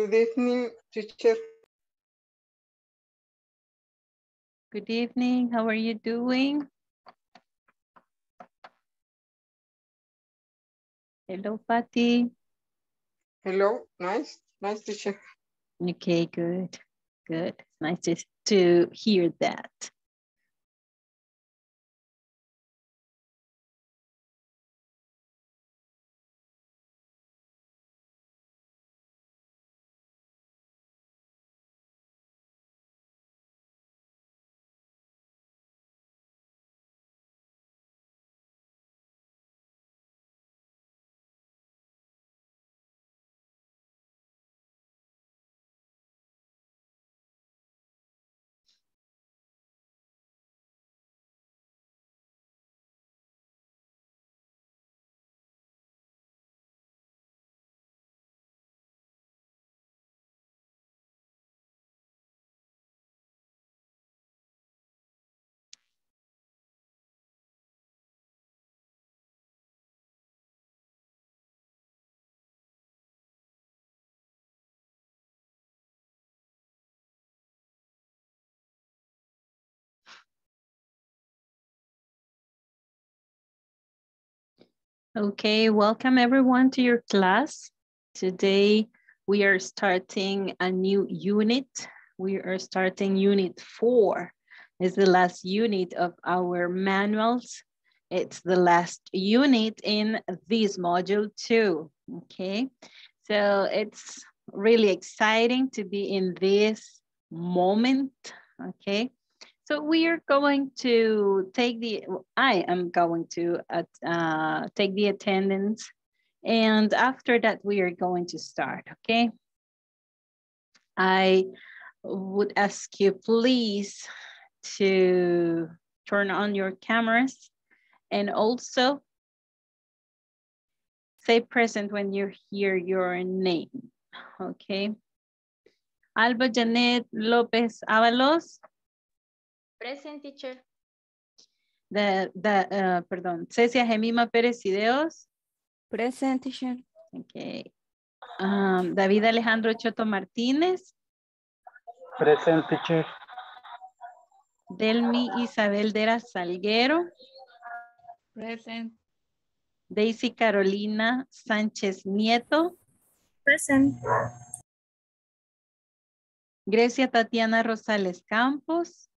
Good evening, teacher. Good evening. How are you doing? Hello, Patty. Hello, nice, nice teacher. Okay, good, good. Nice to, to hear that. Okay, welcome everyone to your class. Today we are starting a new unit. We are starting unit four. It's the last unit of our manuals. It's the last unit in this module too, okay? So it's really exciting to be in this moment, okay? So we are going to take the, I am going to uh, take the attendance and after that we are going to start, okay? I would ask you please to turn on your cameras and also stay present when you hear your name, okay? Alba Janet Lopez Avalos. Present teacher. The, the, uh, perdón, Cecia Gemima Pérez Ideos. Present teacher. Okay. Um, David Alejandro Choto Martínez. Present teacher. Delmi Isabel Dera Salguero. Present. Daisy Carolina Sánchez Nieto. Present. Grecia Tatiana Rosales Campos.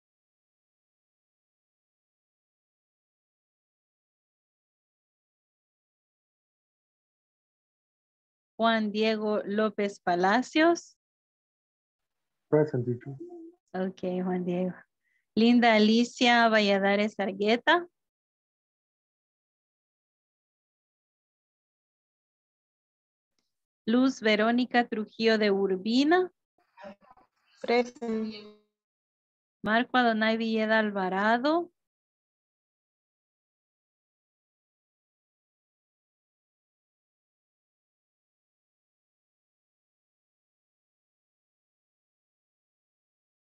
Juan Diego López Palacios. Present teacher. Ok, Juan Diego. Linda Alicia Valladares Argueta. Luz Verónica Trujillo de Urbina. Present. Marco Adonai Villeda Alvarado.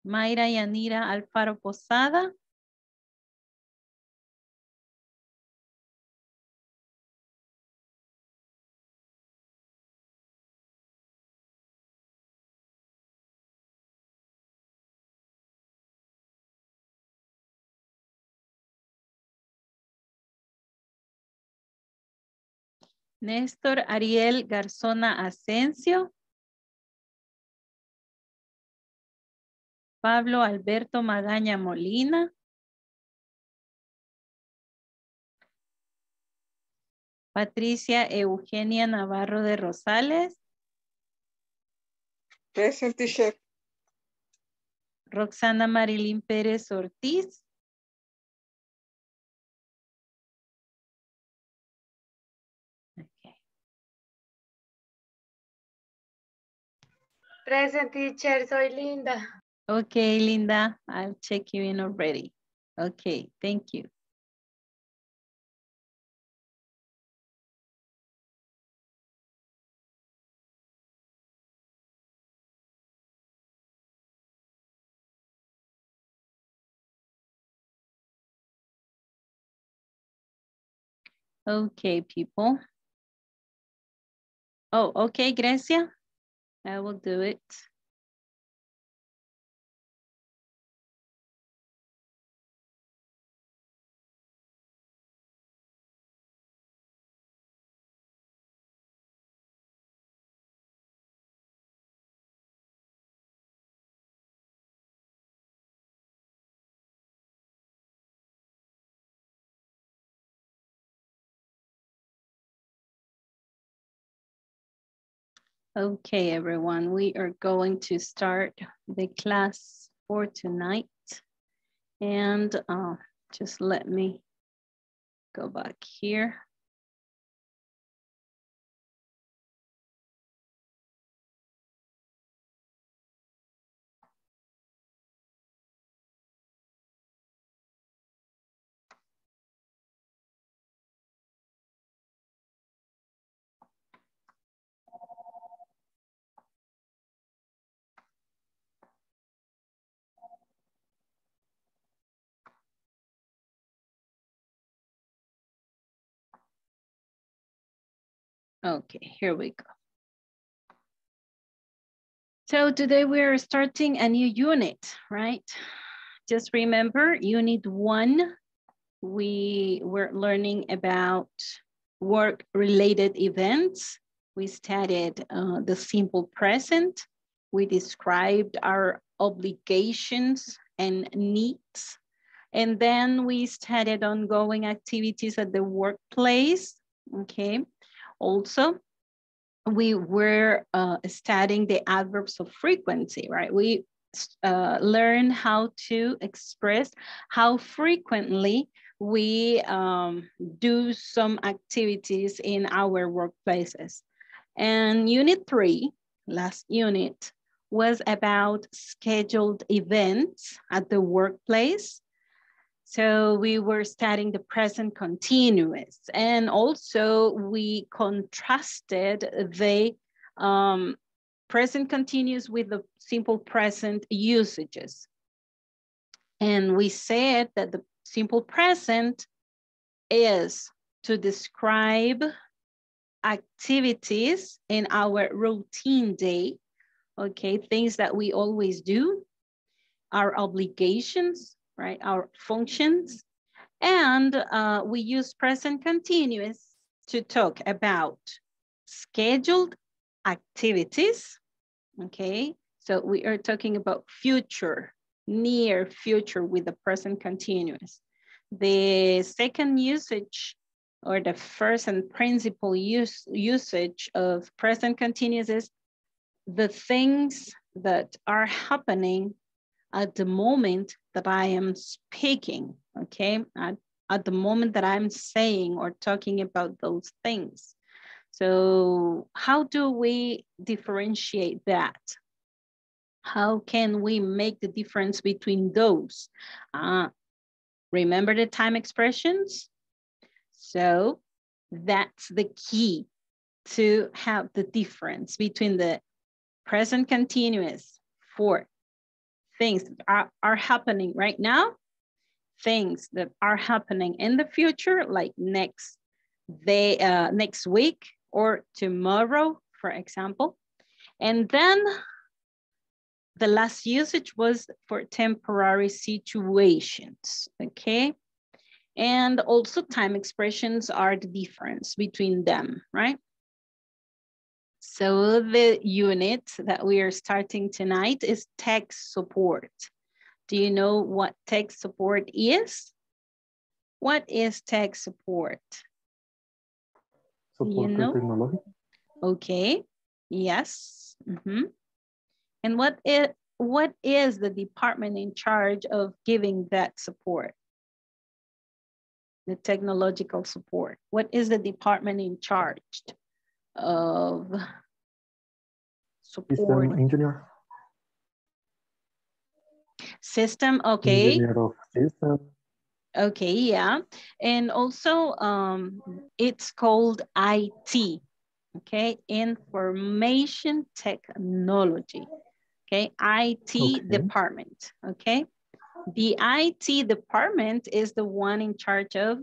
Mayra Yanira Alfaro Posada. Néstor Ariel Garzona Asensio. Pablo Alberto Magaña Molina. Patricia Eugenia Navarro de Rosales. Present teacher. Roxana Marilyn Pérez Ortiz. Okay. Present teacher, soy Linda. Okay, Linda, I'll check you in already. Okay, thank you. Okay, people. Oh, okay, Grecia. I will do it. Okay, everyone, we are going to start the class for tonight. And uh, just let me go back here. Okay, here we go. So today we're starting a new unit, right? Just remember unit one, we were learning about work related events. We studied uh, the simple present. We described our obligations and needs. And then we studied ongoing activities at the workplace, okay? Also, we were uh, studying the adverbs of frequency, right? We uh, learn how to express how frequently we um, do some activities in our workplaces. And unit three, last unit, was about scheduled events at the workplace so we were studying the present continuous and also we contrasted the um, present continuous with the simple present usages. And we said that the simple present is to describe activities in our routine day, okay, things that we always do, our obligations, right? Our functions. And uh, we use present continuous to talk about scheduled activities, okay? So we are talking about future, near future with the present continuous. The second usage or the first and principal use, usage of present continuous is the things that are happening at the moment that I am speaking, okay? At, at the moment that I'm saying or talking about those things. So how do we differentiate that? How can we make the difference between those? Uh, remember the time expressions? So that's the key to have the difference between the present continuous for things that are, are happening right now, things that are happening in the future, like next day, uh, next week or tomorrow, for example. And then the last usage was for temporary situations, okay? And also time expressions are the difference between them, right? So the unit that we are starting tonight is tech support. Do you know what tech support is? What is tech support? Support you know? technology. Okay, yes. Mm -hmm. And what is, what is the department in charge of giving that support? The technological support. What is the department in charge of support. System engineer. System, okay. Engineer of system. Okay, yeah. And also um, it's called IT, okay? Information technology, okay? IT Okay. department, okay? The IT department is the one in charge of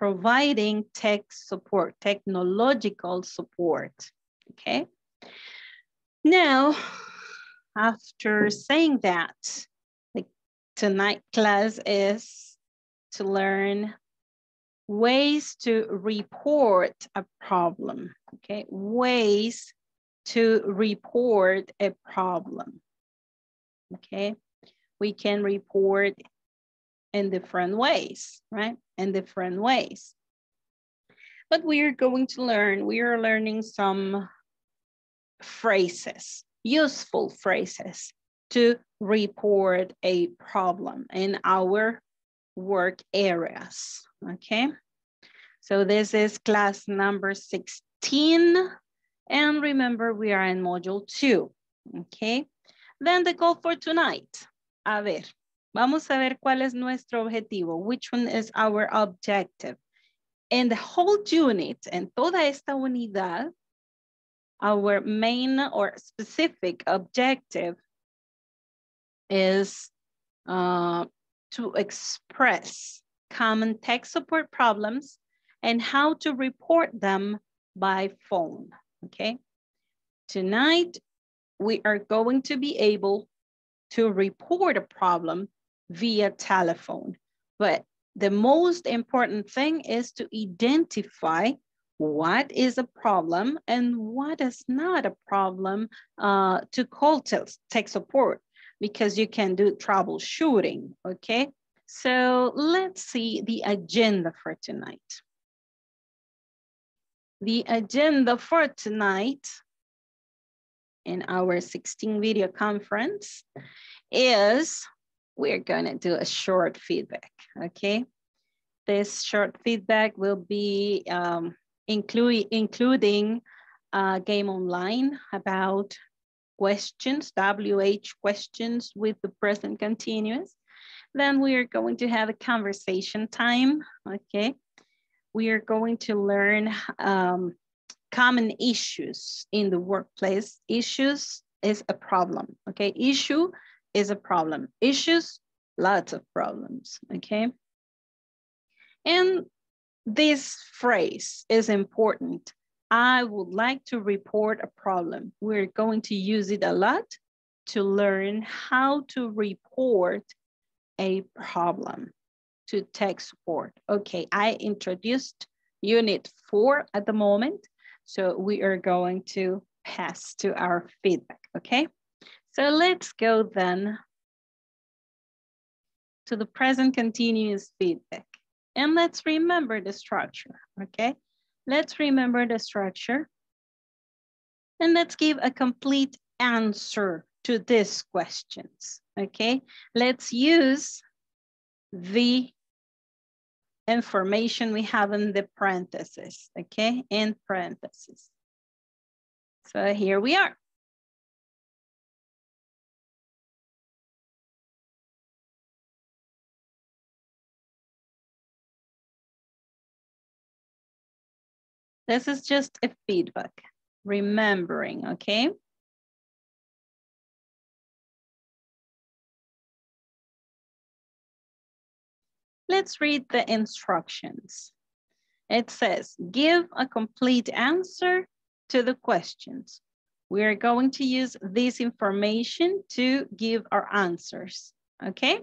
providing tech support, technological support, okay? Now, after saying that, the tonight class is to learn ways to report a problem, okay? Ways to report a problem, okay? We can report in different ways, right? In different ways. But we are going to learn, we are learning some phrases, useful phrases to report a problem in our work areas, okay? So this is class number 16. And remember, we are in module two, okay? Then the goal for tonight. A ver, vamos a ver cuál es nuestro objetivo. Which one is our objective? In the whole unit, en toda esta unidad, our main or specific objective is uh, to express common tech support problems and how to report them by phone, okay? Tonight, we are going to be able to report a problem via telephone, but the most important thing is to identify what is a problem and what is not a problem uh, to call tech support because you can do troubleshooting, okay? So let's see the agenda for tonight. The agenda for tonight in our 16 video conference is we're gonna do a short feedback, okay? This short feedback will be um, include, including a game online about questions, WH questions with the present continuous. Then we are going to have a conversation time, okay? We are going to learn um, common issues in the workplace. Issues is a problem, okay? Issue is a problem. Issues, lots of problems, okay? And this phrase is important. I would like to report a problem. We're going to use it a lot to learn how to report a problem to tech support. Okay, I introduced unit four at the moment. So we are going to pass to our feedback, okay? So let's go then to the present continuous feedback. And let's remember the structure, okay? Let's remember the structure. And let's give a complete answer to these questions, okay? Let's use the information we have in the parentheses, okay? In parentheses. So here we are. This is just a feedback, remembering, okay? Let's read the instructions. It says, give a complete answer to the questions. We are going to use this information to give our answers, okay?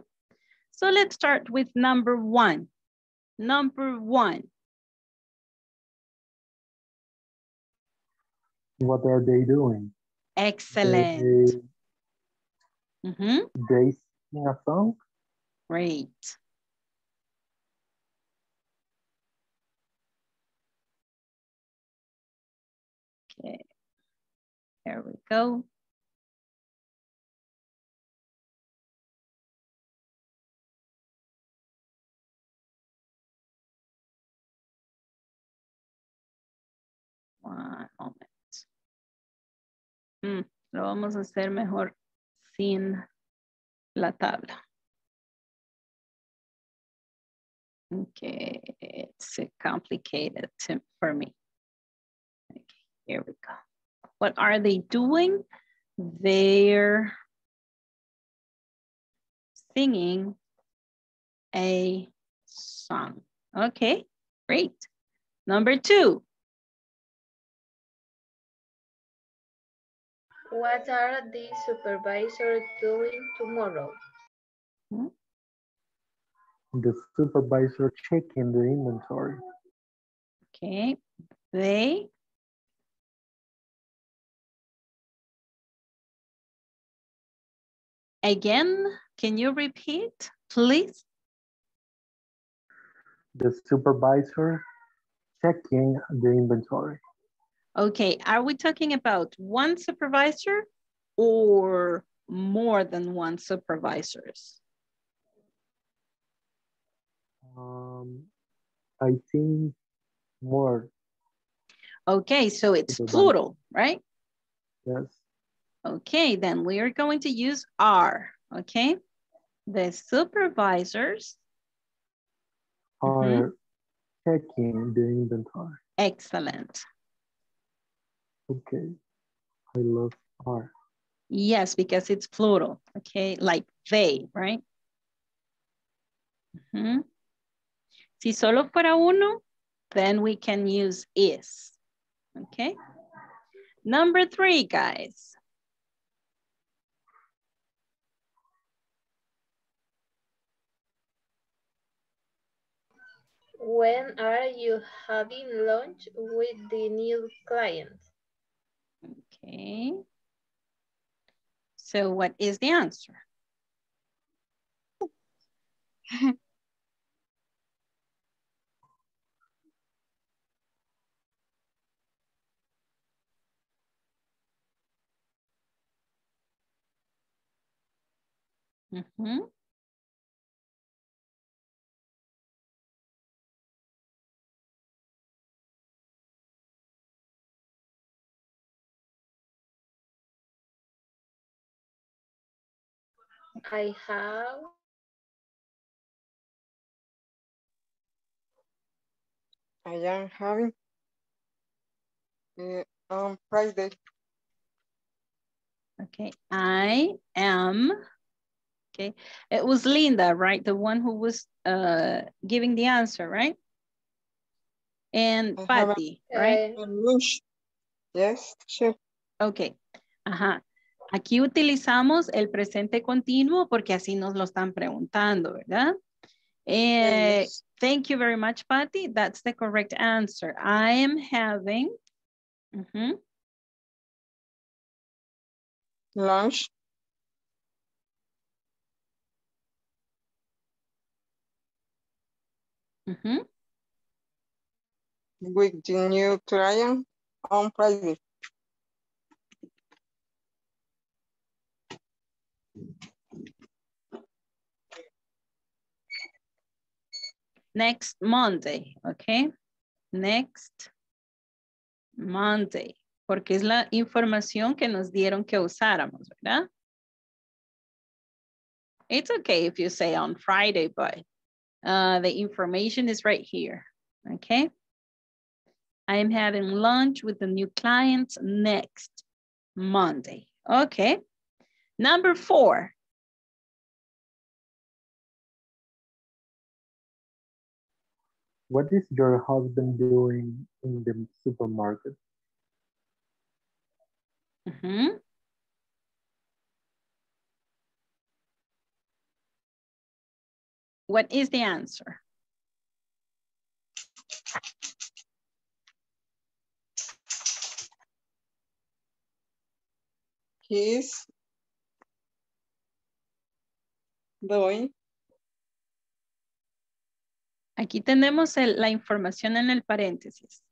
So let's start with number one. Number one, What are they doing? Excellent. They, mm -hmm. they sing a song? Great. Okay, here we go. One moment. Mm, lo vamos a hacer mejor sin la tabla. Okay, it's complicated for me. Okay, here we go. What are they doing? They're singing a song. Okay, great. Number two, What are the supervisors doing tomorrow? The supervisor checking the inventory. Okay, they. Again, can you repeat, please? The supervisor checking the inventory. Okay, are we talking about one supervisor or more than one supervisors? Um, I think more, Okay, so it's plural, right? yes. Okay, then we are going to use are, okay? The supervisors, Are checking the inventory. excellent. Okay. I love are. Yes, because it's plural, okay? Like they, right? Ujú. Si solo fuera uno, then we can use is, okay? Number three, guys. When are you having lunch with the new client? Okay. So what is the answer? Mhm. I have I am having uh, on Friday. Okay, I am, okay. It was Linda, right? The one who was uh, giving the answer, right? And I have a- Patty, right? uh, And lunch. Yes, teacher. Ok, ajá. Aquí utilizamos el presente continuo porque así nos lo están preguntando, ¿verdad? Eh, Yes. Thank you very much, Patty. That's the correct answer. I am having, Lunch. ujú. with the new client on Friday. Next Monday, okay? Next Monday, porque es la información que nos dieron que usáramos, ¿verdad? It's okay if you say on Friday, but uh, the information is right here, okay? I am having lunch with the new clients next Monday, okay? Number four, What is your husband doing in the supermarket? Mhm. What is the answer? He's doing Aquí tenemos el- la información en el paréntesis.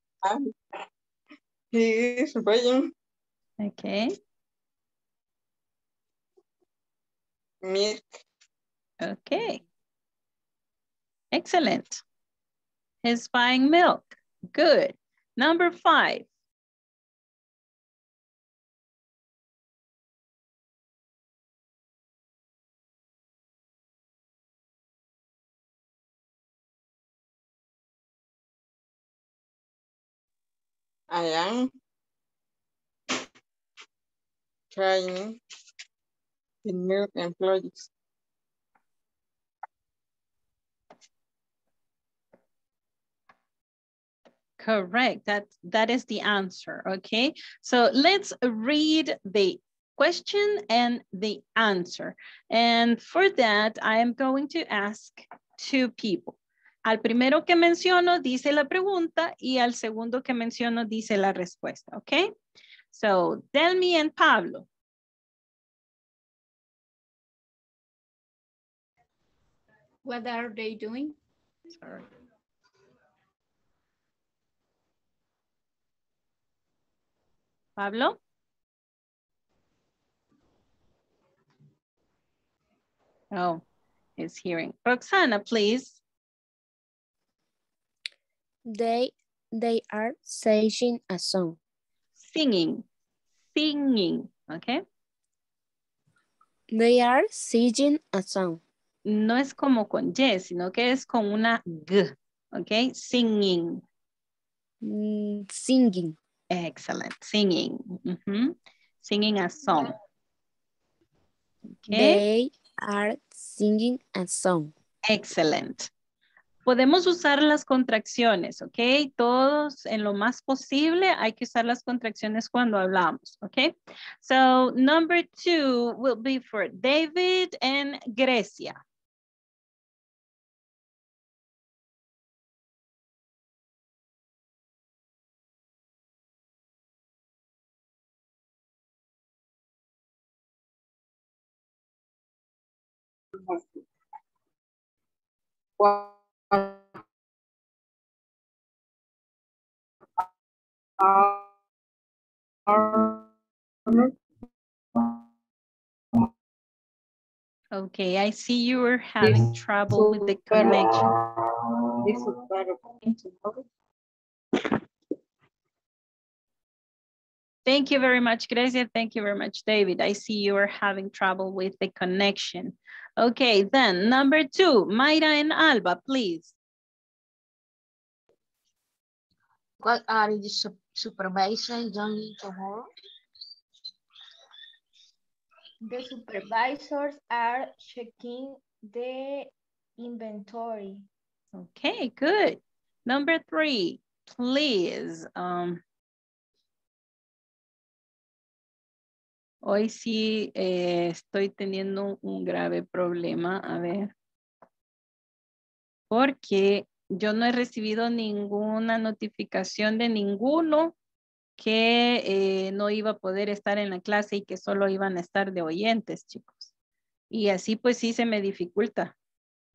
buying Okay, milk. okay. Excellent. He's buying milk. Good. Number five. I am trying the new employees. Correct. That, that is the answer. Okay. So let's read the question and the answer. And for that, I am going to ask two people. Al primero que menciono dice la pregunta y al segundo que menciono dice la respuesta, ¿ok? So, Delmi and Pablo. What are they doing? Sorry. Pablo? Oh, he's hearing. Roxana, please. They they are singing a song. Singing, singing, okay? They are singing a song. No es como con Y, sino que es con una G, okay? Singing, Mm, singing. excellent, singing. ujú. Singing a song. Okay, They are singing a song. excellent. Podemos usar las contracciones, ¿ok? Todos en lo más posible hay que usar las contracciones cuando hablamos, ¿ok? So, number two will be for David and Grecia. Okay, I see you were having trouble with the connection. Thank you very much, Grecia. Thank you very much, David. I see you are having trouble with the connection. Okay, then number two, Mayra and Alba, please. What are the su- supervisors doing tomorrow? The supervisors are checking the inventory. Okay, good. Number three, please. Um, hoy sí eh, estoy teniendo un grave problema. A ver. Porque yo no he recibido ninguna notificación de ninguno que eh, no iba a poder estar en la clase y que solo iban a estar de oyentes, chicos. Y así pues sí se me dificulta.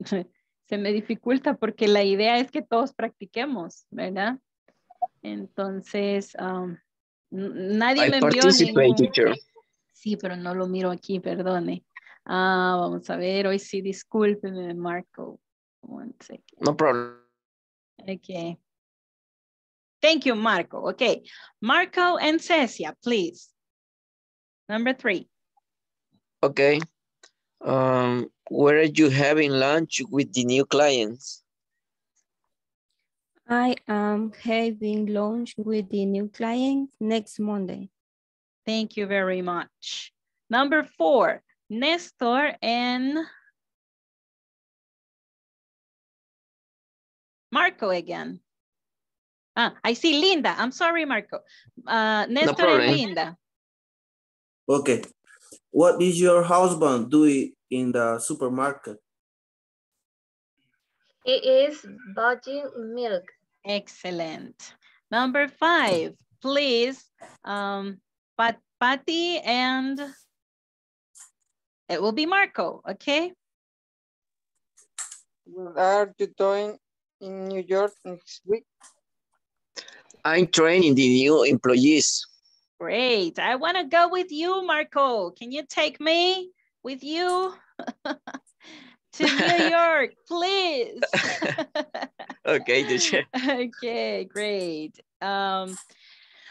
se me dificulta porque la idea es que todos practiquemos, ¿verdad? Entonces, um, nadie I me envió ningún... Sí, pero no lo miro aquí, perdone. Ah, vamos a ver, hoy sí, discúlpeme, Marco. One second. No problem. Okay. Thank you, Marco. Okay. Marco and Cecia, please. Number three. Okay. Um, where are you having lunch with the new clients? I am having lunch with the new client next Monday. Thank you very much. Number four, Nestor and Marco again. Ah, I see Linda. I'm sorry, Marco. Uh, Nestor and. Linda. Okay. What is your husband doing in the supermarket? He is buying milk. Excellent. Number five, please, um, Pat Patty and it will be Marco, okay? What are you doing in New York next week? I'm training the new employees. Great. I want to go with you, Marco. Can you take me with you to New York, please? Okay, teacher. okay, great. Um,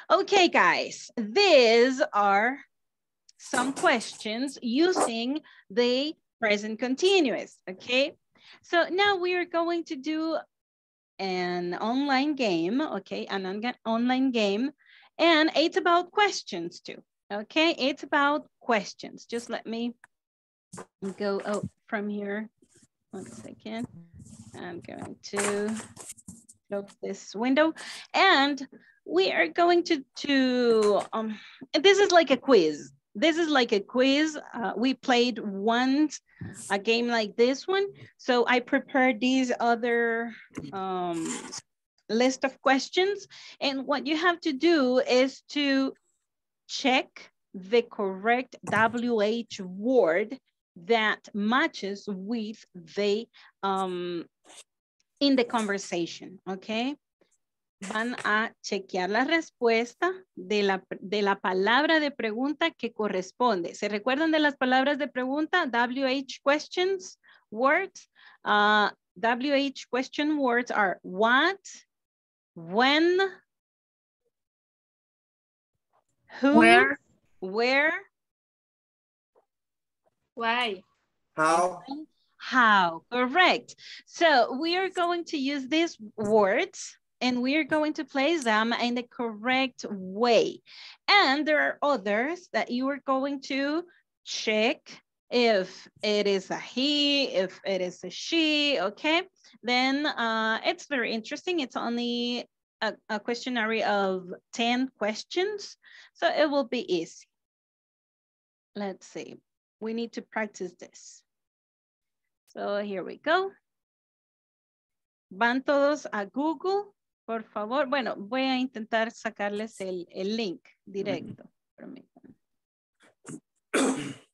okay, guys, these are some questions using the present continuous, okay? So now we are going to do an online game, okay? An on- online game, and it's about questions too, okay? It's about questions. Just let me go out from here. One second. I'm going to close this window and we are going to, to um, this is like a quiz. This is like a quiz. Uh, we played once a game like this one. So I prepared these other um, list of questions. And what you have to do is to check the correct WH word that matches with the um, in the conversation, okay? Van a chequear la respuesta de la, de la palabra de pregunta que corresponde. ¿Se recuerdan de las palabras de pregunta? WH questions, words. Uh, WH question words are what, when, who, Where. where, Why? How? how, correct. So we are going to use these words and we are going to place them in the correct way. And there are others that you are going to check if it is a he, if it is a she, okay? Then uh, it's very interesting. It's only a, a questionnaire of 10 questions, so it will be easy. Let's see, we need to practice this. So here we go. Van todos a Google, por favor. Bueno, voy a intentar sacarles el, el link directo. Permítanme.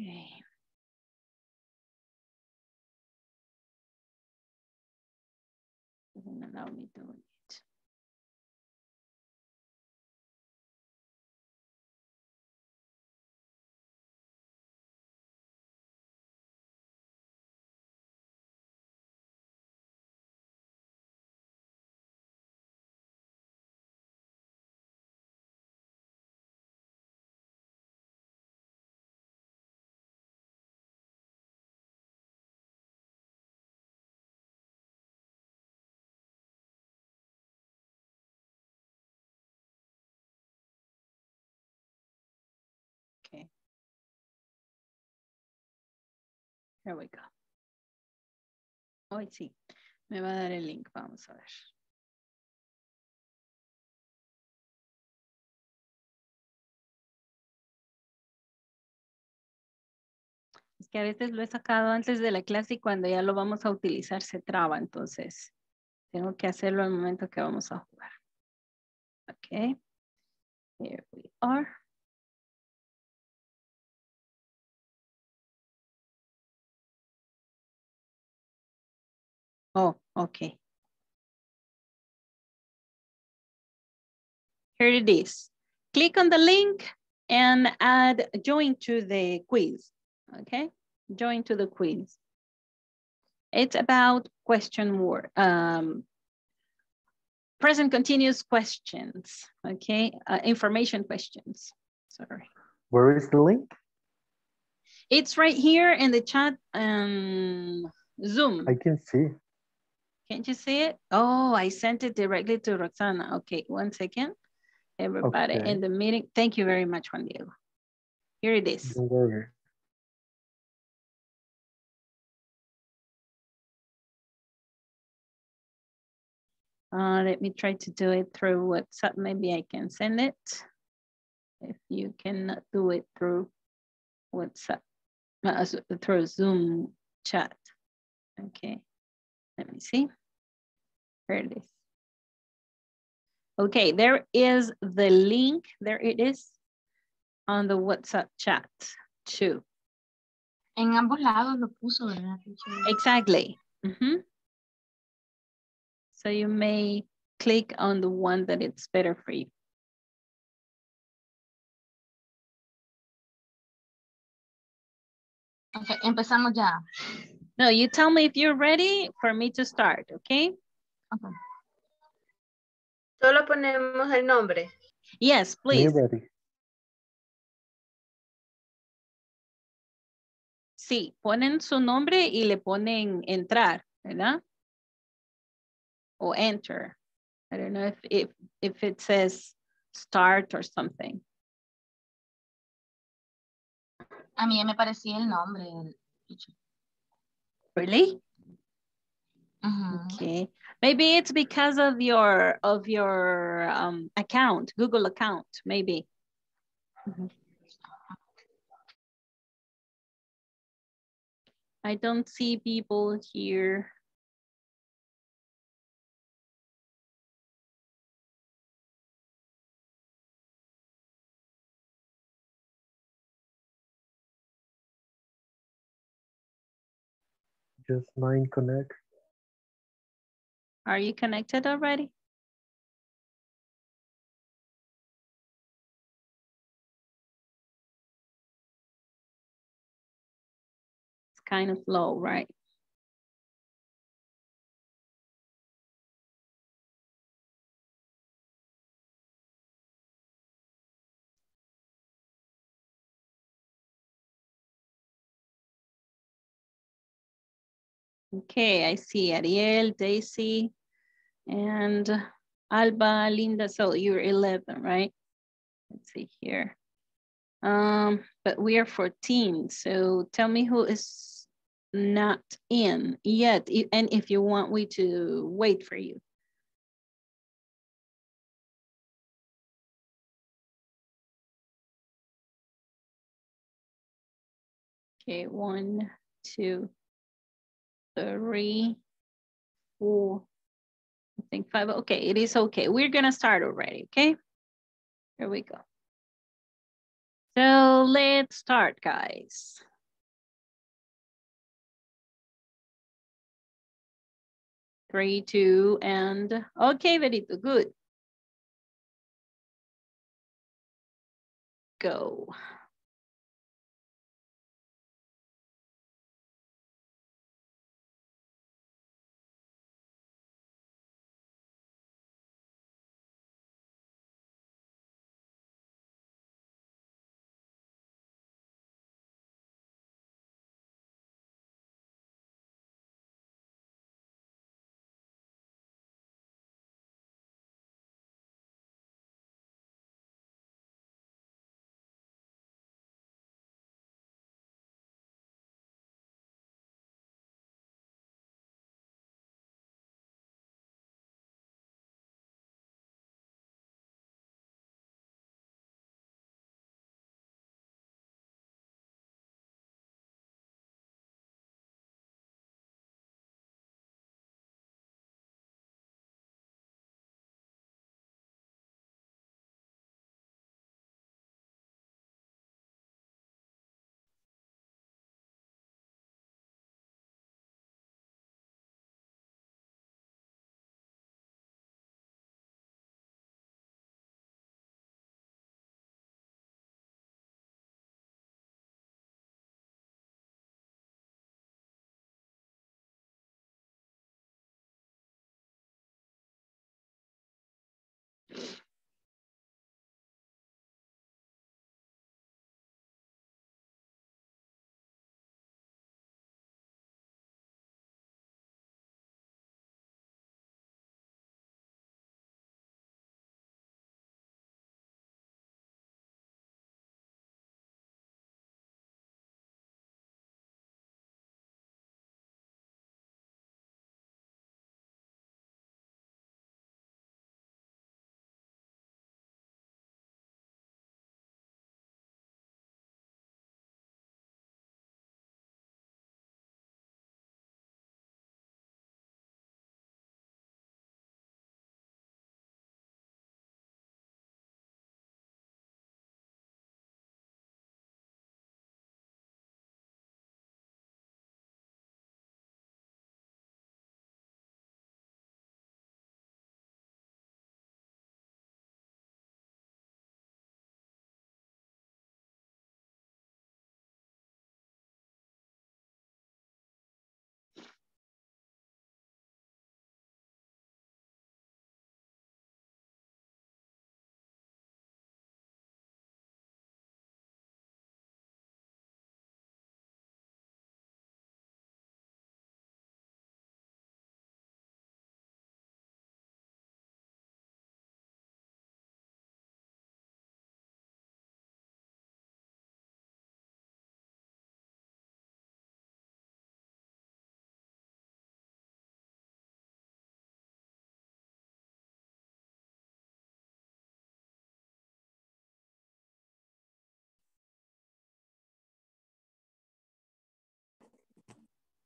Okay. Doesn't allow me Okay. Here we go. Hoy sí, me va a dar el link, vamos a ver. Es que a veces lo he sacado antes de la clase y cuando ya lo vamos a utilizar se traba, entonces tengo que hacerlo al momento que vamos a jugar. Ok. Here we are. Oh, okay. Here it is. Click on the link and add join to the quiz, okay? Join to the quiz. It's about question word, um, present continuous questions, okay? Uh, information questions, sorry. Where is the link? It's right here in the chat um, Zoom. I can see. Can't you see it? Oh, I sent it directly to Roxana. Okay, one second. Everybody Okay. in the meeting. Thank you very much, Juan Diego. Here it is. Uh, let me try to do it through WhatsApp. Maybe I can send it. If you cannot do it through WhatsApp, uh, through Zoom chat. Okay, let me see. Is. Okay, there is the link. There it is on the WhatsApp chat too. En ambos lados lo puso, ¿verdad? Exactly. Mhm. So you may click on the one that it's better for you. Ok, empezamos ya. No, you tell me if you're ready for me to start, okay? Solo ponemos el nombre. Yes, please. Liberty. Sí, ponen su nombre y le ponen entrar, ¿verdad? O enter. I don't know if, if, if it says start or something. A mí me parecía el nombre. Really? Ujú. Okay. Maybe it's because of your of your um, account, Google account, maybe. Mhm. I don't see people here. Just nine connect. Are you connected already? It's kind of low, right? Okay, I see Ariel, Daisy, and Alba, Linda, so you're 11, right? Let's see here. Um, but we are 14, so tell me who is not in yet, and if you want we to wait for you. Okay, one, two, three, four, think five. Okay, it is okay. We're gonna start already, okay? Here we go. So let's start, guys. Three, two, and okay, Verito, good. Go.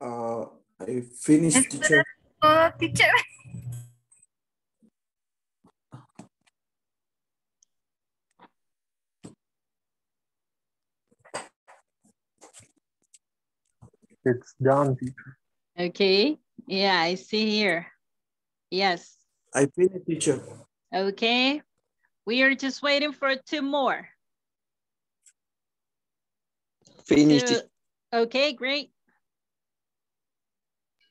Uh, I finished teacher. Oh, teacher. It's done, teacher. Okay, yeah, I see here. Yes, I finished teacher. okay. We are just waiting for two more. Finished. Two- Okay, great.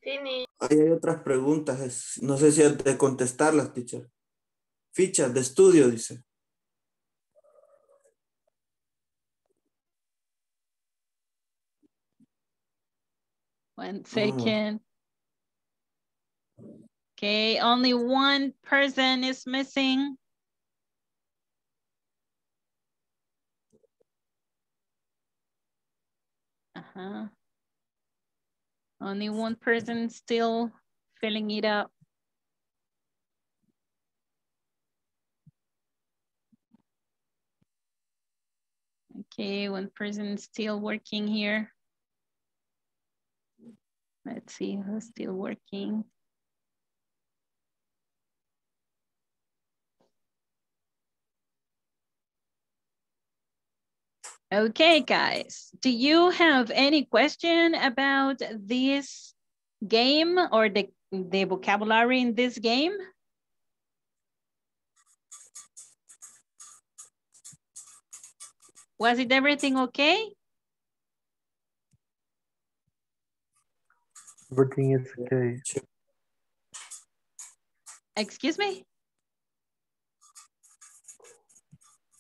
Finish. Ahí hay otras preguntas. es- no sé si antes de contestarlas, teacher. Fichas de estudio, dice. One second. Okay, only one person is missing. Uh-huh. Only one person still filling it up. Okay, one person still working here. Let's see who's still working. Okay, guys, do you have any question about this game or the, the vocabulary in this game? Was it everything okay? Everything is okay. Excuse me?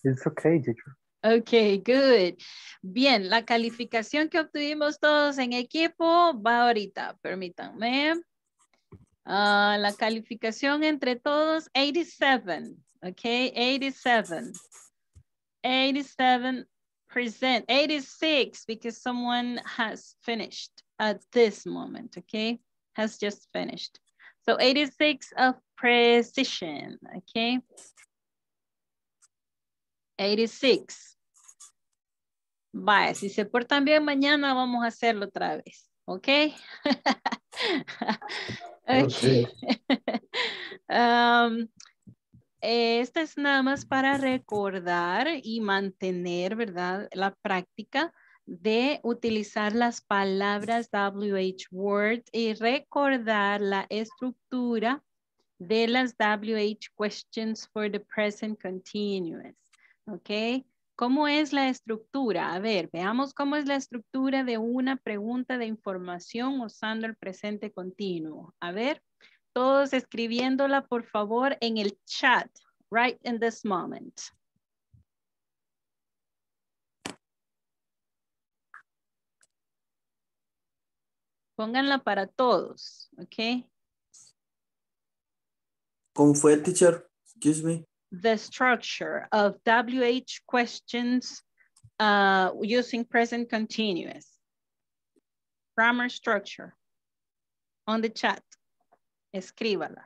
It's okay, teacher. Ok, good. Bien, la calificación que obtuvimos todos en equipo va ahorita, permítanme. Ah, la calificación entre todos, 87, ok, 87. 87 percent, 86 because someone has finished at this moment, okay, has just finished. So 86 of precision, okay. 86. Vaya, si se portan bien mañana vamos a hacerlo otra vez, ¿ok? ok. Um, esta es nada más para recordar y mantener, ¿verdad? La práctica de utilizar las palabras WH Word y recordar la estructura de las WH questions for the present continuous. ¿Ok? ¿Cómo es la estructura? A ver, veamos cómo es la estructura de una pregunta de información usando el presente continuo. A ver, todos escribiéndola, por favor, en el chat, right in this moment. Pónganla para todos, ¿ok? ¿Cómo fue, teacher? Excuse me. The structure of WH questions uh, using present continuous. Grammar structure. On the chat. Escríbala.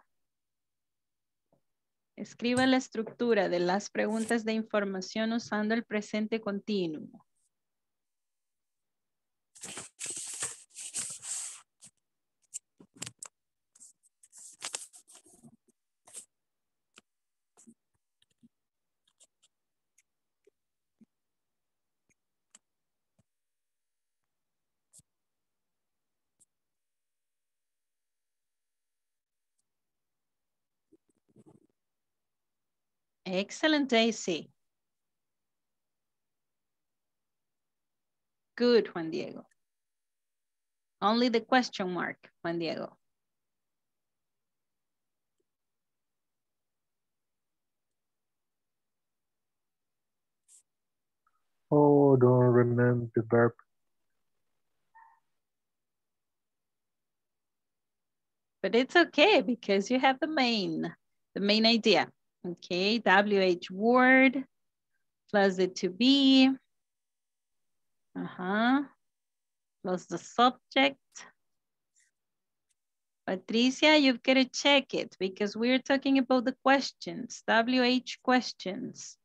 Escriba la estructura de las preguntas de información usando el presente continuo. Excellent, Daisy. Good, Juan Diego. Only the question mark, Juan Diego. Oh, don't remember the verb. But it's okay because you have the main, the main idea. Okay, WH word plus the to be. Uh-huh. Plus the subject. Patricia, you've got to check it because we're talking about the questions, WH questions.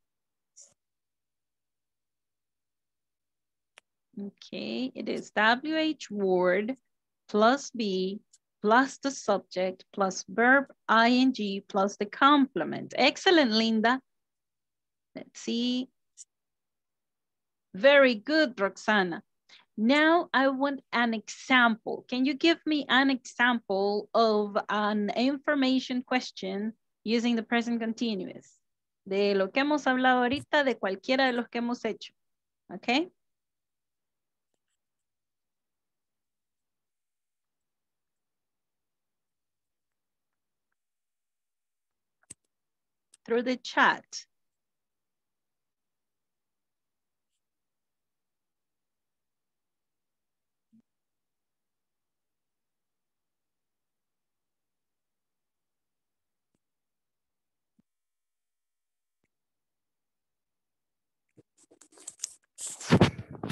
Okay, it is WH word plus be plus the subject plus verb ing plus the complement. Excellent, Linda. Let's see. Very good, Roxana. Now I want an example. Can you give me an example of an information question using the present continuous? De lo que hemos hablado ahorita, de cualquiera de los que hemos hecho. Okay. Through the chat.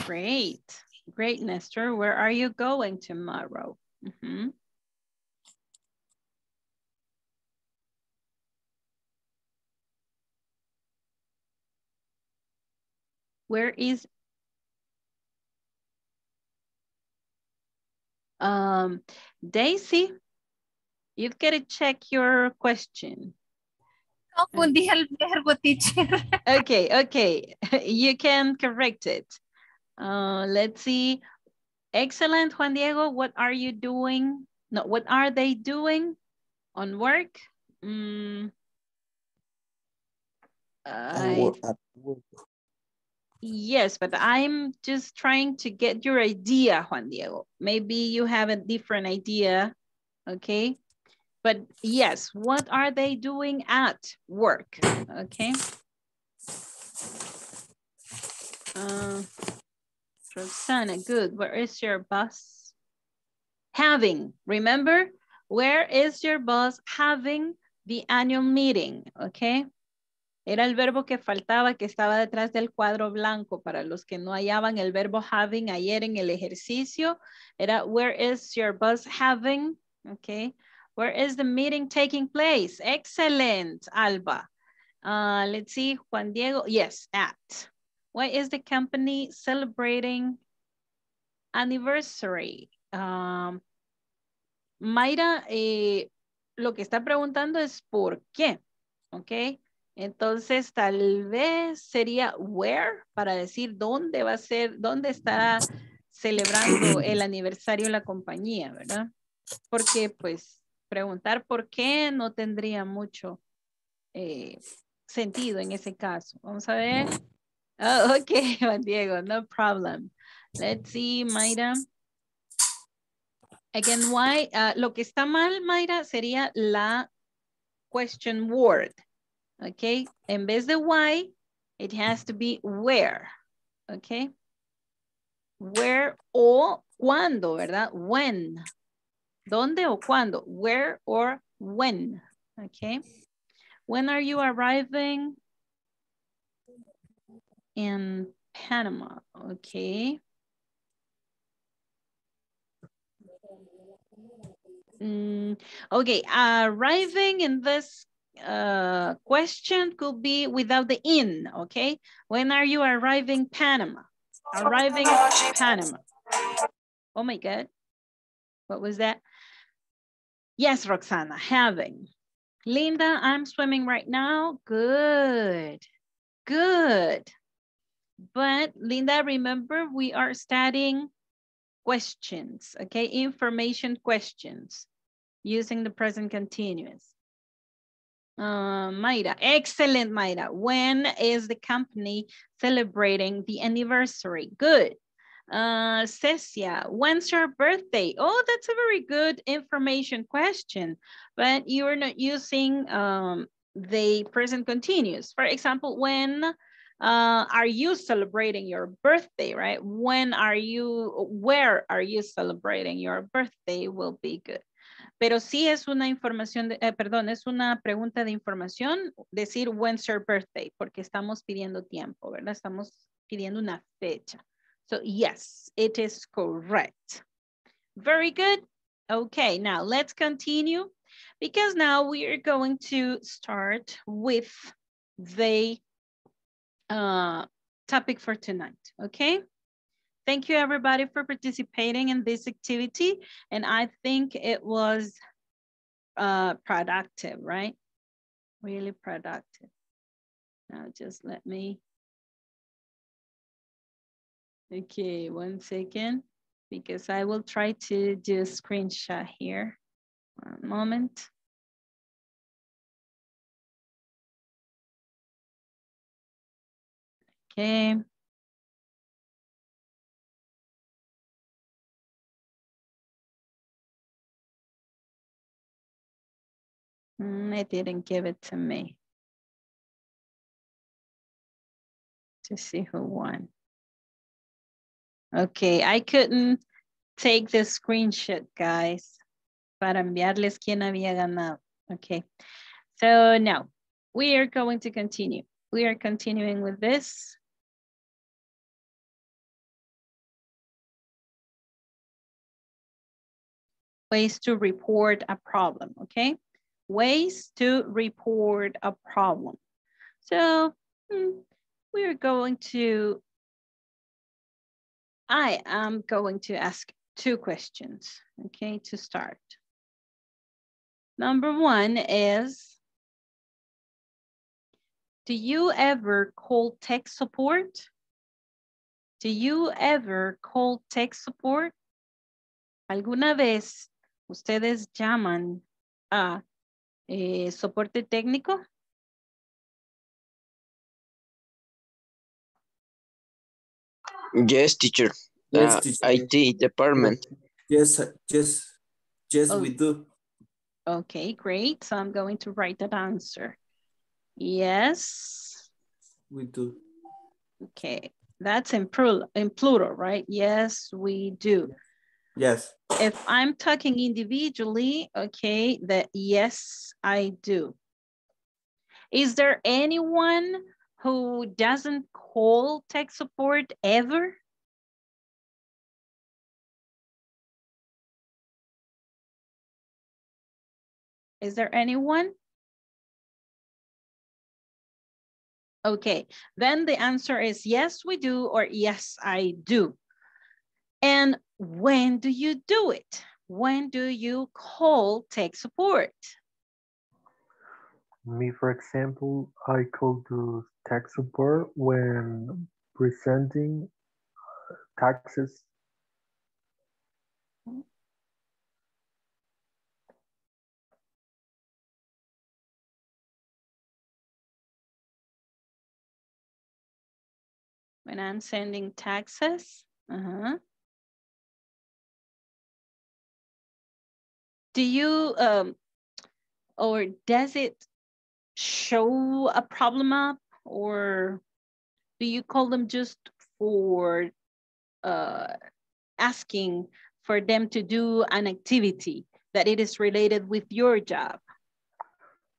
Great. Great, Nestor. Where are you going tomorrow? Mm -hmm. Where is um, Daisy? You've got to check your question. Confundí el verbo, teacher. Okay, okay. You can correct it. Uh, let's see. Excellent, Juan Diego. What are you doing? No, what are they doing on work? Mm, I, yes, but I'm just trying to get your idea, Juan Diego. Maybe you have a different idea, okay? But yes, what are they doing at work, okay? Uh, Roxana, good. Where is your boss? Having, remember? Where is your boss having the annual meeting? Okay. Era el verbo que faltaba que estaba detrás del cuadro blanco para los que no hallaban el verbo having ayer en el ejercicio. Era where is your bus having? Okay. Where is the meeting taking place? Excellent, Alba. Uh, let's see, Juan Diego. Yes, at. Why is the company celebrating anniversary? Um, Mayra, eh, lo que está preguntando es por qué, ¿ok? Entonces, tal vez sería where, para decir dónde va a ser, dónde está celebrando el aniversario la compañía, ¿verdad? Porque, pues, preguntar por qué no tendría mucho eh, sentido en ese caso. Vamos a ver. Oh, okay, Juan Diego, no problem. Let's see, Mayra. Again, why? Uh, lo que está mal, Mayra, sería la question word. Okay, en vez de why, it has to be where. Okay. Where o cuando, ¿verdad? When. ¿Dónde o cuándo? Where or when. Okay. When are you arriving? in Panama, okay. Mm, okay, arriving in this uh, question could be without the in, okay? When are you arriving Panama? Arriving Panama. Oh my God. What was that? Yes, Roxana, having. Linda, I'm swimming right now. Good, good. But Linda, remember we are studying questions, okay? Information questions using the present continuous. Uh, Mayra, excellent Mayra. When is the company celebrating the anniversary? Good. Uh, Cecia, when's your birthday? Oh, that's a very good information question, but you are not using um, the present continuous. For example, when uh, are you celebrating your birthday, right? When are you, where are you celebrating your birthday will be good. Pero sí es una información, de, eh, perdón, es una pregunta de información decir when's your birthday, porque estamos pidiendo tiempo, ¿verdad? Estamos pidiendo una fecha. So yes, it is correct. Very good. Okay, now let's continue because now we are going to start with the uh, topic for tonight, okay? Thank you everybody for participating in this activity. And I think it was uh, productive, right? Really productive. Now just let me. Okay, one second, because I will try to do a screenshot here. One moment. Okay. Mm, It didn't give it to me. To see who won. Okay, I couldn't take the screenshot, guys, para enviarles quién había ganado. Okay, so now we are going to continue. We are continuing with this. Ways to report a problem, okay? Ways to report a problem. So hmm, we're going to, I am going to ask two questions, okay, to start. Number one is, do you ever call tech support? Do you ever call tech support? ¿Alguna vez ustedes llaman a eh, soporte técnico? Yes, teacher. Yes, Uh, teacher. IT department. Yes, yes, yes, we Oh. do. Okay, great. So I'm going to write that answer. Yes. We do. Okay, that's in plural, in plural, right? Yes, we do. Yes. If I'm talking individually, okay, that yes, I do. Is there anyone who doesn't call tech support ever? Is there anyone? Okay, then the answer is yes, we do, or yes, I do. And when do you do it? When do you call tech support? Me, for example, I call to tech support when presenting uh, taxes. When I'm sending taxes? Uh-huh. Do you, um, or does it show a problem up or do you call them just for uh, asking for them to do an activity that it is related with your job?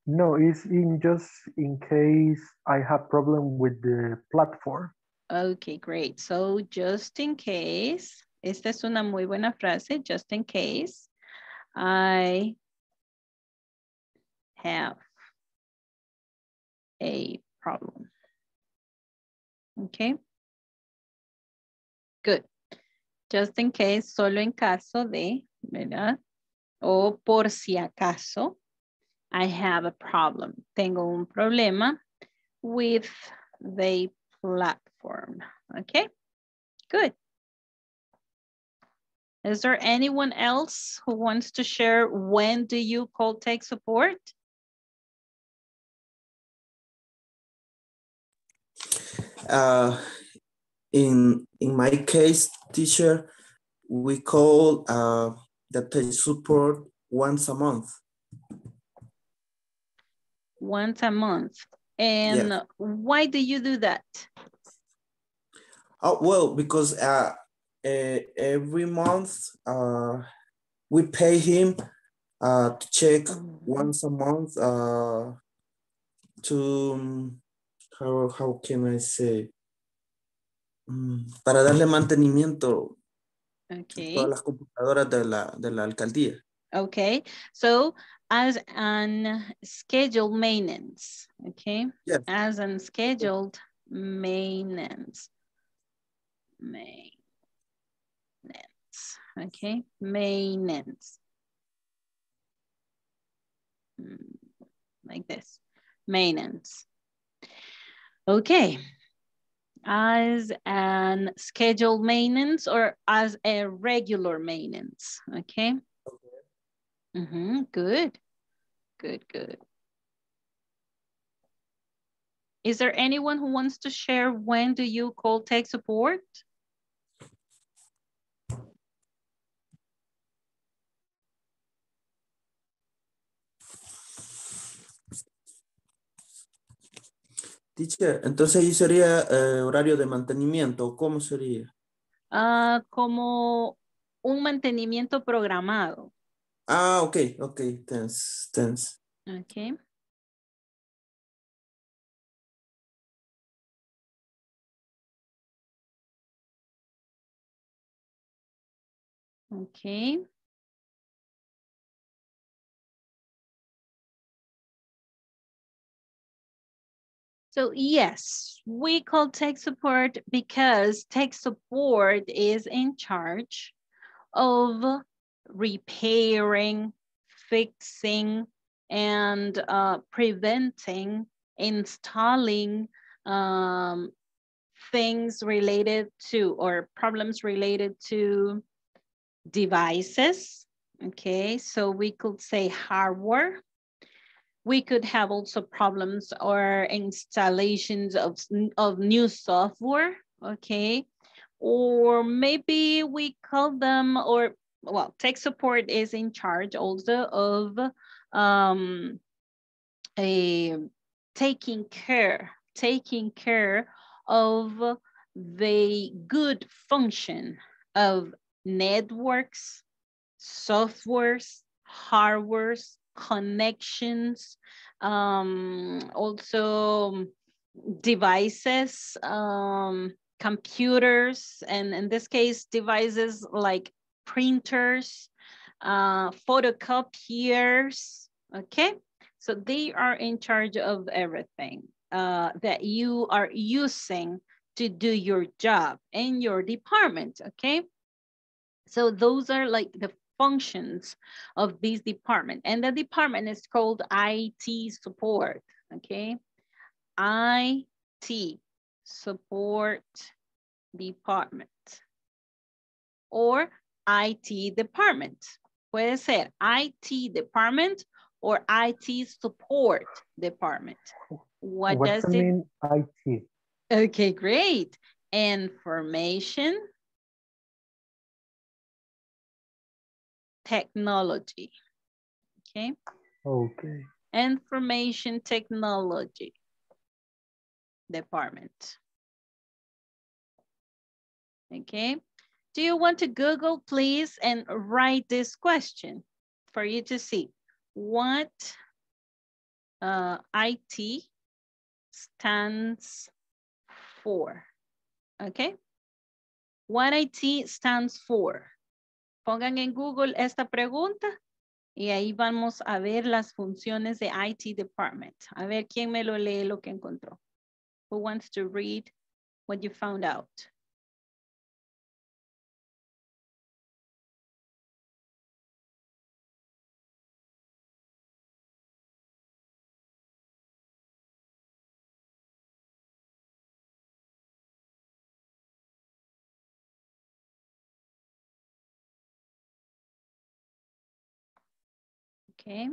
No, it's in just in case I have problem with the platform. Okay, great. So just in case, esta es una muy buena frase, just in case I have a problem. Okay. Good. Just in case, solo en caso de, ¿verdad? O por si acaso, I have a problem. Tengo un problema with the platform. Okay, good. Is there anyone else who wants to share when do you call tech support? Uh, in in my case, teacher, we call uh, the tech support once a month. Once a month. And why do you do that? Oh well, because uh, every month uh, we pay him uh, to check once a month uh, to um, how how can I say Mm, para darle mantenimiento Okay. a todas las computadoras de la de la alcaldía. Okay, so as an scheduled maintenance, okay? Yes. As an scheduled maintenance. Main. Okay? Maintenance. Mm, Like this, maintenance. Okay. As an scheduled maintenance or as a regular maintenance, okay? Mm-hmm, good, good, good. Is there anyone who wants to share when do you call tech support? Teacher, entonces ahí sería eh, horario de mantenimiento. ¿Cómo sería? Ah, como un mantenimiento programado. Ah, ok, ok, thanks, thanks. Okay. Okay. So yes, we call tech support because tech support is in charge of repairing, fixing, and uh, preventing, installing um, things related to or problems related to devices. Okay, so we could say hardware. We could have also problems or installations of, of new software, okay? Or maybe we call them, or well, tech support is in charge also of um, a, taking care, taking care of the good function of networks, softwares, hardwares, connections, um, also devices, um, computers, and in this case, devices like printers, uh, photocopiers, okay? So they are in charge of everything uh, that you are using to do your job in your department, okay? So those are like the functions of this department. And the department is called IT support, okay? IT support department or IT department. Puede ser IT department or IT support department. What What's does it mean IT? Okay, great. Information technology. Okay, Okay. information technology department. Okay, do you want to Google please and write this question for you to see what uh, IT stands for? Okay, what IT stands for? Pongan en Google esta pregunta y ahí vamos a ver las funciones de IT department. A ver quién me lo lee lo que encontró. Who wants to read what you found out? Okay.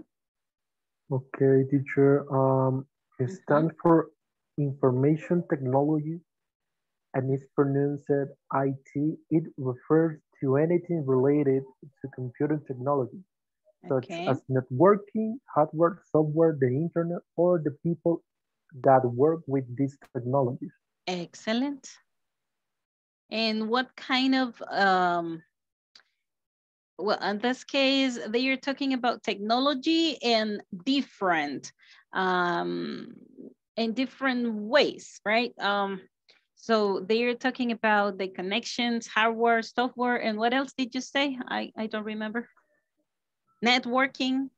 Okay, teacher. Um, it stands for information technology and is pronounced IT. It refers to anything related to computer technology, such Okay. as networking, hardware, software, the internet, or the people that work with these technologies. Excellent. And what kind of, um, well, in this case, they are talking about technology in different, um, in different ways, right? Um, so they are talking about the connections, hardware, software, and what else did you say? I, I don't remember. Networking.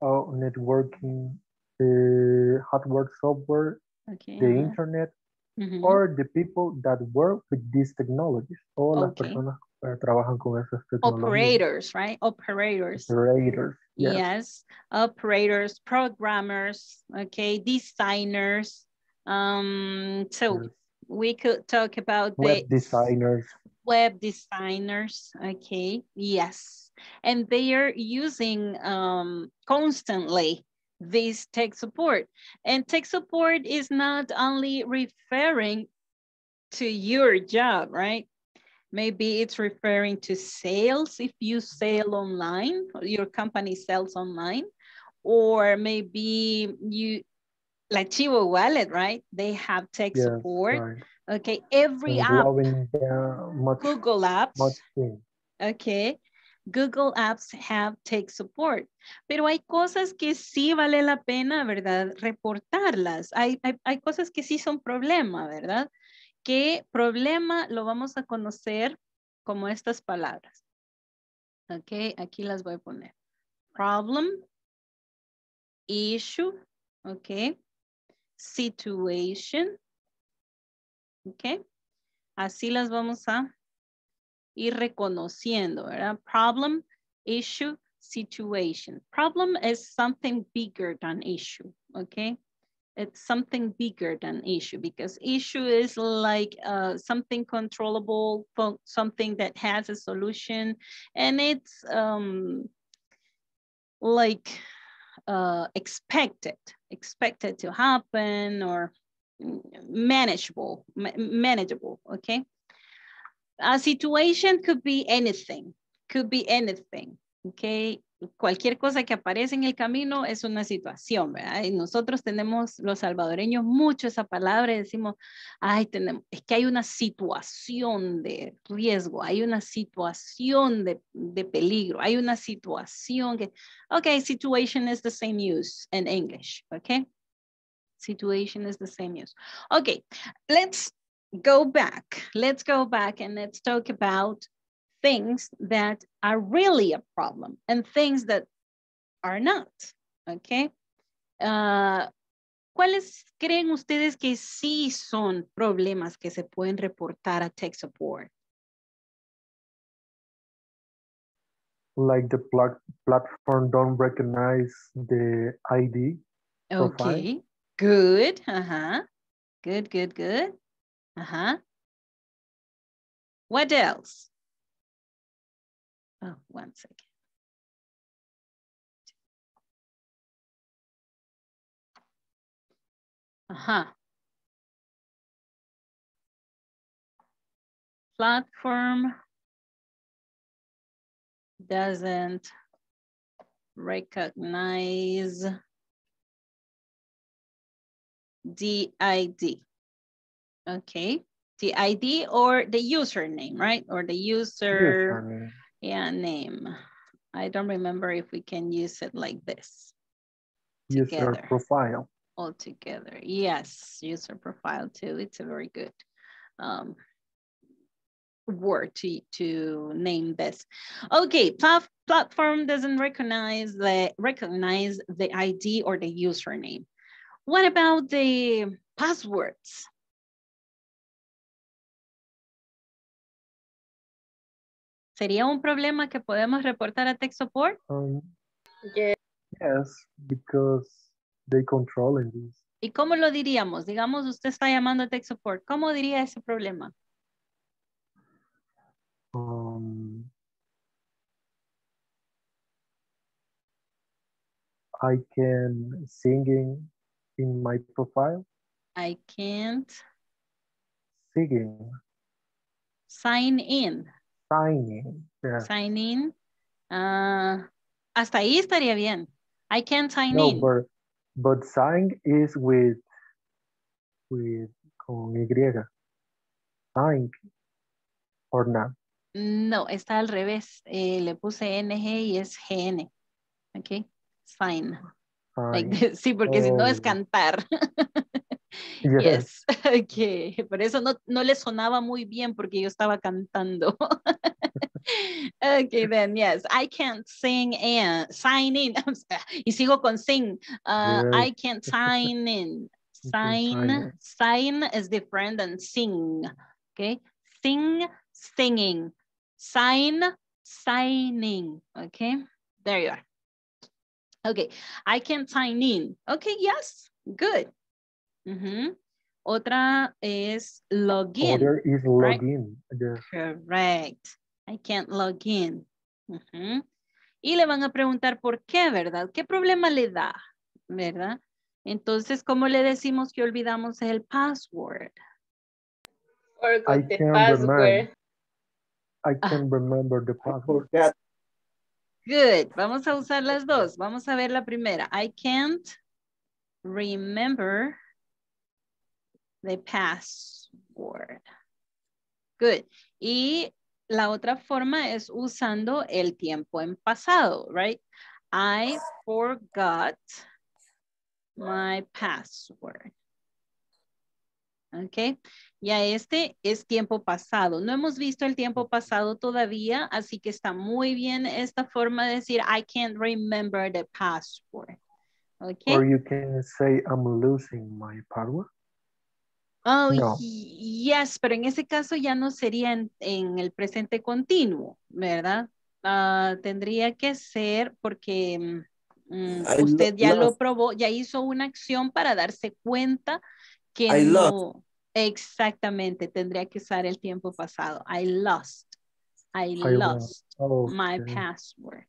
Oh, networking, the hardware, software, Okay. the internet, Mhm. or the people that work with these technologies. Las Okay. personas eh, trabajan con esas. Operators, right? Operators. Operators. Yes. Yes. Operators, programmers, okay, designers. Um, so Yes. we could talk about the Web designers. web designers, okay, yes. And they are using um, constantly this tech support. And tech support is not only referring to your job, right? Maybe it's referring to sales if you sell online, your company sells online, or maybe you, like Chivo Wallet, right? They have tech Yes, support. right. Okay, every app, much, Google Apps, much okay, Google Apps have tech support, pero hay cosas que sí vale la pena, ¿verdad? Reportarlas. Hay, hay, hay cosas que sí son problema, ¿verdad? Que problema lo vamos a conocer como estas palabras. Ok, aquí las voy a poner. Problem, issue, ok, situation, ok. Así las vamos a ir reconociendo, ¿verdad? Problem, issue, situation. Problem is something bigger than issue, okay? It's something bigger than issue because issue is like uh, something controllable, something that has a solution, and it's um, like uh, expected, expected to happen or manageable, ma- manageable, okay? A situation could be anything, could be anything, okay? Cualquier cosa que aparece en el camino es una situación, ¿verdad? Y nosotros tenemos, los salvadoreños, mucho esa palabra decimos, ay, tenemos, es que hay una situación de riesgo, hay una situación de, de peligro, hay una situación que, okay, situation is the same use in English, okay? Situation is the same use. Okay, let's go back. Let's go back and let's talk about things that are really a problem and things that are not. Okay. Uh, ¿Cuáles creen ustedes que sí son problemas que se pueden reportar a tech support? Like the plat- platform don't recognize the ID. Profile. Okay, good. Uh-huh. Good, good, good. Uh-huh. What else? Oh, one second. Uh-huh. Platform doesn't recognize DID. Okay, the ID or the username, right? Or the user, Username. Yeah, name. I don't remember if we can use it like this User profile. all together. Yes, user profile too. It's a very good um, word to, to name this. Okay, plat- platform doesn't recognize the recognize the ID or the username. What about the passwords? ¿Sería un problema que podemos reportar a tech support? Um, Yeah. yes, because they controlling this. ¿Y cómo lo diríamos? Digamos, usted está llamando a tech support. ¿Cómo diría ese problema? Um, I can singing in my profile. I can't Singing, sign in. Signing. Yeah. Sign in. Ah, hasta ahí estaría bien. I can't sign No, in. but but sign is with with con Y. Sign or not. No, está al revés. Eh, le puse NG y es GN. Ok. Sign. Like. Sí, porque si no es Oh. cantar. Yes. Yes. Ok. Por eso no, no le sonaba muy bien porque yo estaba cantando. okay, then yes, I can't sing and sign in. y sigo con sing. Uh. I can't sign in. Sign sign is different than sing. Okay, sing, singing. Sign, signing, okay? There you are. Okay, I can sign in. Okay, yes, good. Otra es login. Other is login. Correct. I can't log in. Y le van a preguntar por qué, ¿verdad? ¿Qué problema le da? ¿Verdad? Entonces, ¿cómo le decimos que olvidamos el password? I the can password. remember. I can remember the password. Good. Vamos a usar las dos. Vamos a ver la primera. I can't remember the password. Good. Y la otra forma es usando el tiempo en pasado, right? I forgot my password. Ok, ya este es tiempo pasado. No hemos visto el tiempo pasado todavía, así que está muy bien esta forma de decir I can't remember the password. Ok. Or you can say I'm losing my password. Oh, No. yes, pero en ese caso ya no sería en, en el presente continuo, ¿verdad? Ah, tendría que ser porque mm, mm, usted ya lo probó, ya hizo una acción para darse cuenta que I no, exactamente, tendría que usar el tiempo pasado. I lost, I I lost my Okay. password.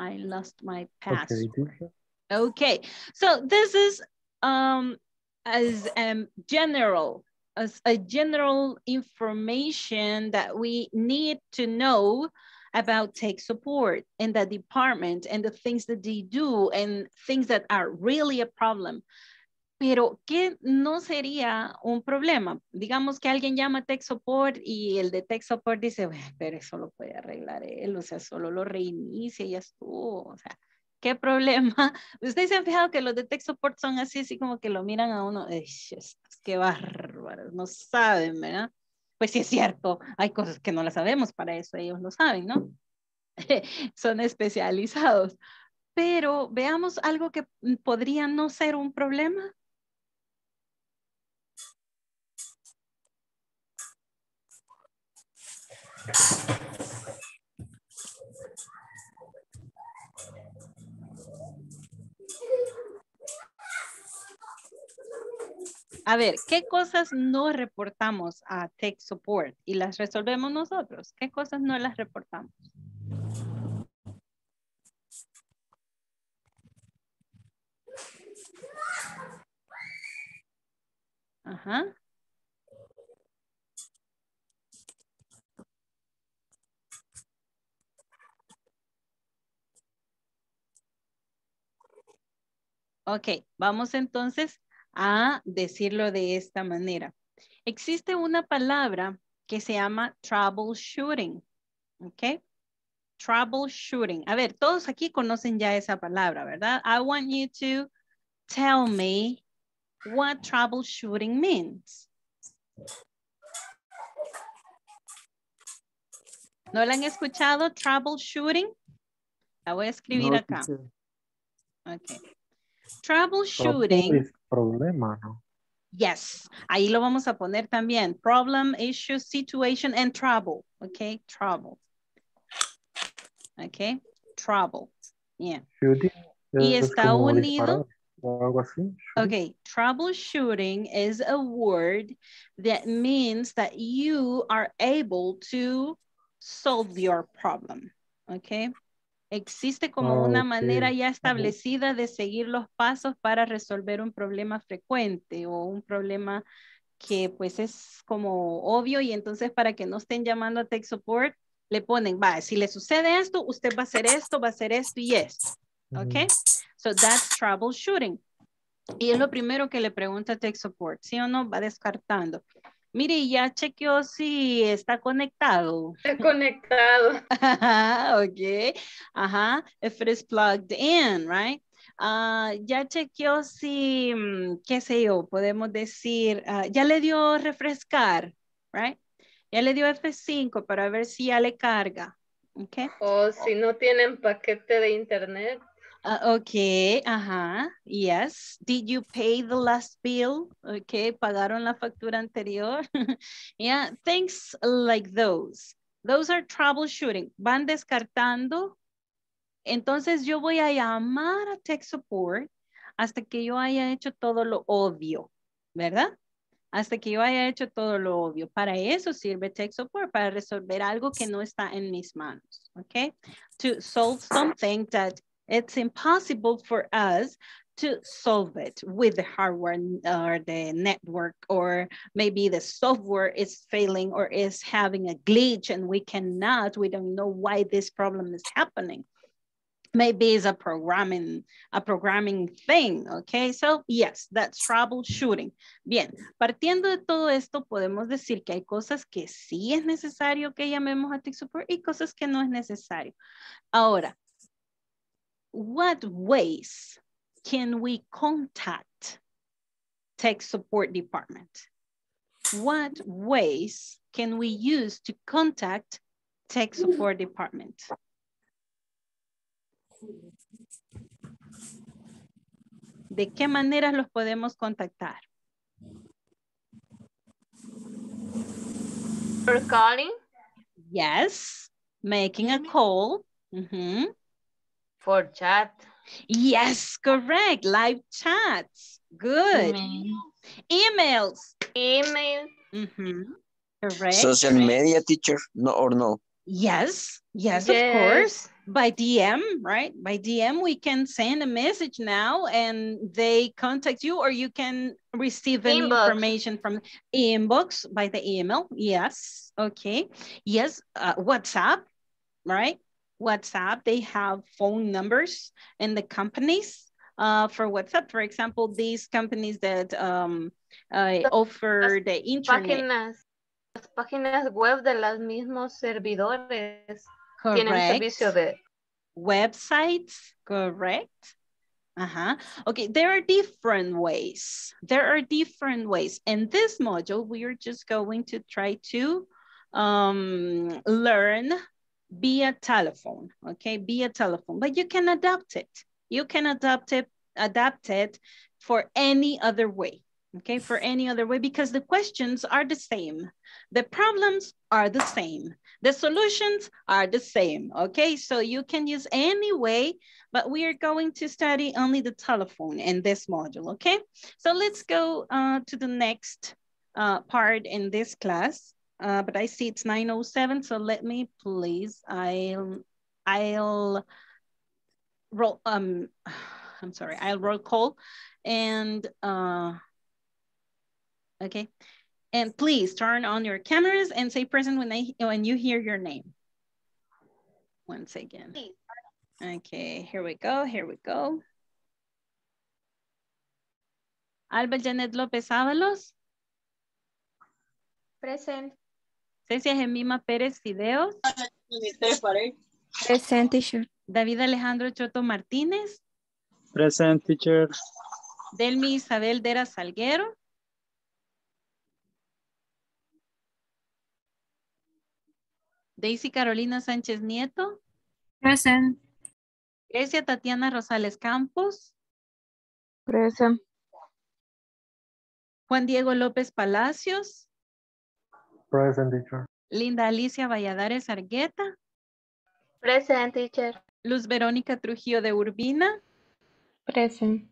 I lost my Okay, password. teacher. Okay, so this is um as um general as a general information that we need to know about tech support and the department and the things that they do and things that are really a problem. Pero ¿qué no sería un problema? Digamos que alguien llama tech support y el de tech support dice, "Bueno, pero eso lo puede arreglar él, o sea, solo lo reinicia y ya estuvo, o sea, ¿Qué problema? Ustedes se han fijado que los de tech support son así, así como que lo miran a uno, "Ey, estos, qué bárbaros, no saben, ¿verdad? Pues sí es cierto, hay cosas que no las sabemos, para eso ellos lo saben, ¿no? son especializados. Pero veamos algo que podría no ser un problema. A ver, ¿qué cosas no reportamos a Tech Support y las resolvemos nosotros? ¿Qué cosas no las reportamos? Ajá. Ok, vamos entonces a decirlo de esta manera. Existe una palabra que se llama troubleshooting, ¿ok? Troubleshooting. A ver, todos aquí conocen ya esa palabra, ¿verdad? I want you to tell me what troubleshooting means. ¿No la han escuchado? Troubleshooting. La voy a escribir No, acá. Ok. Trouble Troubleshooting. Problema, ¿no? Yes, ahí lo vamos a poner también. Problem, issue, situation, and trouble. Okay, trouble. Okay, trouble. Yeah. Shooting eh, Y es está unido. disparar o algo así. shooting. Okay, troubleshooting is a word that means that you are able to solve your problem. Okay. Existe como una Ok. manera ya establecida de seguir los pasos para resolver un problema frecuente o un problema que pues es como obvio y entonces para que no estén llamando a tech support le ponen, va, si le sucede esto, usted va a hacer esto, va a hacer esto y esto. ¿Ok? So that's troubleshooting. Y es lo primero que le pregunta Tech Support, ¿sí o no? Va descartando. Mire, ya chequeó si está conectado. Está conectado. ok. Ajá. If it is plugged in, right? Ah, ya chequeó si, mm, qué sé yo, podemos decir, ah, ya le dio refrescar, right? Ya le dio F5 para ver si ya le carga. Ok. O si no tienen paquete de internet. Ah, okay, ajá, yes. Did you pay the last bill? Okay, pagaron la factura anterior. yeah, things like those. Those are troubleshooting. Van descartando. Entonces yo voy a llamar a tech support hasta que yo haya hecho todo lo obvio, ¿verdad? Hasta que yo haya hecho todo lo obvio. Para eso sirve tech support, para resolver algo que no está en mis manos, ¿ok? To solve something that it's impossible for us to solve it with the hardware or the network, or maybe the software is failing or is having a glitch and we cannot, we don't know why this problem is happening. Maybe it's a programming, a programming thing, okay? So yes, that's troubleshooting. Bien, partiendo de todo esto, podemos decir que hay cosas que sí es necesario que llamemos a tech support y cosas que no es necesario. Ahora, what ways can we contact tech support department? What ways can we use to contact tech support department? ¿De qué maneras los podemos contactar? For calling, Yes, making a call. Mhm. For chat, Yes, correct. Live chats. Good. Email. Emails. email, Mhm. Correct. Social media teacher, no or no? Yes, yes, of course. By DM, right? By DM, we can send a message now and they contact you or you can receive any Inbox. information from inbox by the email. Yes, okay. Yes, uh, WhatsApp, right? WhatsApp, they have phone numbers in the companies uh, for WhatsApp. For example, these companies that um, uh, offer the internet. páginas, las páginas web de los mismos servidores tienen servicio de websites, correct? Uh-huh. Okay, there are different ways. There are different ways. In this module, we are just going to try to um, learn via telephone, okay, via telephone, but you can adapt it. You can adapt it, adapt it for any other way, okay, for any other way, because the questions are the same. The problems are the same. The solutions are the same, okay? So you can use any way, but we are going to study only the telephone in this module, okay? So let's go uh, to the next uh, part in this class. Uh, but I see it's 9.07, so let me please, I'll, I'll roll, um, I'm sorry, I'll roll call and, uh, okay. And please turn on your cameras and say present when, I, when you hear your name. Once again. Okay, here we go, here we go. Alba Janet López Ábalos, Present. Cecia Gemima Pérez Fideos, Present teacher. David Alejandro Choto Martínez, Present teacher. Delmi Isabel Dera Salguero, Daisy Carolina Sánchez Nieto, Present. Grecia Tatiana Rosales Campos, Present. Juan Diego López Palacios, Present teacher. Linda Alicia Valladares Argueta, present teacher. Luz Verónica Trujillo de Urbina. Present.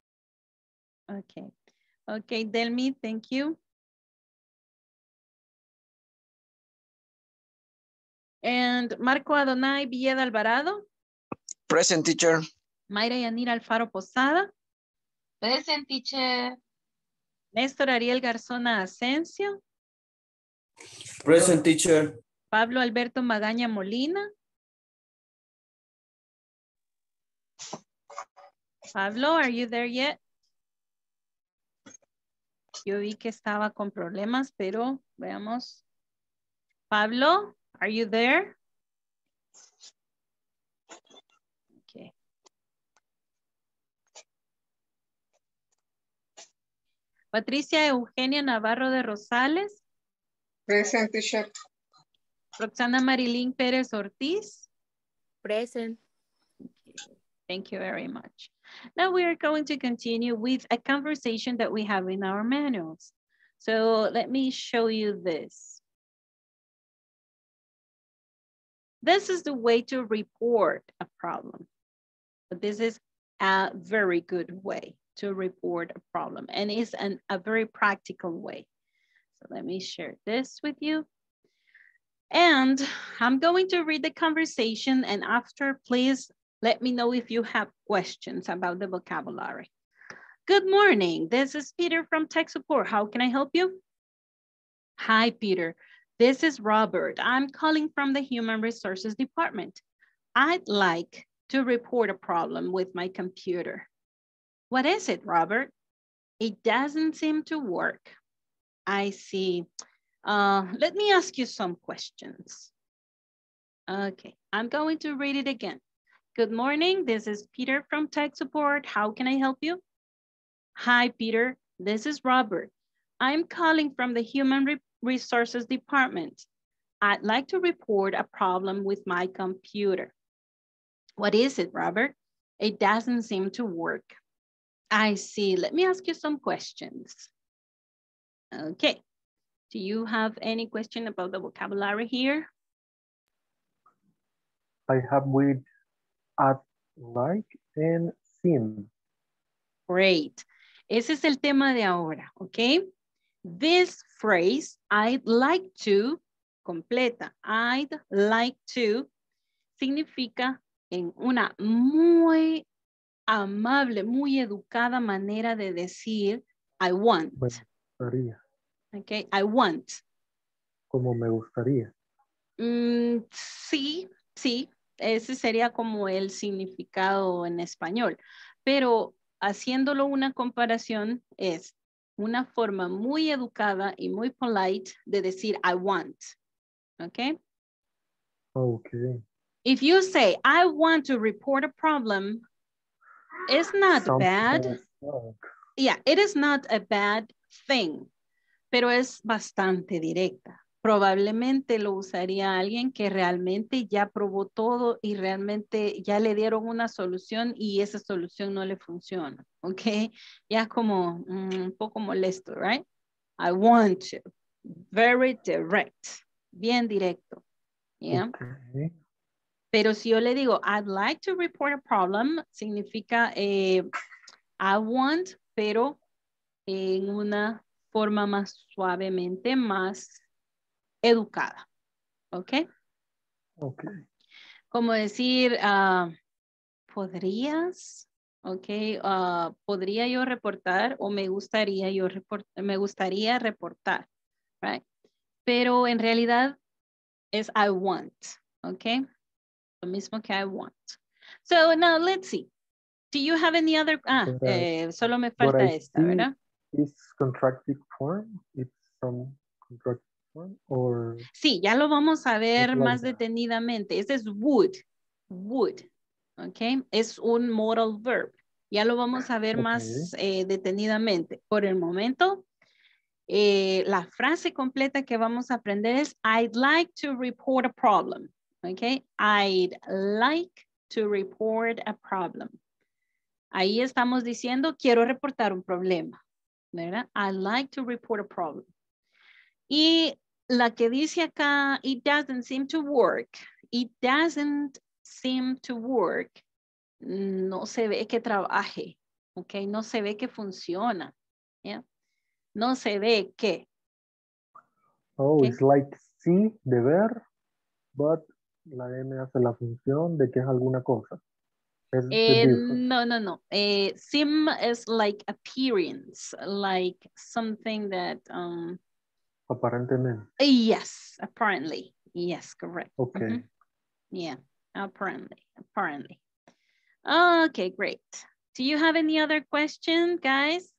Okay. Okay, Delmi, thank you. And Marco Adonai Villeda Alvarado, Present teacher. Mayra Yanira Alfaro Posada, Present teacher. Néstor Ariel Garzona Asensio, Present teacher. Pablo Alberto Magaña Molina. Pablo, are you there yet? Yo vi que estaba con problemas, pero veamos. Pablo, are you there? Okay. Patricia Eugenia Navarro de Rosales, Present teacher. Roxana Marilyn Pérez Ortiz. Present. Thank you very much. Now we are going to continue with a conversation that we have in our manuals. So let me show you this. This is the way to report a problem. But this is a very good way to report a problem and it's an, a very practical way. So let me share this with you. And I'm going to read the conversation and after, please let me know if you have questions about the vocabulary. Good morning, this is Peter from tech support. How can I help you? Hi, Peter. This is Robert. I'm calling from the Human Resources Department. I'd like to report a problem with my computer. What is it, Robert? It doesn't seem to work. I see. Uh, let me ask you some questions. Okay, I'm going to read it again. Good morning, this is Peter from tech support. How can I help you? Hi, Peter, this is Robert. I'm calling from the Human Re Resources Department. I'd like to report a problem with my computer. What is it, Robert? It doesn't seem to work. I see. Let me ask you some questions. Okay. Do you have any question about the vocabulary here? I have with at like and sim. Great. Ese es el tema de ahora, ¿ok? This phrase, I'd like to, completa, I'd like to, significa en una muy amable, muy educada manera de decir I want. Me gustaría. Okay, I want. Como me gustaría. Mm, sí, sí, ese sería como el significado en español, pero haciéndolo una comparación es una forma muy educada y muy polite de decir I want. Okay? Okay. If you say, I want to report a problem, it's not bad. Yeah, it is not a bad thing, pero es bastante directa. Probablemente lo usaría alguien que realmente ya probó todo y realmente ya le dieron una solución y esa solución no le funciona, ¿ok? Ya como mm, un poco molesto, right? I want to. Very direct. Bien directo. Yeah. Okay. Pero si yo le digo, I'd like to report a problem, significa eh, I want, pero en una forma más suavemente, más educada. ¿Ok? Okay. Como decir, ah, ¿podrías? ¿Ok? ah, ¿Podría yo reportar o me gustaría yo report me gustaría reportar? Right? Pero en realidad es I want. ¿Ok? Lo mismo que I want. So now let's see. Do you have any other? Ah, uh, eh, solo me falta esta, ¿verdad? Is contractive form. It's some contractive form or Sí, ya lo vamos a ver más detenidamente. Ese es would. Would. ¿Ok? Es un modal verb. Ya lo vamos a ver más eh, detenidamente. Por el momento, eh, la frase completa que vamos a aprender es I'd like to report a problem. ¿Ok? I'd like to report a problem. Ahí estamos diciendo quiero reportar un problema. ¿Verdad? I'd like to report a problem. Y la que dice acá, it doesn't seem to work. It doesn't seem to work. No se ve que trabaje, ¿ok? No se ve que funciona, ¿ya? No se ve que, Oh, Okay. it's like sí, deber, but la M hace la función de que es alguna cosa. Eh, no, no, no. Eh, seem is like appearance, like something that, um, Aparentemente. yes, apparently. Yes, correct. Okay. Mhm. Yeah, apparently, apparently. Okay, great. Do you have any other question, guys?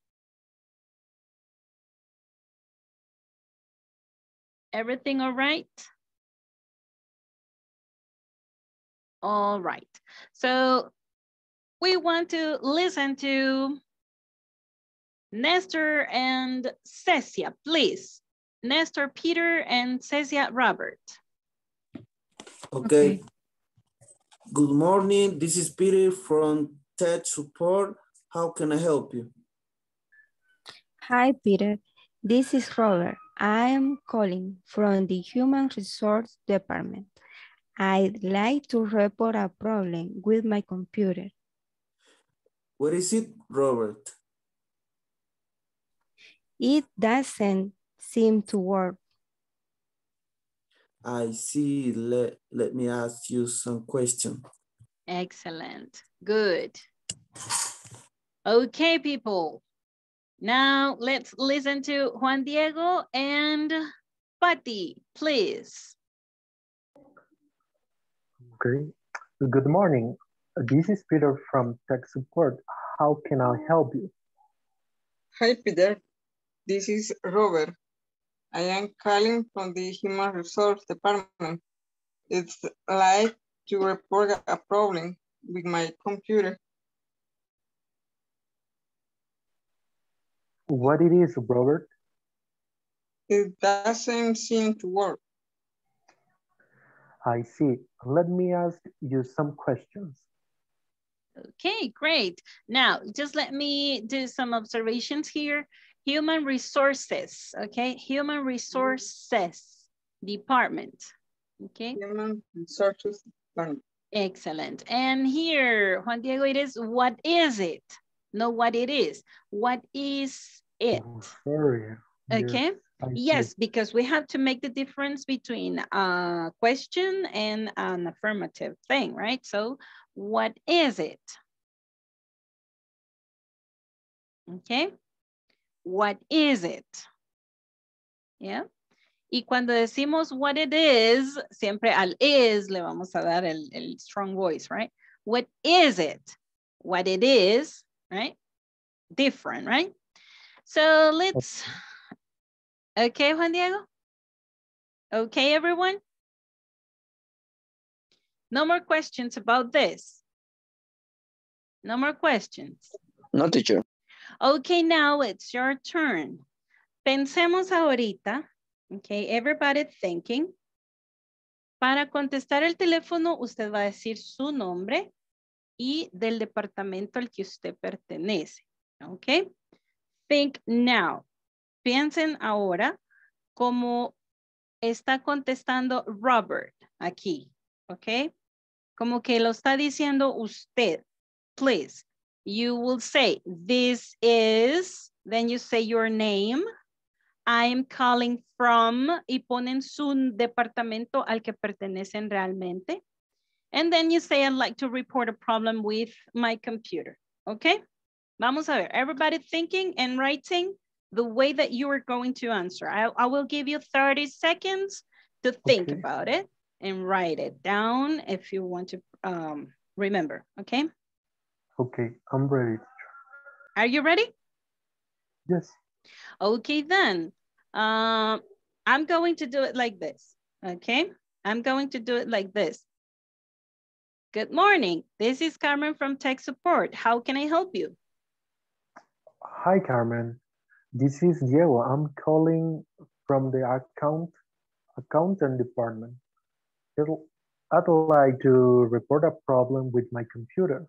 Everything all right? All right. So we want to listen to Nestor and Cecia, please. Nestor, Peter, and Cecia, Robert. Okay. Good morning. This is Peter from Tech Support. How can I help you? Hi, Peter. This is Robert. I am calling from the Human Resource Department. I'd like to report a problem with my computer. What is it, Robert? It doesn't seem to work. I see. Let, let me ask you some questions. Excellent. Good. Okay, people. Now let's listen to Juan Diego and Patty, please. Okay. Good morning. This is Peter from tech support. How can I help you? Hi, Peter. This is Robert. I am calling from the Human Resource Department. It's like to report a problem with my computer. What it is, Robert? It doesn't seem to work. I see. Let me ask you some questions. Okay, great. Now, just let me do some observations here. Human resources, okay? Human resources department, okay? Human resources department. Excellent. And here, Juan Diego, it is, what is it? Know what it is. What is it? Oh, sorry. Okay. Yes, yes, because we have to make the difference between a question and an affirmative thing, right? So what is it? Okay. What is it? Yeah. Y cuando decimos what it is, siempre al is le vamos a dar el, el strong voice, right? What is it? What it is, right? Different, right? So let's, okay, Juan Diego? Okay, everyone? No more questions about this. No more questions. No, teacher. Okay, now it's your turn. Pensemos ahorita, okay, everybody thinking. Para contestar el teléfono, usted va a decir su nombre y del departamento al que usted pertenece, okay? Think now. Piensen ahora como está contestando Robert aquí, ¿ok? Como que lo está diciendo usted. Please, you will say, this is, then you say your name. I'm calling from, y ponen su departamento al que pertenecen realmente. And then you say, I'd like to report a problem with my computer, okay? Vamos a ver, everybody thinking and writing the way that you are going to answer. I, I will give you 30 seconds to think Okay. about it and write it down if you want to um, remember, okay? Okay, I'm ready. Are you ready? Yes. Okay, then. Um, I'm going to do it like this, okay? I'm going to do it like this. Good morning. This is Carmen from Tech Support. How can I help you? Hi, Carmen. This is Diego. I'm calling from the account accountant department. I'd like to report a problem with my computer.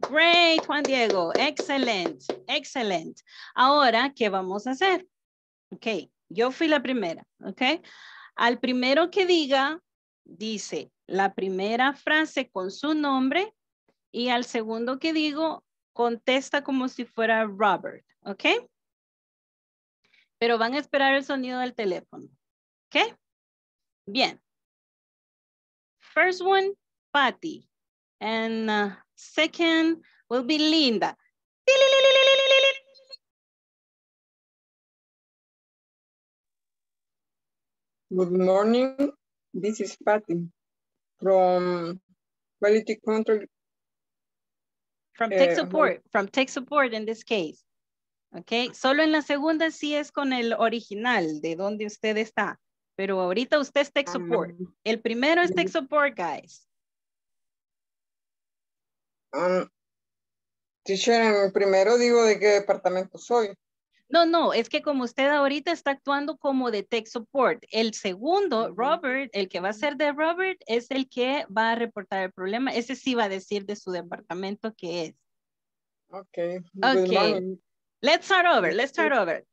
Great, Juan Diego. Excellent, excellent. Ahora, ¿qué vamos a hacer? Ok, yo fui la primera, ok. Al primero que diga, dice la primera frase con su nombre y al segundo que digo, contesta como si fuera Robert, ok. Pero van a esperar el sonido del teléfono, ok. Bien. First one, Patty. And uh, second will be Linda. Good morning. This is Patty from Quality Control. From tech Eh, support, from tech support in this case. Ok, solo en la segunda sí es con el original de donde usted está. Pero ahorita usted es tech support. El primero es tech support, guys. Um, teacher, en el primero digo de qué departamento soy. No, no, es que como usted ahorita está actuando como de tech support. El segundo, Robert, el que va a ser de Robert, es el que va a reportar el problema. Ese sí va a decir de su departamento que es. Okay. Good Okay. morning. Let's start over, let's start over.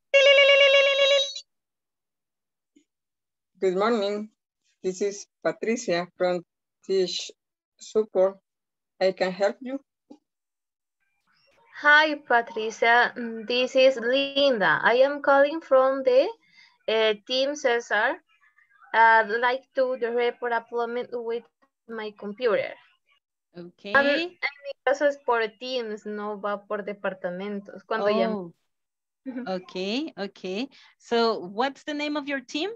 Good morning. This is Patricia from teach support. I can help you. Hi, Patricia. Mm, This is Linda. I am calling from the uh, team Cesar. I'd like to report a problem with my computer. Okay. En mi caso es por teams, no va por departamentos. Cuando llamo. Oh, okay, okay. So what's the name of your team?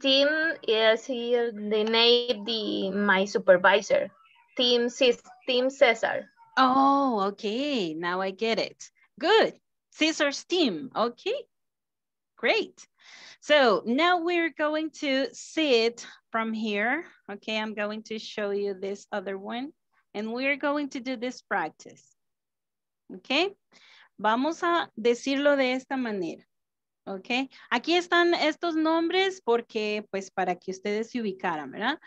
Team is here, the name, the, my supervisor. Team, Cis, team Cesar. Oh, okay. Now I get it. Good. Caesar's team. Okay. Great. So now we're going to see it from here. Okay, I'm going to show you this other one. And we're going to do this practice. Okay. Vamos a decirlo de esta manera. Ok. Aquí están estos nombres porque, pues, para que ustedes se ubicaran, ¿verdad?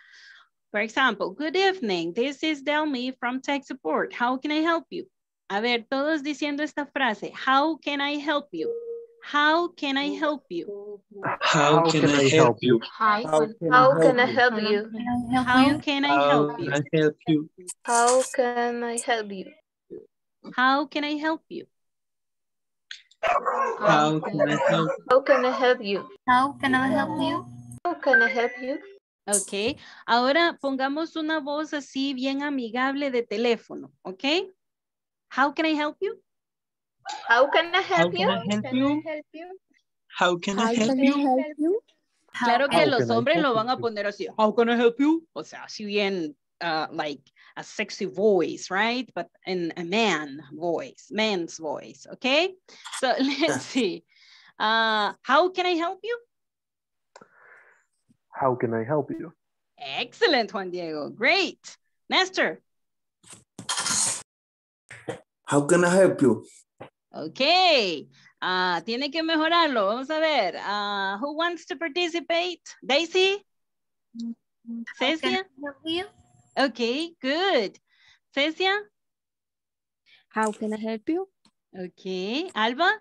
For example, good evening. This is Delmi from tech support. How can I help you? A ver, todos diciendo esta frase. How can I help you? How can I help you? How can I help you? How, how can I help you? How can? I help you? How can I help you? How can I help you? How can I help How can I help you? How can I help you? How can I help you? Ok, ahora pongamos una voz así bien amigable de teléfono, ¿ok? How can I help you? How can I How help can you? I help you? How can I help you? Claro que los hombres lo van a poner así. How can I help you? O sea, así bien, uh, like a sexy voice, right? But in a man voice, man's voice, okay? So let's see. Uh, how can I help you? How can I help you? Excellent, Juan Diego. Great. Nestor. How can I help you? Okay. Ah, tiene que mejorarlo. Vamos a ver. Ah, who wants to participate? Daisy? How can I help you? Okay, good. Cecia? How can I help you? Okay. Alba?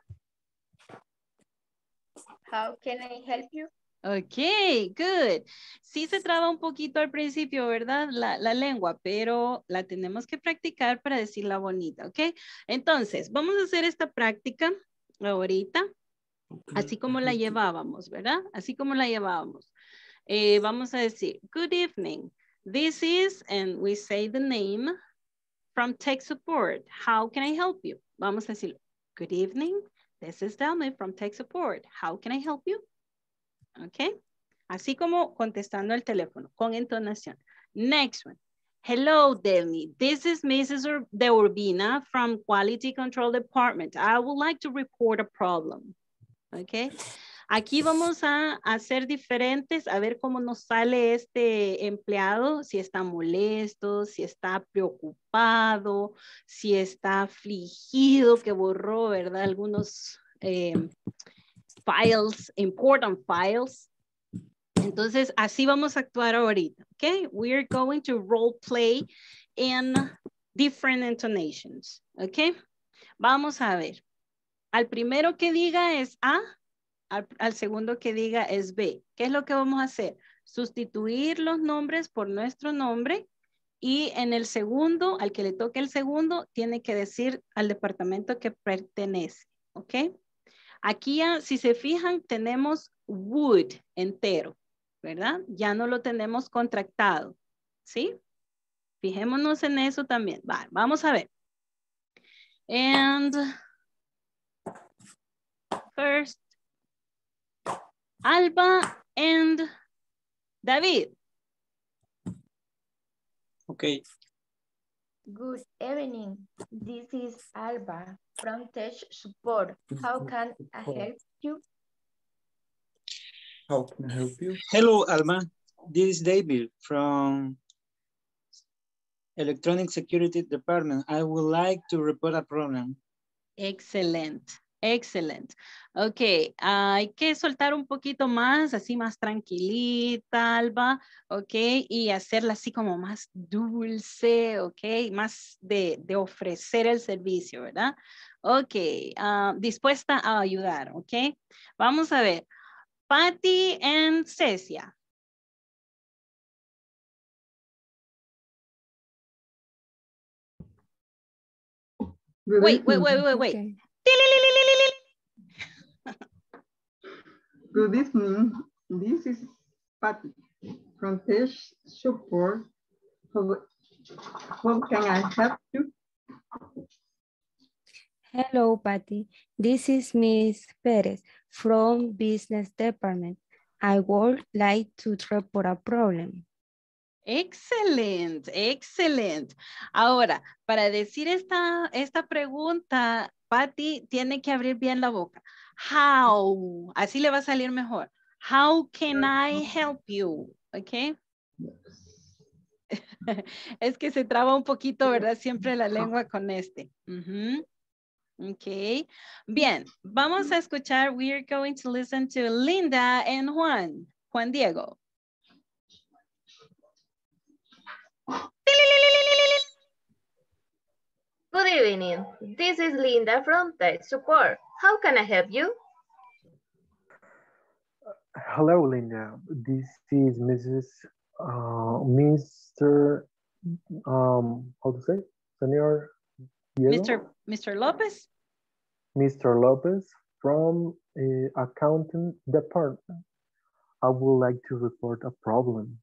How can I help you? Okay, good. Sí se traba un poquito al principio, ¿verdad? La, la lengua, pero la tenemos que practicar para decirla bonita, ¿ok? Entonces, vamos a hacer esta práctica ahorita, así como la llevábamos, ¿verdad? Así como la llevábamos. Eh, vamos a decir, good evening. This is, and we say the name from tech support. How can I help you? Vamos a decir, good evening. This is Delmi from tech support. How can I help you? Okay. Así como contestando el teléfono, con entonación. Next one. Hello, Delmi. This is Mrs. Ur De Urbina from Quality Control Department. I would like to report a problem. ¿Ok? Aquí vamos a hacer diferentes, a ver cómo nos sale este empleado, si está molesto, si está preocupado, si está afligido, que borró, ¿verdad? Algunos eh, files, important files. Entonces, así vamos a actuar ahorita, ¿ok? We're going to role play in different intonations, ¿ok? Vamos a ver. Al primero que diga es A, al, segundo que diga es B. ¿Qué es lo que vamos a hacer? Sustituir los nombres por nuestro nombre y en el segundo, al que le toque el segundo, tiene que decir al departamento que pertenece, ¿ok? Aquí, ya, si se fijan, tenemos would entero, ¿verdad? Ya no lo tenemos contractado, ¿sí? Fijémonos en eso también. Va, vamos a ver. And first, Alba and David. Okay. Good evening. This is Alba from Tech Support. How can I help you? How can I help you? Hello, Alma. This is David from Electronic Security Department. I would like to report a problem. Excelente, Excelente. Ok, hay que soltar un poquito más, así más tranquilita, Alba, ok, y hacerla así como más dulce, ok, más de, de ofrecer el servicio, ¿verdad? Ok, ah, dispuesta a ayudar, ok. Vamos a ver, Patty and Cecia. Wait, wait, wait, wait, wait. Okay. Good evening. This is Patty from Tech Support. How, how can I help you? Hello, Patty. This is Miss Perez from Business Department. I would like to report a problem. Excelente, excelente. Ahora, para decir esta, esta pregunta, Patty tiene que abrir bien la boca. How, así le va a salir mejor. How can I help you? ¿Ok? es que se traba un poquito, ¿verdad? Siempre la lengua con este. Ok. Bien, vamos a escuchar. We are going to listen to Linda and Juan. Juan Diego. Good evening. This is Linda from Tech Support. How can I help you? Hello, Linda. This is Mrs. Uh, Mr. Um, how to say? Senor Diego? Mr. Mr. Lopez? Mr. Lopez from uh, accounting department. I would like to report a problem.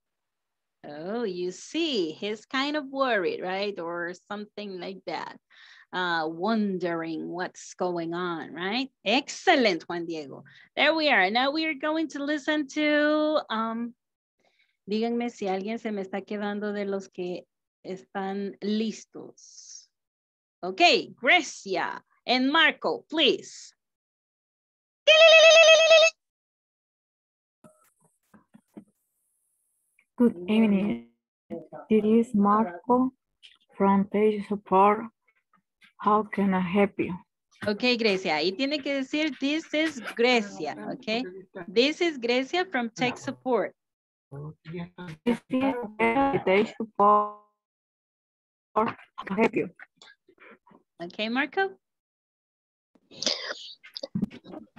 Oh, you see, he's kind of worried, right? Or something like that. Uh, wondering what's going on, right? Excellent, Juan Diego. There we are. Now we are going to listen to, um, díganme si alguien se me está quedando de los que están listos. Okay, Grecia and Marco, please. Good evening. This is Marco from Page Support. How can I help you? Ok, Grecia. Ahí tiene que decir, this is Grecia, ok? This is Grecia from Tech Support. This is Tech Support. How help you? Okay, Marco.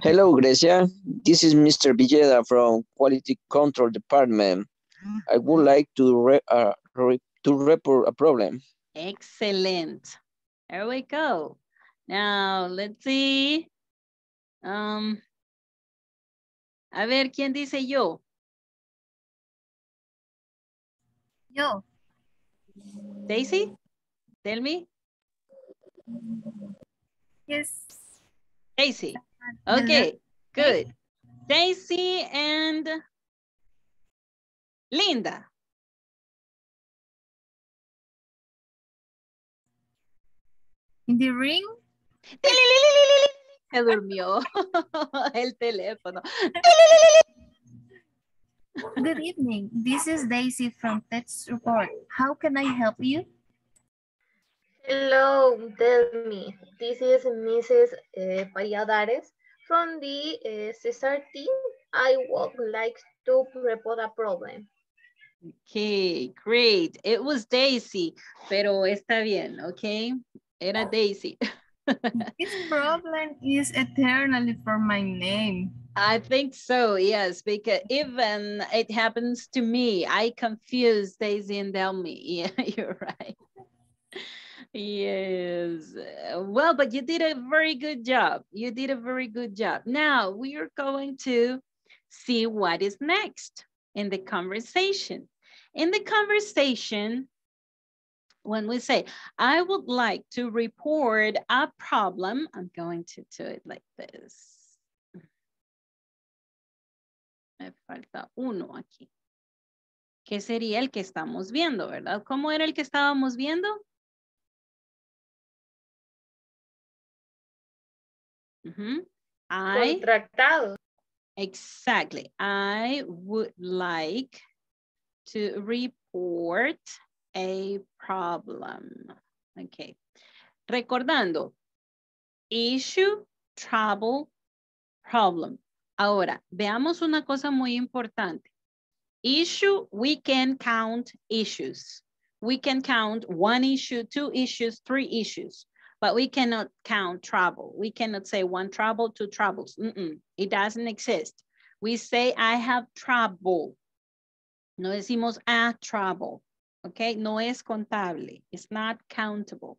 Hello, Grecia. This is Mr. Villeda from Quality Control Department. I would like to re, uh, re, to report a problem. Excellent. There we go. Now, let's see. Um, a ver, ¿quién dice yo? Yo. Daisy, tell me. Yes. Daisy. Okay, good. Daisy and Linda. In the ring. Se durmió el teléfono. Good evening. This is Daisy from Tech Support. How can I help you? Hello, tell me. This is Mrs. Uh, Valladares from the uh, Cesar team. I would like to report a problem. Okay, great. It was Daisy, pero está bien, okay? Era Daisy. this problem is eternally for my name. I think so, yes, because even it happens to me. I confuse Daisy and Delmy. Yeah, you're right. Yes. Well, but you did a very good job. You did a very good job. Now we are going to see what is next in the conversation. In the conversation, when we say, I would like to report a problem, I'm going to do it like this. Me falta uno aquí. ¿Qué sería el que estamos viendo, verdad? ¿Cómo era el que estábamos viendo? Mm -hmm. I, Contractado. Exactly. I would like to report a problem. Okay. Recordando, issue, trouble, problem. Ahora, veamos una cosa muy importante. Issue, we can count issues. We can count one issue, two issues, three issues, but we cannot count trouble. We cannot say one trouble, two troubles. Mm -mm. It doesn't exist. We say, I have trouble. No decimos a trouble. Okay, no es contable. It's not countable.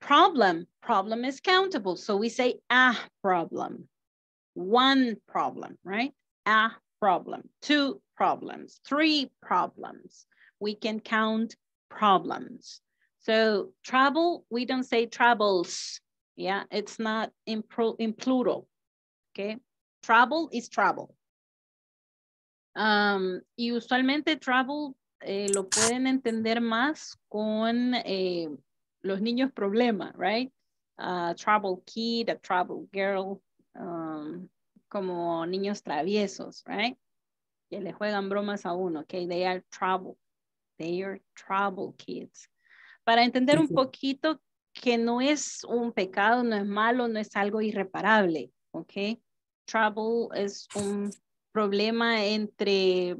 Problem, problem is countable. So we say a problem, one problem, right? A problem, two problems, three problems. We can count problems. So trouble, we don't say troubles. Yeah, it's not in, pro, in plural. Okay, trouble is trouble. Um, y usualmente trouble eh, lo pueden entender más con eh, los niños problema, right? A trouble kid, a trouble girl, um, como niños traviesos, right? Que le juegan bromas a uno, okay? They are trouble. They are trouble kids. Para entender un poquito que no es un pecado, no es malo, no es algo irreparable, ¿ok? Trouble es un problema entre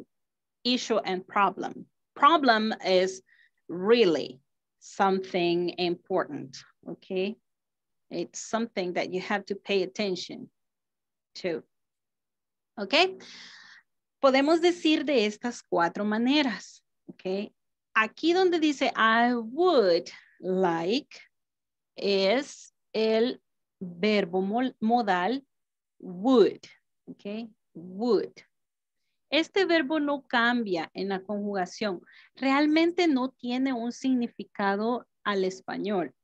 issue and problem. Problem is really something important, okay? It's something that you have to pay attention to, okay? Podemos decir de estas cuatro maneras, okay? Aquí donde dice I would like es el verbo modal would, okay? Would. Este verbo no cambia en la conjugación. Realmente no tiene un significado al español.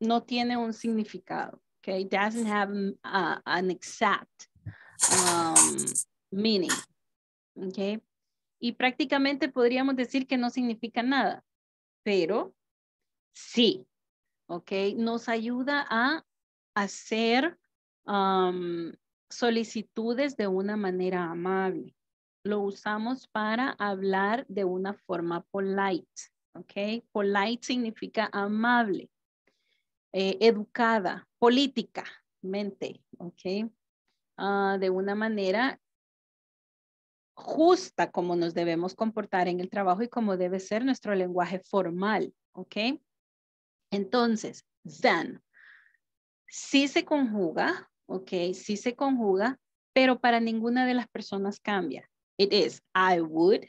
No tiene un significado. Okay, doesn't have uh, an exact um, meaning. Okay. Y prácticamente podríamos decir que no significa nada, pero sí, ok, nos ayuda a hacer solicitudes de una manera amable lo usamos para hablar de una forma polite, ¿ok? Polite significa amable, eh, educada, políticamente, ¿ok? Ah, de una manera justa como nos debemos comportar en el trabajo y como debe ser nuestro lenguaje formal, ¿ok? Entonces, then, sí se conjuga, ¿ok? Sí se conjuga, pero para ninguna de las personas cambia. It is I would,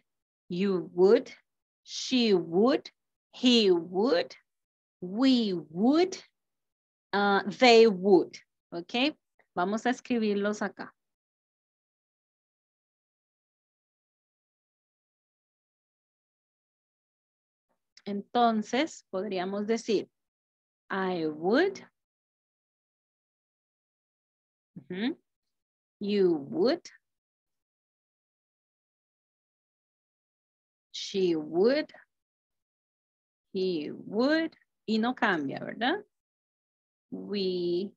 you would, she would, he would, we would, uh, they would. ¿Ok? Vamos a escribirlos acá. Entonces, podríamos decir, I would. You would. She would. He would. Y no cambia, ¿verdad? We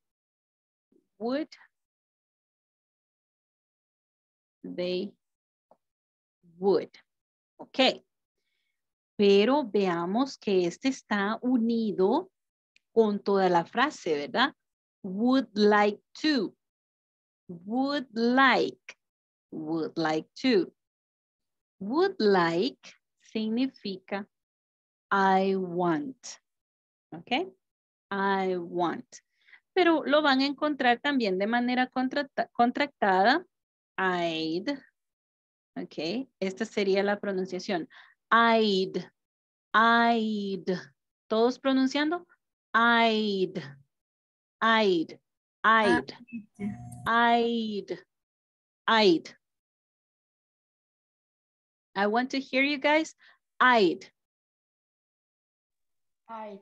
would. They would. Ok. Pero veamos que este está unido con toda la frase, ¿verdad? Would like to. Would like. Would like to. Would like significa I want. ¿Ok? I want. Pero lo van a encontrar también de manera contractada. I'd. Ok. Esta sería la pronunciación. I'd. I'd. ¿Todos pronunciando? I'd. I'd. I'd. I'd. I'd. I want to hear you guys. I'd. I'd.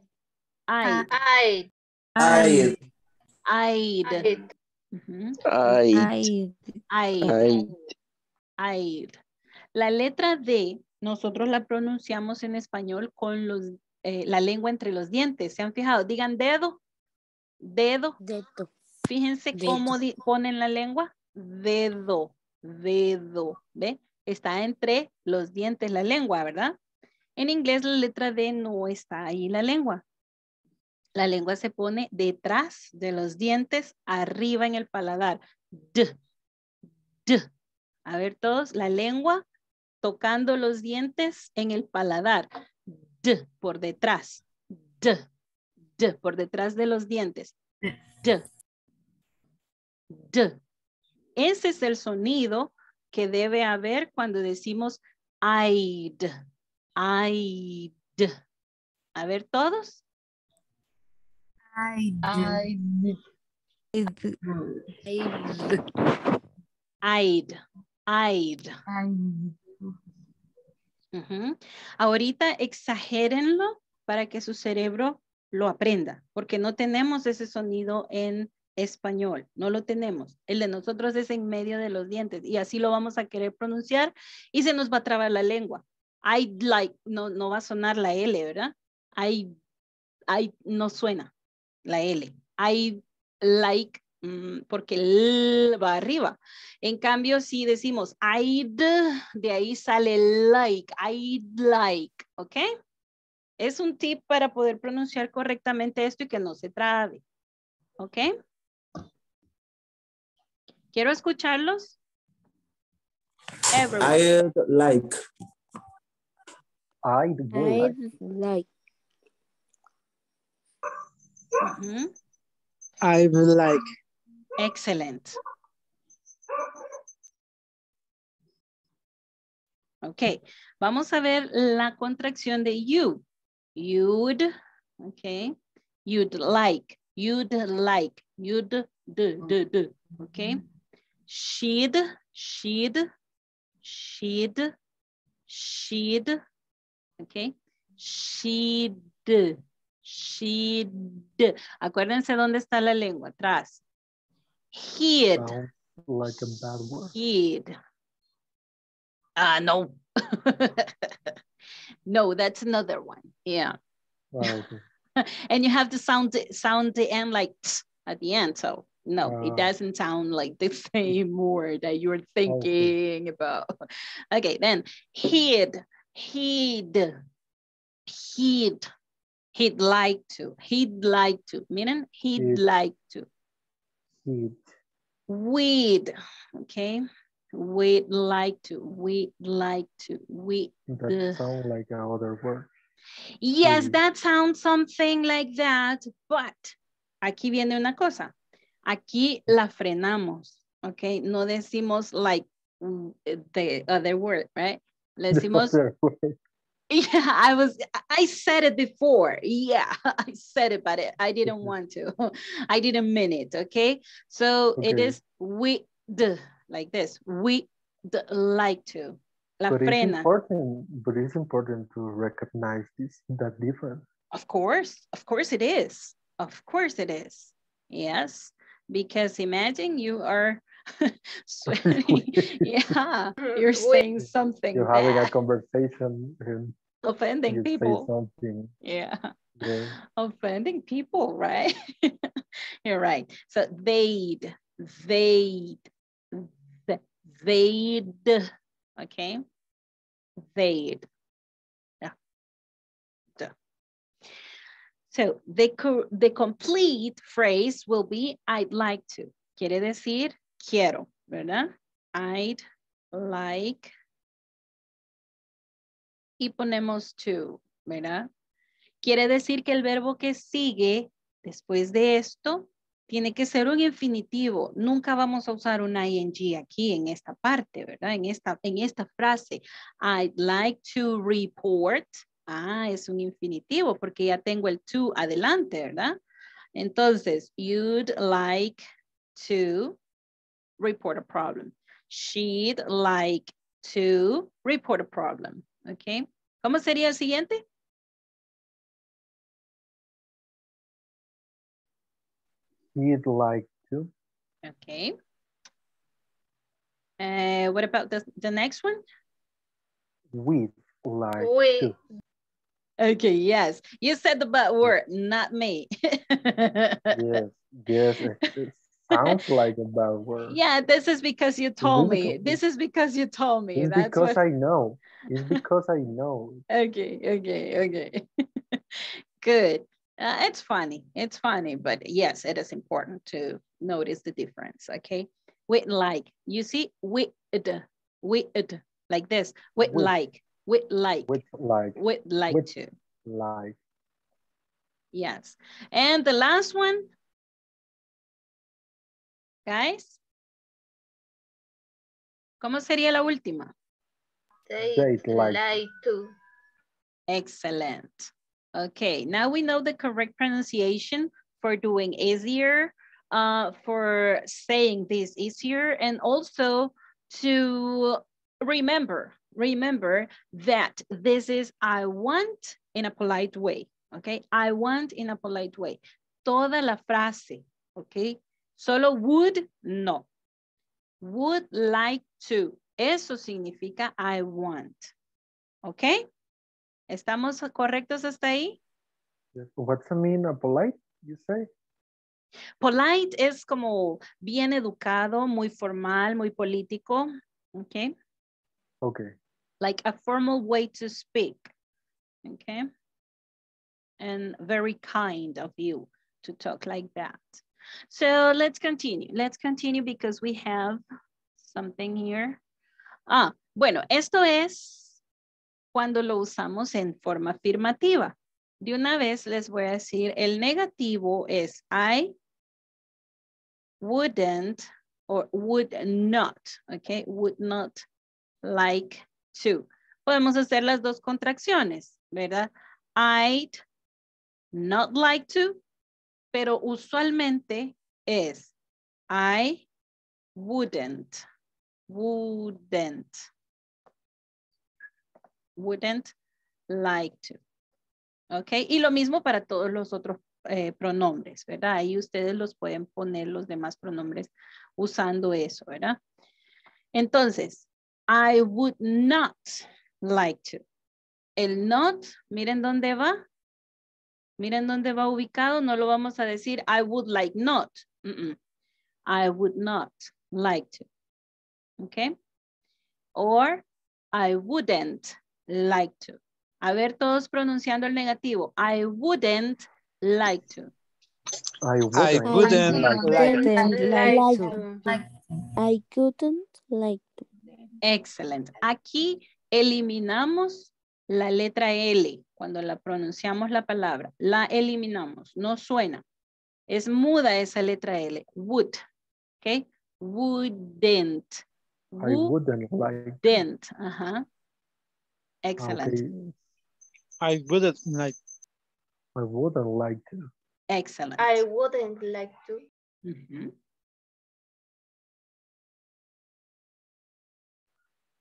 I'd. I'd. I'd. I'd. I'd. I'd. I'd. La letra D, nosotros la pronunciamos en español con los, eh, la lengua entre los dientes. ¿Se han fijado? Digan dedo. Dedo. Dedo. Fíjense cómo ponen la lengua. Dedo. Dedo. ¿Ve? Está entre los dientes la lengua, ¿verdad? En inglés la letra D no está ahí la lengua. La lengua se pone detrás de los dientes, arriba en el paladar. D. D. A ver todos, la lengua tocando los dientes en el paladar. D, por detrás. D. D, por detrás de los dientes. D. D. Ese es el sonido que debe haber cuando decimos I'd. I'd. A ver todos. I'd. I'd. I'd. I'd. Ahorita exagérenlo para que su cerebro lo aprenda, porque no tenemos ese sonido en español, no lo tenemos. El de nosotros es en medio de los dientes y así lo vamos a querer pronunciar y se nos va a trabar la lengua. I like, no, no va a sonar la L, ¿verdad? I, I no suena la L. I like, porque el va arriba. En cambio, si decimos I'd, de ahí sale like, I'd like, ¿ok? Es un tip para poder pronunciar correctamente esto y que no se trabe. ¿Ok? Quiero escucharlos. Everyone. I'd like. I'd like. like. Ujú. I would like. Excellent. Ok, vamos a ver la contracción de you. You'd, ok. You'd like, you'd like, you'd, d, d, d, ok. She'd, she'd, she'd, she'd, ok. She'd, she'd. Acuérdense dónde está la lengua, atrás. Sounds like a bad word. he'd. Ah, no. no, that's another one. Yeah. Oh, okay. and you have to sound sound the end like at the end. So no, it Ah. doesn't sound like the same word that you're thinking about. Okay, then he'd, he'd, he'd, he'd like to, he'd like to, meaning he'd He'd. like to. He'd. We'd, okay, we'd like to, we'd like to, we. That sounds like another word. Yes, We'd. that sounds something like that, but aquí viene una cosa. Aquí la frenamos, okay? No decimos like mm, the other word, right? Le decimos. yeah, I was, I said it before. Yeah, I said it, but I didn't mm-hmm. want to. I didn't mean it, okay? So it Okay. is we, the, like this, we the, like to. La But it's important. But it's important to recognize this that difference. Of course, of course it is. Of course it is. Yes, because imagine you are. yeah, you're saying something You're having a conversation and offending you say people. something. Yeah, Yeah. offending people, right? you're right. So they'd, they'd, they'd, okay? They'd. Yeah. So the, the complete phrase will be I'd like to. Quiere decir quiero, ¿verdad? I'd like. Y ponemos to, ¿verdad? Quiere decir que el verbo que sigue después de esto tiene que ser un infinitivo. Nunca vamos a usar un ing aquí en esta parte, ¿verdad? En esta, en esta frase. I'd like to report. Ah, es un infinitivo porque ya tengo el to adelante, ¿verdad? Entonces, you'd like to report a problem. She'd like to report a problem. ¿Ok? ¿Cómo sería el siguiente? He'd like to. Okay. Uh, what about the, the next one? We'd like We, to. Okay, yes. You said the bad word, not me. Yes. Yes. Sounds like a bad word. yeah, this is because you told me. because- This is because you told me. It's That's because what... I know. It's because I know. Okay, okay, okay. Good. Uh, it's funny. It's funny, but yes, it is important to notice the difference, okay? With like, you see, with, with, like this, with With. like, with like, With like. with like with- to. Like. Yes. And the last one, guys. ¿Cómo sería la última? they They'd like like to. Excellent. Okay, now we know the correct pronunciation for doing easier, uh, for saying this easier, and also to remember, remember that this is I want in a polite way, okay? I want in a polite way. Toda la frase, okay? Solo would, no. Would like to. Eso significa I want, okay? ¿Estamos correctos hasta ahí? What's the mean of polite, you say? Polite es como bien educado, muy formal, muy político. Okay. Okay. Like a formal way to speak. Okay. And very kind of you to talk like that. So let's continue. Let's continue because we have something here. Ah, bueno, esto es cuando lo usamos en forma afirmativa. De una vez les voy a decir, el negativo es I wouldn't or would not, okay? Would not like to. Podemos hacer las dos contracciones, ¿verdad? I'd not like to, pero usualmente es I wouldn't, wouldn't, wouldn't like to. ¿Ok? Y lo mismo para todos los otros eh, pronombres, ¿verdad? Ahí ustedes los pueden poner los demás pronombres usando eso, ¿verdad? Entonces, I would not like to. El not, miren dónde va. Miren dónde va ubicado. No lo vamos a decir I would like not. I would not like to. ¿Ok? Or I wouldn't like to. A ver, todos pronunciando el negativo. I wouldn't like to. I wouldn't, I wouldn't like, to. I couldn't like to. Excelente. Aquí eliminamos la letra L cuando la pronunciamos la palabra. La eliminamos, no suena. Es muda esa letra L. Would. ¿Ok? Wouldn't. I wouldn't like. Wouldn't. Ajá. Excellent. Okay. I wouldn't like. I wouldn't like to. Excellent. I wouldn't like to. Ujú.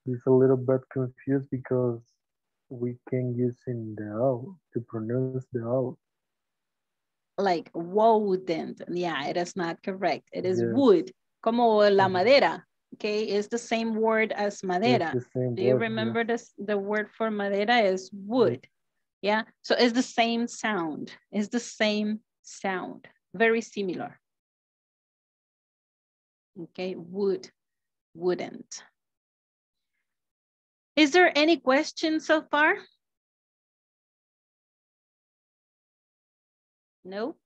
It's a little bit confused because we can use in the O to pronounce the O. Like wouldn't. Yeah, it is not correct. It is Yes. would. Como la Mhm. madera. Okay, it's the same word as madera. It's the same Do you word, yeah. remember this? The word for madera is wood. Yeah, so it's the same sound. It's the same sound. Very similar. Okay, wood, wouldn't. Is there any question so far? No?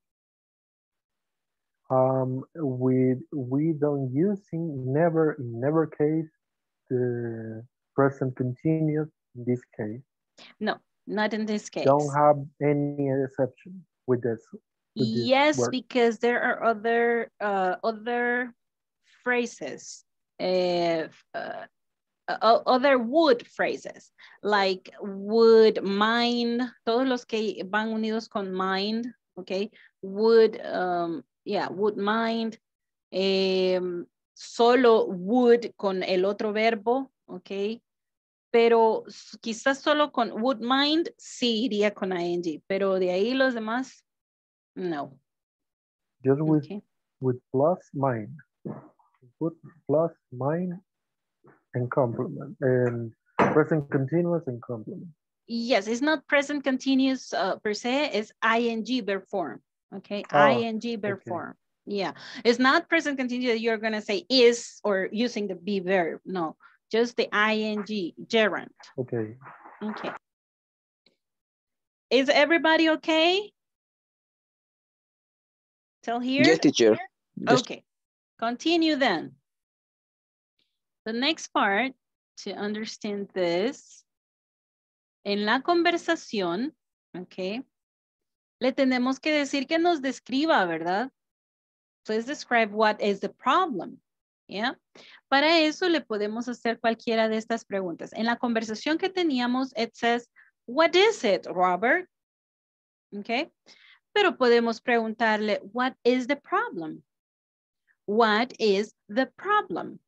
Um, we we don't using never in never case the present continuous in this case. No, not in this case. Don't have any exception with this. with Yes, word. because there are other uh, other phrases, uh, uh, uh, other would phrases, like would, mind, todos los que van unidos con mind, okay, would, um, yeah, would mind, em, solo would con el otro verbo, okay, pero quizás solo con would mind sí iría con ing, pero de ahí los demás, no. Just with Okay. with plus mind. Put plus mine and complement and present continuous and complement. Yes, it's not present continuous uh, per se, it's ing verb form. Okay, Oh, ing verb okay. form. Yeah, it's not present continuous. You're gonna say is or using the be verb. No, just the ing gerund. Okay. Okay. Is everybody okay? Till here? Yes, teacher. Yes. Okay, continue then. The next part, to understand this, en la conversación, okay, le tenemos que decir que nos describa, ¿verdad? Please describe what is the problem, yeah? Para eso le podemos hacer cualquiera de estas preguntas. En la conversación que teníamos, it says, what is it, Robert? Okay. Pero podemos preguntarle, what is the problem? What is the problem?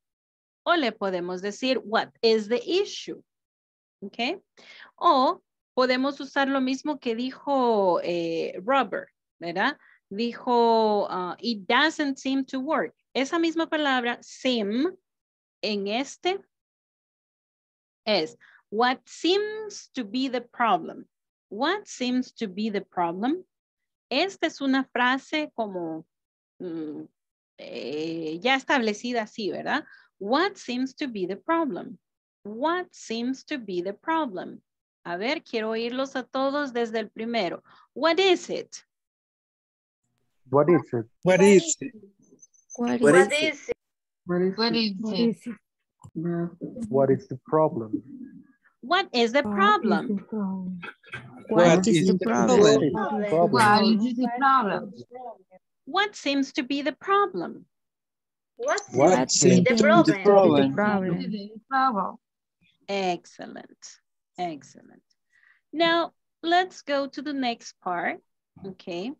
O le podemos decir, what is the issue? ¿Ok? O podemos usar lo mismo que dijo eh, Robert, ¿verdad? Dijo, uh, it doesn't seem to work. Esa misma palabra, seem, en este es what seems to be the problem. What seems to be the problem? Esta es una frase como mm, eh, ya establecida así, ¿verdad? What seems to be the problem? What seems to be the problem? A ver, quiero oírlos a todos desde el primero. What is it? What is it? What is it? What is it? What is What it? is it? What is the problem? What is the problem? What is the problem? What is the problem? What seems to be the problem? What What seems to be seems the problem? The problem. Excellent, excellent. Now, let's go to the next part, okay?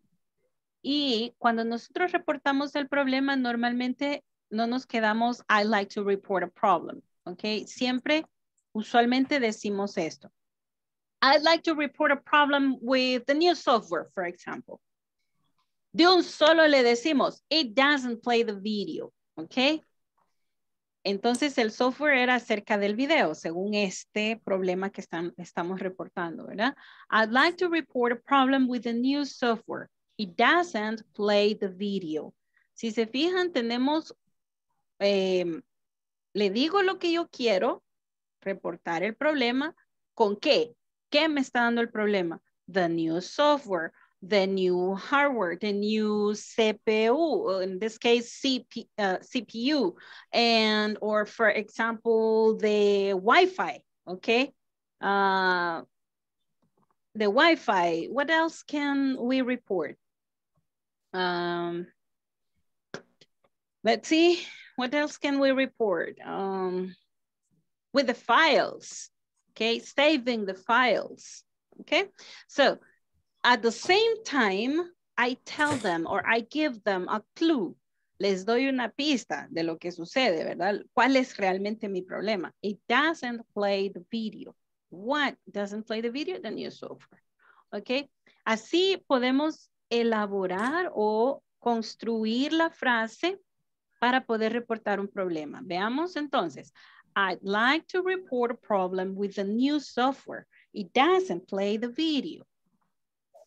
Y cuando nosotros reportamos el problema, normalmente no nos quedamos, I like to report a problem, okay? Siempre, usualmente decimos esto. I'd like to report a problem with the new software, for example. De un solo le decimos, it doesn't play the video, okay? Entonces el software era acerca del video, según este problema que están, estamos reportando, ¿verdad? I'd like to report a problem with the new software. It doesn't play the video. Si se fijan, tenemos, eh, le digo lo que yo quiero, reportar el problema, ¿con qué? ¿Qué me está dando el problema? The new software the new hardware, the new CPU, in this case, CP, uh, CPU, and or for example, the Wi-Fi, okay? Uh, the Wi-Fi, what else can we report? Um, let's see, what else can we report? Um, with the files, okay? Saving the files, okay? So at the same time, I tell them or I give them a clue. Les doy una pista de lo que sucede, ¿verdad? ¿Cuál es realmente mi problema? It doesn't play the video. What doesn't play the video? The new software. ¿Ok? Así podemos elaborar o construir la frase para poder reportar un problema. Veamos entonces. I'd like to report a problem with the new software. It doesn't play the video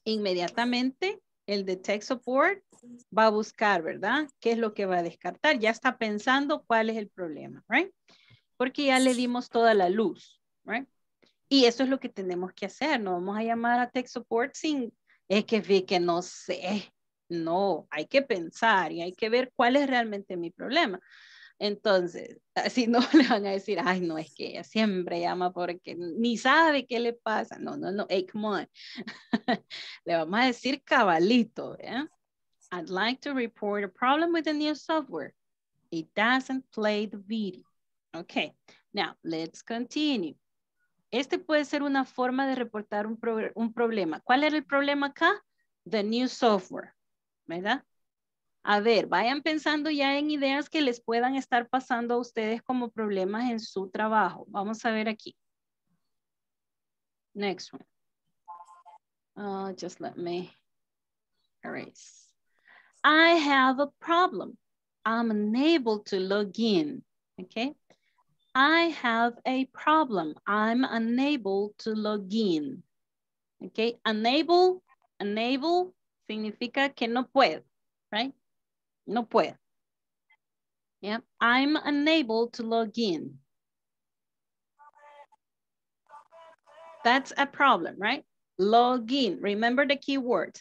inmediatamente el de tech support va a buscar, ¿verdad? ¿Qué es lo que va a descartar? Ya está pensando cuál es el problema, right? Porque ya le dimos toda la luz, right? Y eso es lo que tenemos que hacer. No vamos a llamar a tech support sin, es que no sé. No, hay que pensar y hay que ver cuál es realmente mi problema. Entonces, así no le van a decir, ay, no, es que ella siempre llama porque ni sabe qué le pasa. No, no, no, hey, come on. le vamos a decir cabalito, ¿eh? I'd like to report a problem with the new software. It doesn't play the video. Okay, now let's continue. Este puede ser una forma de reportar un, un problema. ¿Cuál era el problema acá? The new software, ¿verdad? A ver, vayan pensando ya en ideas que les puedan estar pasando a ustedes como problemas en su trabajo. Vamos a ver aquí. Next one. Uh, just let me erase. I have a problem. I'm unable to log in. Okay. I have a problem. I'm unable to log in. Okay. Unable, unable significa que no puedo, right? No puedo. Yeah, I'm unable to log in. That's a problem, right? Log in. Remember the keywords.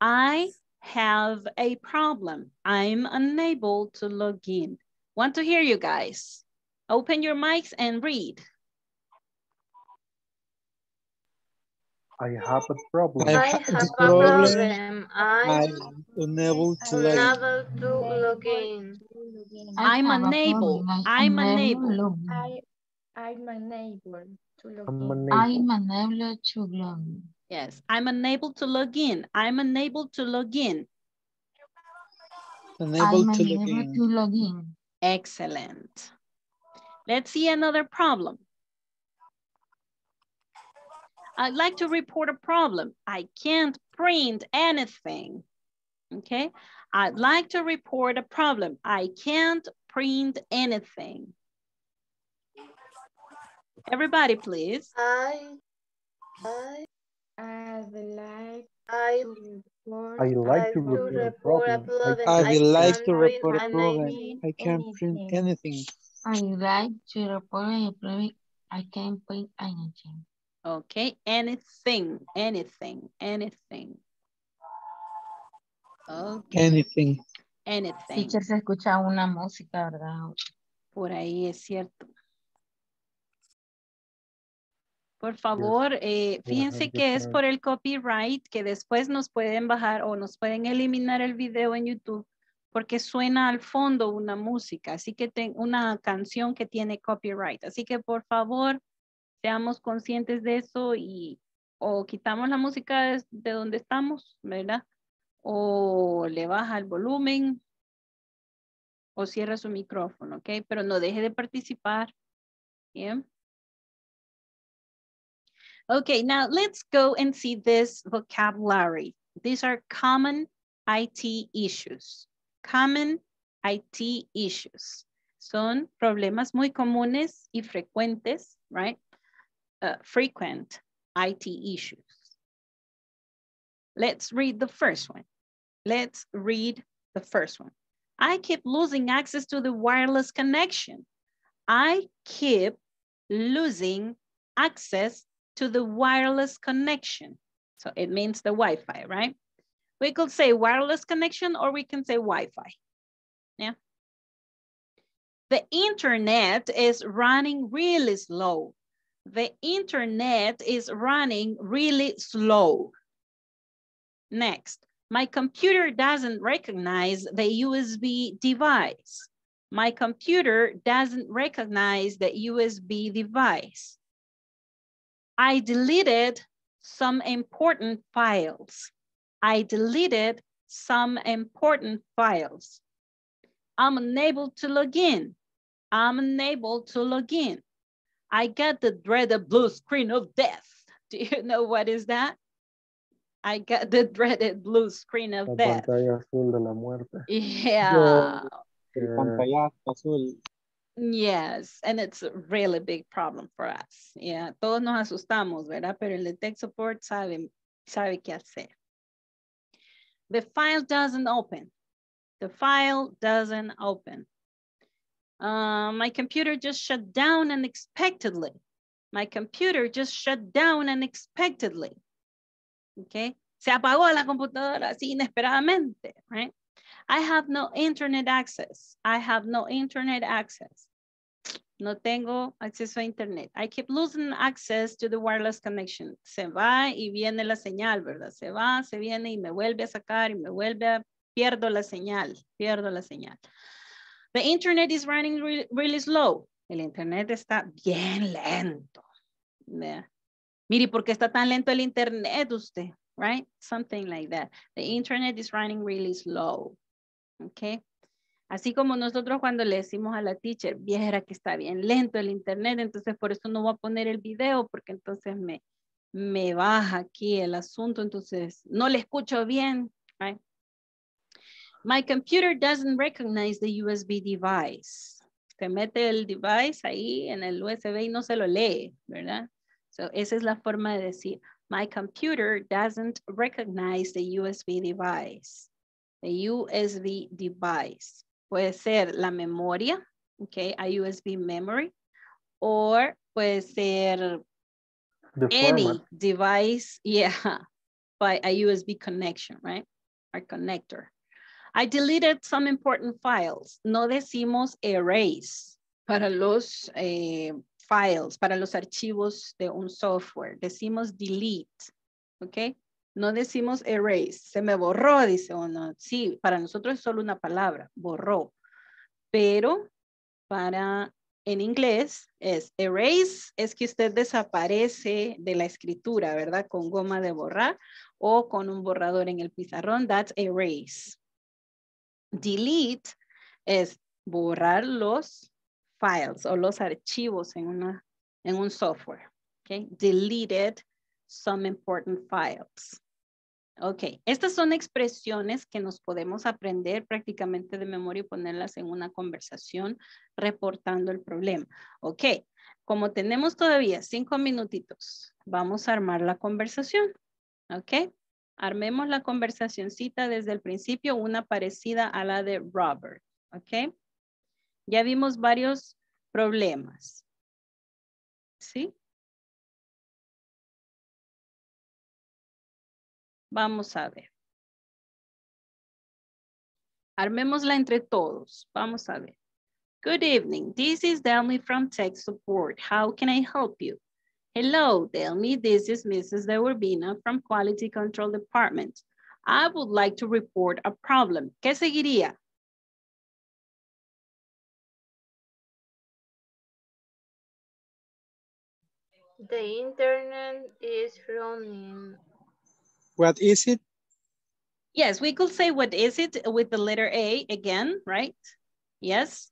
I have a problem. I'm unable to log in. Want to hear you guys. Open your mics and read. I have a problem. I have a problem. I'm unable to log in. unable to log in. I'm unable. I'm unable. I, I'm unable to log I'm in. unable. I'm unable to log in. Yes, I'm unable to log in. I'm unable to log in. Unable I'm to log in. to log in. Excellent. Let's see another problem. I'd like to report a problem. I can't print anything. Okay. I'd like to report a problem. I can't print anything. Everybody, please. I, I, I'd like I, to report. I like to to report a problem. problem. I I would like to report a problem. I can't print anything. I'd like to report a problem. I can't print anything. Okay, anything, anything, anything. Okay, Anything. anything. Teacher, se escucha una música, ¿verdad? Por ahí es cierto. Por favor, eh, fíjense que es por el copyright que después nos pueden bajar o nos pueden eliminar el video en YouTube porque suena al fondo una música, así que ten, una canción que tiene copyright. Así que por favor, seamos conscientes de eso y o quitamos la música de, de donde estamos, ¿verdad? O le baja el volumen o cierra su micrófono, ¿ok? Pero no deje de participar. Bien. Okay, now let's go and see this vocabulary. These are common IT issues. Common IT issues. Son problemas muy comunes y frecuentes, right? Uh, frequent IT issues. Let's read the first one. Let's read the first one. I keep losing access to the wireless connection. I keep losing access to the wireless connection. So it means the Wi-Fi, right? We could say wireless connection or we can say Wi-Fi. Yeah. The internet is running really slow. The internet is running really slow. Next, my computer doesn't recognize the USB device. My computer doesn't recognize the USB device. I deleted some important files. I deleted some important files. I'm unable to log in. I'm unable to log in. I got the dreaded blue screen of death. Do you know what is that? I got the dreaded blue screen of La death. pantalla azul de la muerte. Yeah. El Eh, azul. Yes, and it's a really big problem for us. Yeah, todos nos asustamos, ¿verdad? Pero el tech support sabe, sabe qué hacer. The file doesn't open. The file doesn't open. Uh, my computer just shut down unexpectedly. My computer just shut down unexpectedly. Okay, se apagó la computadora así inesperadamente, right? I have no internet access. I have no internet access. No tengo acceso a internet. I keep losing access to the wireless connection. Se va y viene la señal, ¿verdad? Se va, se viene y me vuelve a sacar y me vuelve a... Pierdo la señal, pierdo la señal. The internet is running really, really slow. El internet está bien lento. Yeah. Mire, ¿por qué está tan lento el internet usted? Right? Something like that. The internet is running really slow. Okay. Así como nosotros cuando le decimos a la teacher, viera que está bien lento el internet, entonces por eso no voy a poner el video, porque entonces me, me baja aquí el asunto, entonces no le escucho bien, right? My computer doesn't recognize the USB device. Se mete el device ahí en el USB y no se lo lee, ¿verdad? So esa es la forma de decir, my computer doesn't recognize the USB device. The USB device. Puede ser la memoria, okay, a USB memory, or puede ser The any format. device, yeah, by a USB connection, right? Or connector. I deleted some important files. No decimos erase para los eh, files, para los archivos de un software. Decimos delete, ¿ok? No decimos erase. Se me borró, dice uno. Sí, para nosotros es solo una palabra, borró. Pero para en inglés es erase, es que usted desaparece de la escritura, ¿verdad? Con goma de borrar o con un borrador en el pizarrón, that's erase. Delete es borrar los files o los archivos en, una, en un software. Okay? Deleted some important files. Ok, estas son expresiones que nos podemos aprender prácticamente de memoria y ponerlas en una conversación reportando el problema. Ok, como tenemos todavía cinco minutitos, vamos a armar la conversación. Ok, armemos la conversacioncita desde el principio, una parecida a la de Robert. Ok, ya vimos varios problemas. ¿Sí? Vamos a ver. Armémosla entre todos. Vamos a ver. Good evening. This is Delmi from Tech Support. How can I help you? Hello, Delmi. This is Mrs. De Urbina from Quality Control Department. I would like to report a problem. ¿Qué seguiría? The internet is running what is it? Yes, we could say what is it with the letter A again, right? Yes.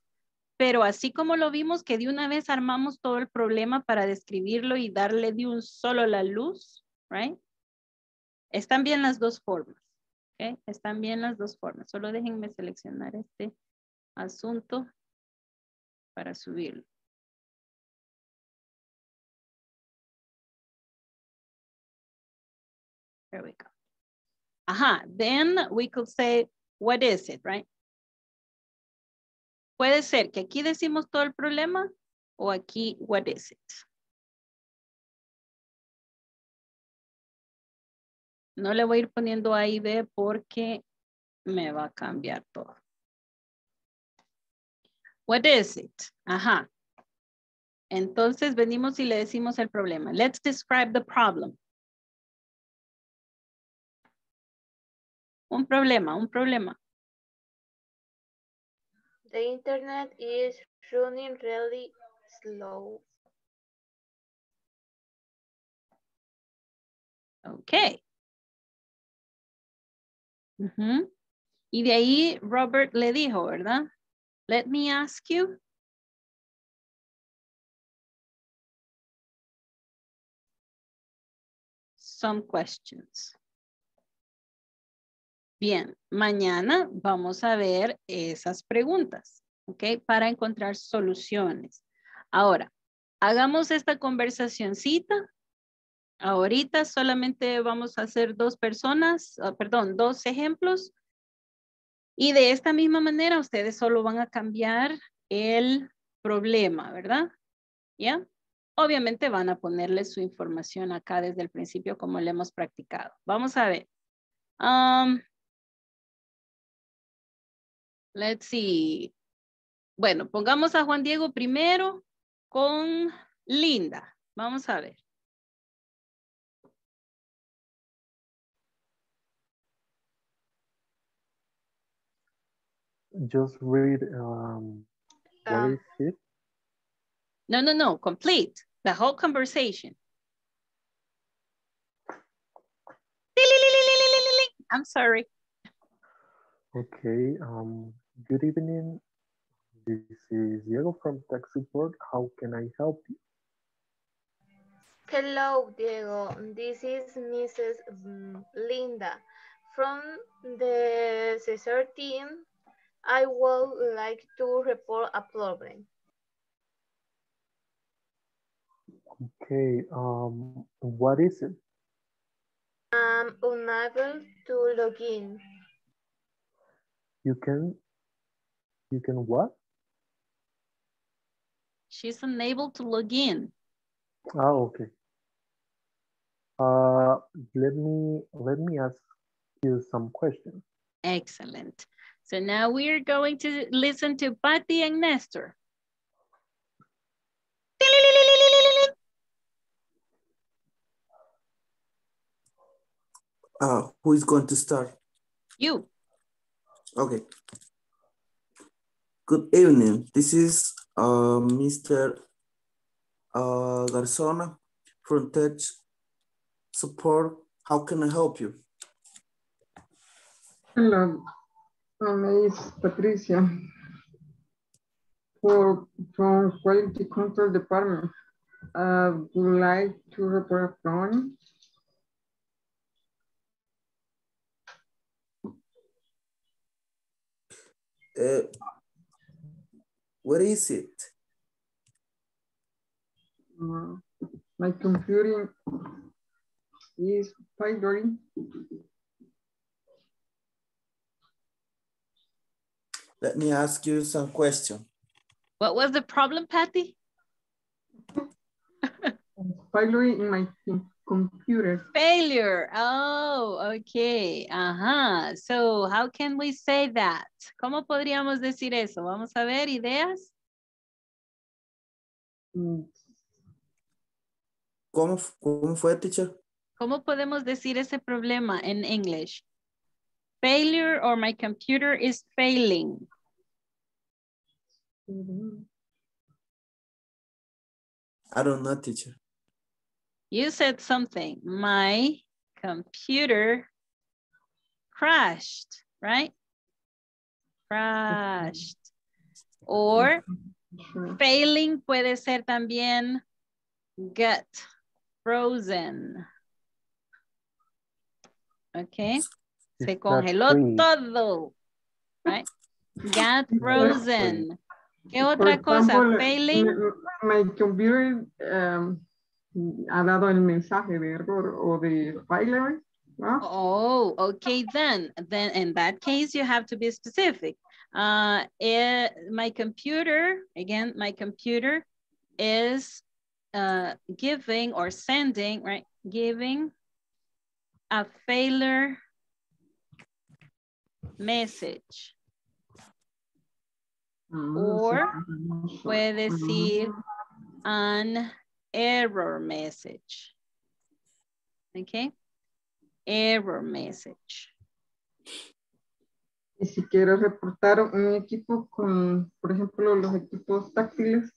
Pero así como lo vimos que de una vez armamos todo el problema para describirlo y darle de un solo la luz, right? Están bien las dos formas. Okay? Están bien las dos formas. Solo déjenme seleccionar este asunto para subirlo. There we go. Ajá, then we could say, what is it, right? Puede ser que aquí decimos todo el problema o aquí, what is it? No le voy a ir poniendo A y B porque me va a cambiar todo. What is it? Ajá. Entonces venimos y le decimos el problema. Let's describe the problem. Un problema, un problema. The internet is running really slow. Ok. Mm-hmm. Y de ahí Robert le dijo, ¿verdad? Let me ask you. Some questions. Bien, mañana vamos a ver esas preguntas, ¿ok? Para encontrar soluciones. Ahora, hagamos esta conversacioncita. Ahorita solamente vamos a hacer dos personas, ah, perdón, dos ejemplos. Y de esta misma manera ustedes solo van a cambiar el problema, ¿verdad? ¿Ya? Obviamente van a ponerle su información acá desde el principio como le hemos practicado. Vamos a ver. Let's see. Bueno, pongamos a Juan Diego primero con Linda. Vamos a ver. Just read, um, what ah. is it? No, no, no, complete the whole conversation. I'm sorry. Okay, um, Good evening. This is Diego from Tech Support. How can I help you? Hello, Diego. This is Mrs. Linda from the Cesar team. I would like to report a problem. Okay, um, what is it? I'm unable to log in. You can you can what? She's unable to log in. Oh, okay. Uh, let me let me ask you some questions. Excellent. So now we're going to listen to Patty and Nestor. Uh, who is going to start? You. Okay. Good evening. This is uh, Mr. Uh, Garzona from Tech Support. How can I help you? Hello, my name is Patricia for, from Quality Control Department. I would like to report a problem. Uh, what is it? Uh, my computer is failing. Let me ask you some question. What was the problem, Patty? Failure in my computer. Failure. Oh, okay. Ajá. So, how can we say that? ¿Cómo podríamos decir eso? Vamos a ver ideas. ¿Cómo, cómo fue, teacher? ¿Cómo podemos decir ese problema en English? Failure or my computer is failing. I don't know, teacher. You said something. My computer crashed, right? Crashed. Or failing puede ser también get frozen. Okay. Se congeló todo. Right? Got frozen. ¿Qué otra cosa? Example, Failing. My computer um, ha dado el mensaje de error o de failure. ¿no? Oh, okay then. Then in that case, you have to be specific. Uh, it, my computer, again, my computer is uh, giving or sending, right? Giving a failure message. Or puede decir an error message. Okay? Error message. Y si quiero reportar un equipo con, por ejemplo, los equipos táctiles,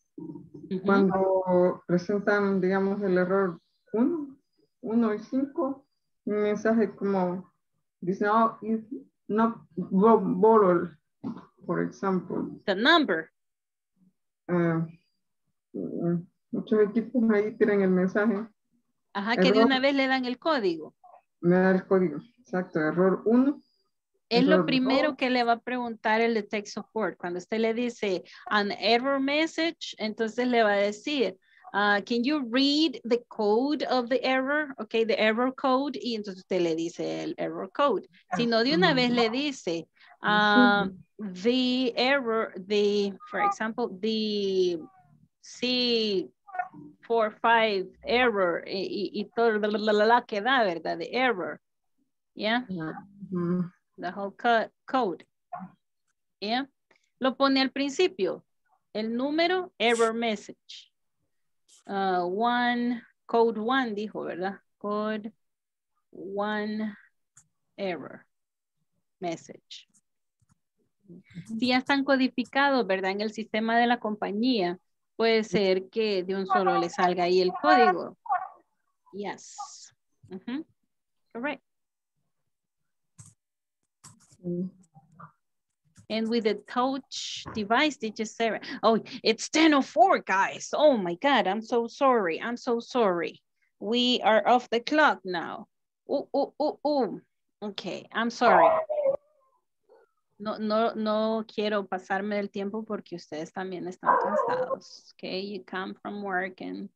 cuando presentan, digamos, el error 1, 1 y 5, un mensaje como, this now is not bottle, for example. The number. Ah, mm, muchos equipos ahí tienen el mensaje. Ajá, que de una vez le dan el código. Me da el código, exacto, error 1. Es lo primero dos. que le va a preguntar el de tech support. Cuando usted le dice an error message, entonces le va a decir, ah, can you read the code of the error? Okay, the error code. Y entonces usted le dice el error code. Si no, de una vez le dice, ah, the error, the, for example, the C45 error y, y, y todo la, la, la, la que da, ¿verdad? The error. Yeah. Mm, the whole co- code. Yeah. Lo pone al principio. El número, error message. Uh, one, code one dijo, ¿verdad? Code one error message. Si ya están codificados, ¿verdad? En el sistema de la compañía, puede ser que de un solo le salga ahí el código. Yes. Ujú. Correct. And with the touch device, did you say, oh, it's 10.04, guys. Oh my God, I'm so sorry. I'm so sorry. We are off the clock now. Oh, oh, oh, oh. Okay, I'm sorry. No, no, no quiero pasarme del tiempo porque ustedes también están cansados. Okay, you come from work and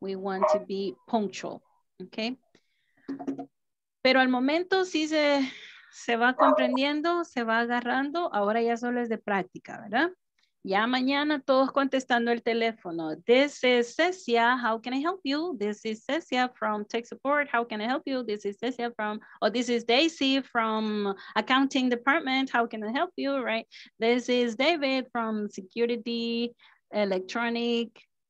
we want to be punctual. Okay. Pero al momento sí se, se va comprendiendo, se va agarrando, ahora ya solo es de práctica, ¿verdad? Ya mañana todos contestando el teléfono. This is Cecia, how can I help you? This is Cecia from tech support, how can I help you? This is Cecia from, or this is Daisy from accounting department, how can I help you, right? This is David from security, electronic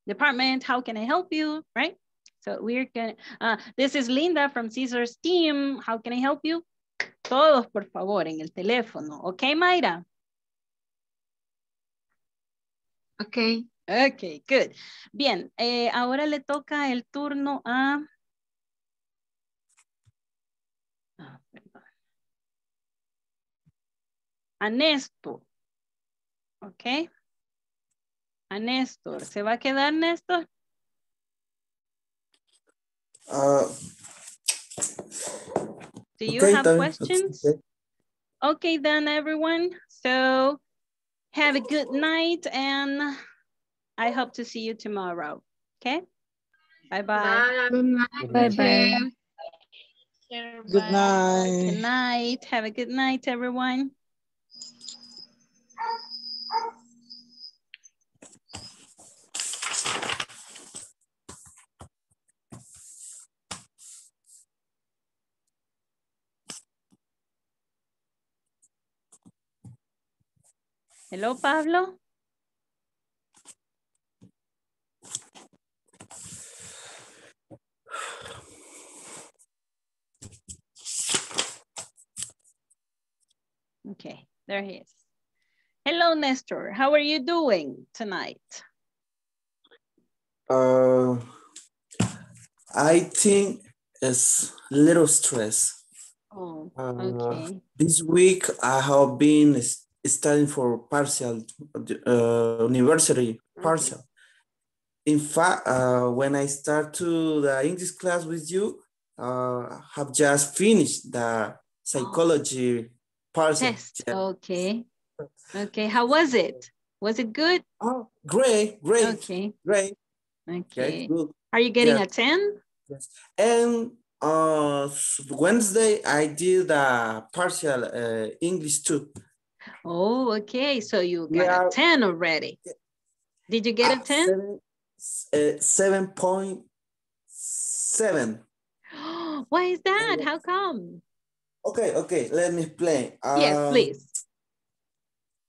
department, how can I help you, right? So we're gonna, uh, this is Linda from Caesar's team, how can I help you? Todos, por favor, en el teléfono. ¿Ok, Mayra? Okay. Ok, good. Bien, eh, ahora le toca el turno a... Ah, a Néstor. Ok. A Néstor. ¿Se va a quedar Néstor? Uh, Do you okay, have questions? Okay. okay then everyone. So have a good night and I hope to see you tomorrow. Okay? Bye-bye. Bye-bye. Good night. Good night. Have a good night, everyone. Hello, Pablo. Okay, there he is. Hello, Nestor. How are you doing tonight? Uh, I think it's a little stress. Oh, uh, okay. Uh, this week I have been studying for partial uh, university partial. Okay. In fact, uh, when I start to the English class with you, uh, have just finished the psychology oh. partial. Test. Yeah. Okay. Okay. How was it? Was it good? Oh, great, great. Okay. Great. Okay. good. Are you getting yeah. a 10? Yes. And uh, Wednesday, I did a partial uh, English too. Oh, okay. So you got yeah. a 10 already. Did you get a 10? Seven, uh, 7.7. Why is that? How come? Okay, okay. Let me explain. Yes, um, please.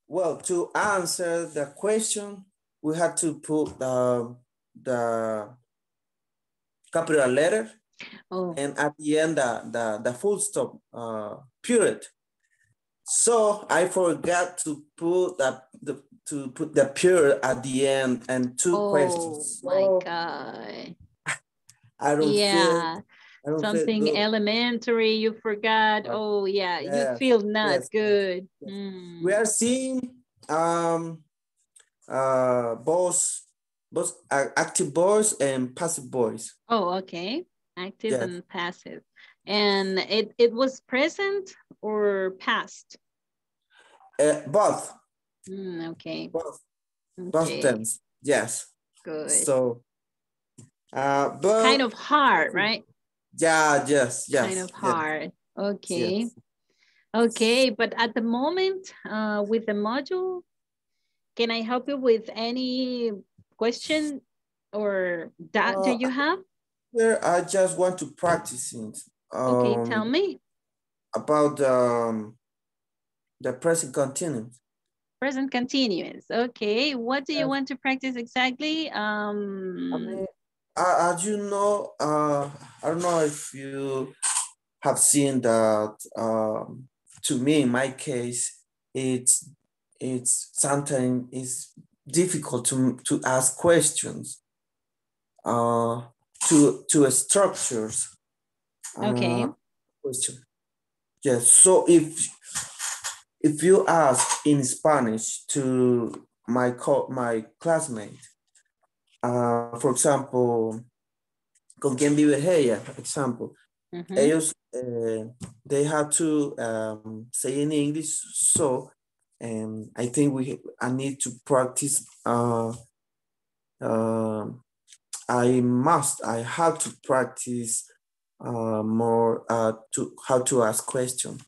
Well, to answer the question, we had to put the, the capital letter oh. and at the end, the, the, the full stop uh, period. So I forgot to put that the to put the pure at the end and two oh, questions. Oh my god. I don't yeah. Feel, I don't Something elementary you forgot. Oh yeah, yeah, you feel not yes, good. Yes. Mm. We are seeing um uh both both active boys and passive boys. Oh, okay. Active yes. and passive. And it, it was present or past? Uh, both. Mm, okay. Both. Okay. Both tense. Yes. Good. So, uh, but kind of hard, right? Yeah. Yes. Yes. Kind of hard. Yes. Okay. Yes. Okay, but at the moment, uh, with the module, can I help you with any question or that uh, you have? Here, I just want to practice it. Um, okay, tell me. About um, the present continuous. Present continuous. Okay, what do you want to practice exactly? Um, I mean, uh, as you know, uh, I don't know if you have seen that. Um, to me, in my case, it's it's sometimes it's difficult to to ask questions. Uh, to to structures. Okay. Uh, question. Yes. So if if you ask in Spanish to my co my classmate, uh, for example, con quién vive ella, for example, mm -hmm. ellos uh, they have to um, say in English. So um, I think we I need to practice. Uh, uh, I must. I have to practice uh, more uh, to how to ask questions.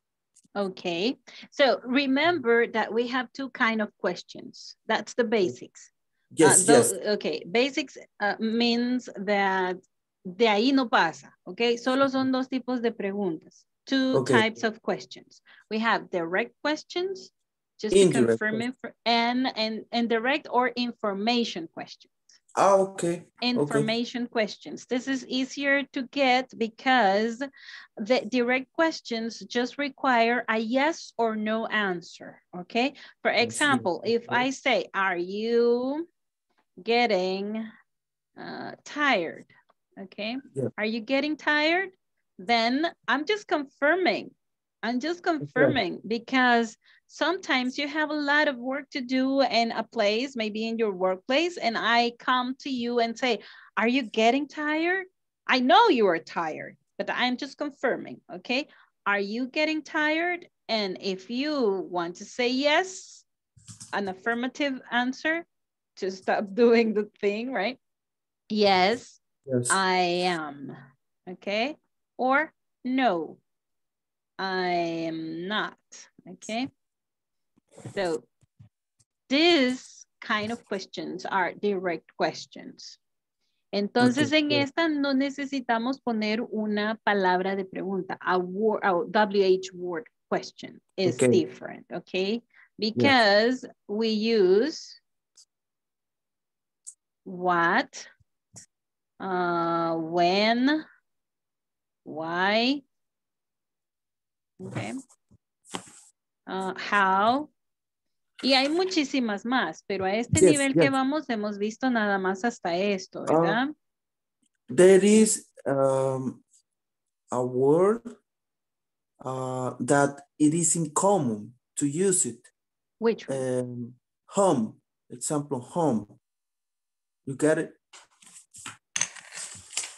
Okay, so remember that we have two kind of questions. That's the basics. Yes, uh, yes. Okay, basics uh, means that de ahí no pasa, okay? Solo son dos tipos de preguntas, two okay. types of questions. We have direct questions, just indirect to confirm, and, and, and direct or information questions. Ah, okay. Information okay. questions. This is easier to get because the direct questions just require a yes or no answer, okay? For example, if I say, are you getting uh, tired? Okay, yeah. are you getting tired? Then I'm just confirming. I'm just confirming because sometimes you have a lot of work to do in a place, maybe in your workplace, and I come to you and say, are you getting tired? I know you are tired, but I'm just confirming, okay? Are you getting tired? And if you want to say yes, an affirmative answer to stop doing the thing, right? Yes, yes. I am, okay? Or no, I am not, okay? So this kind of questions are direct questions. Entonces okay, en esta no necesitamos poner una palabra de pregunta. A, word, a WH word question is okay. different, okay? Because yes. we use what, uh, when, why, okay, uh, how, y hay muchísimas más, pero a este yes, nivel yes. que vamos hemos visto nada más hasta esto, ah, ¿verdad? Uh, there is um, a word uh, that it is in common to use it. Which one? Um, home, example, home. You get it?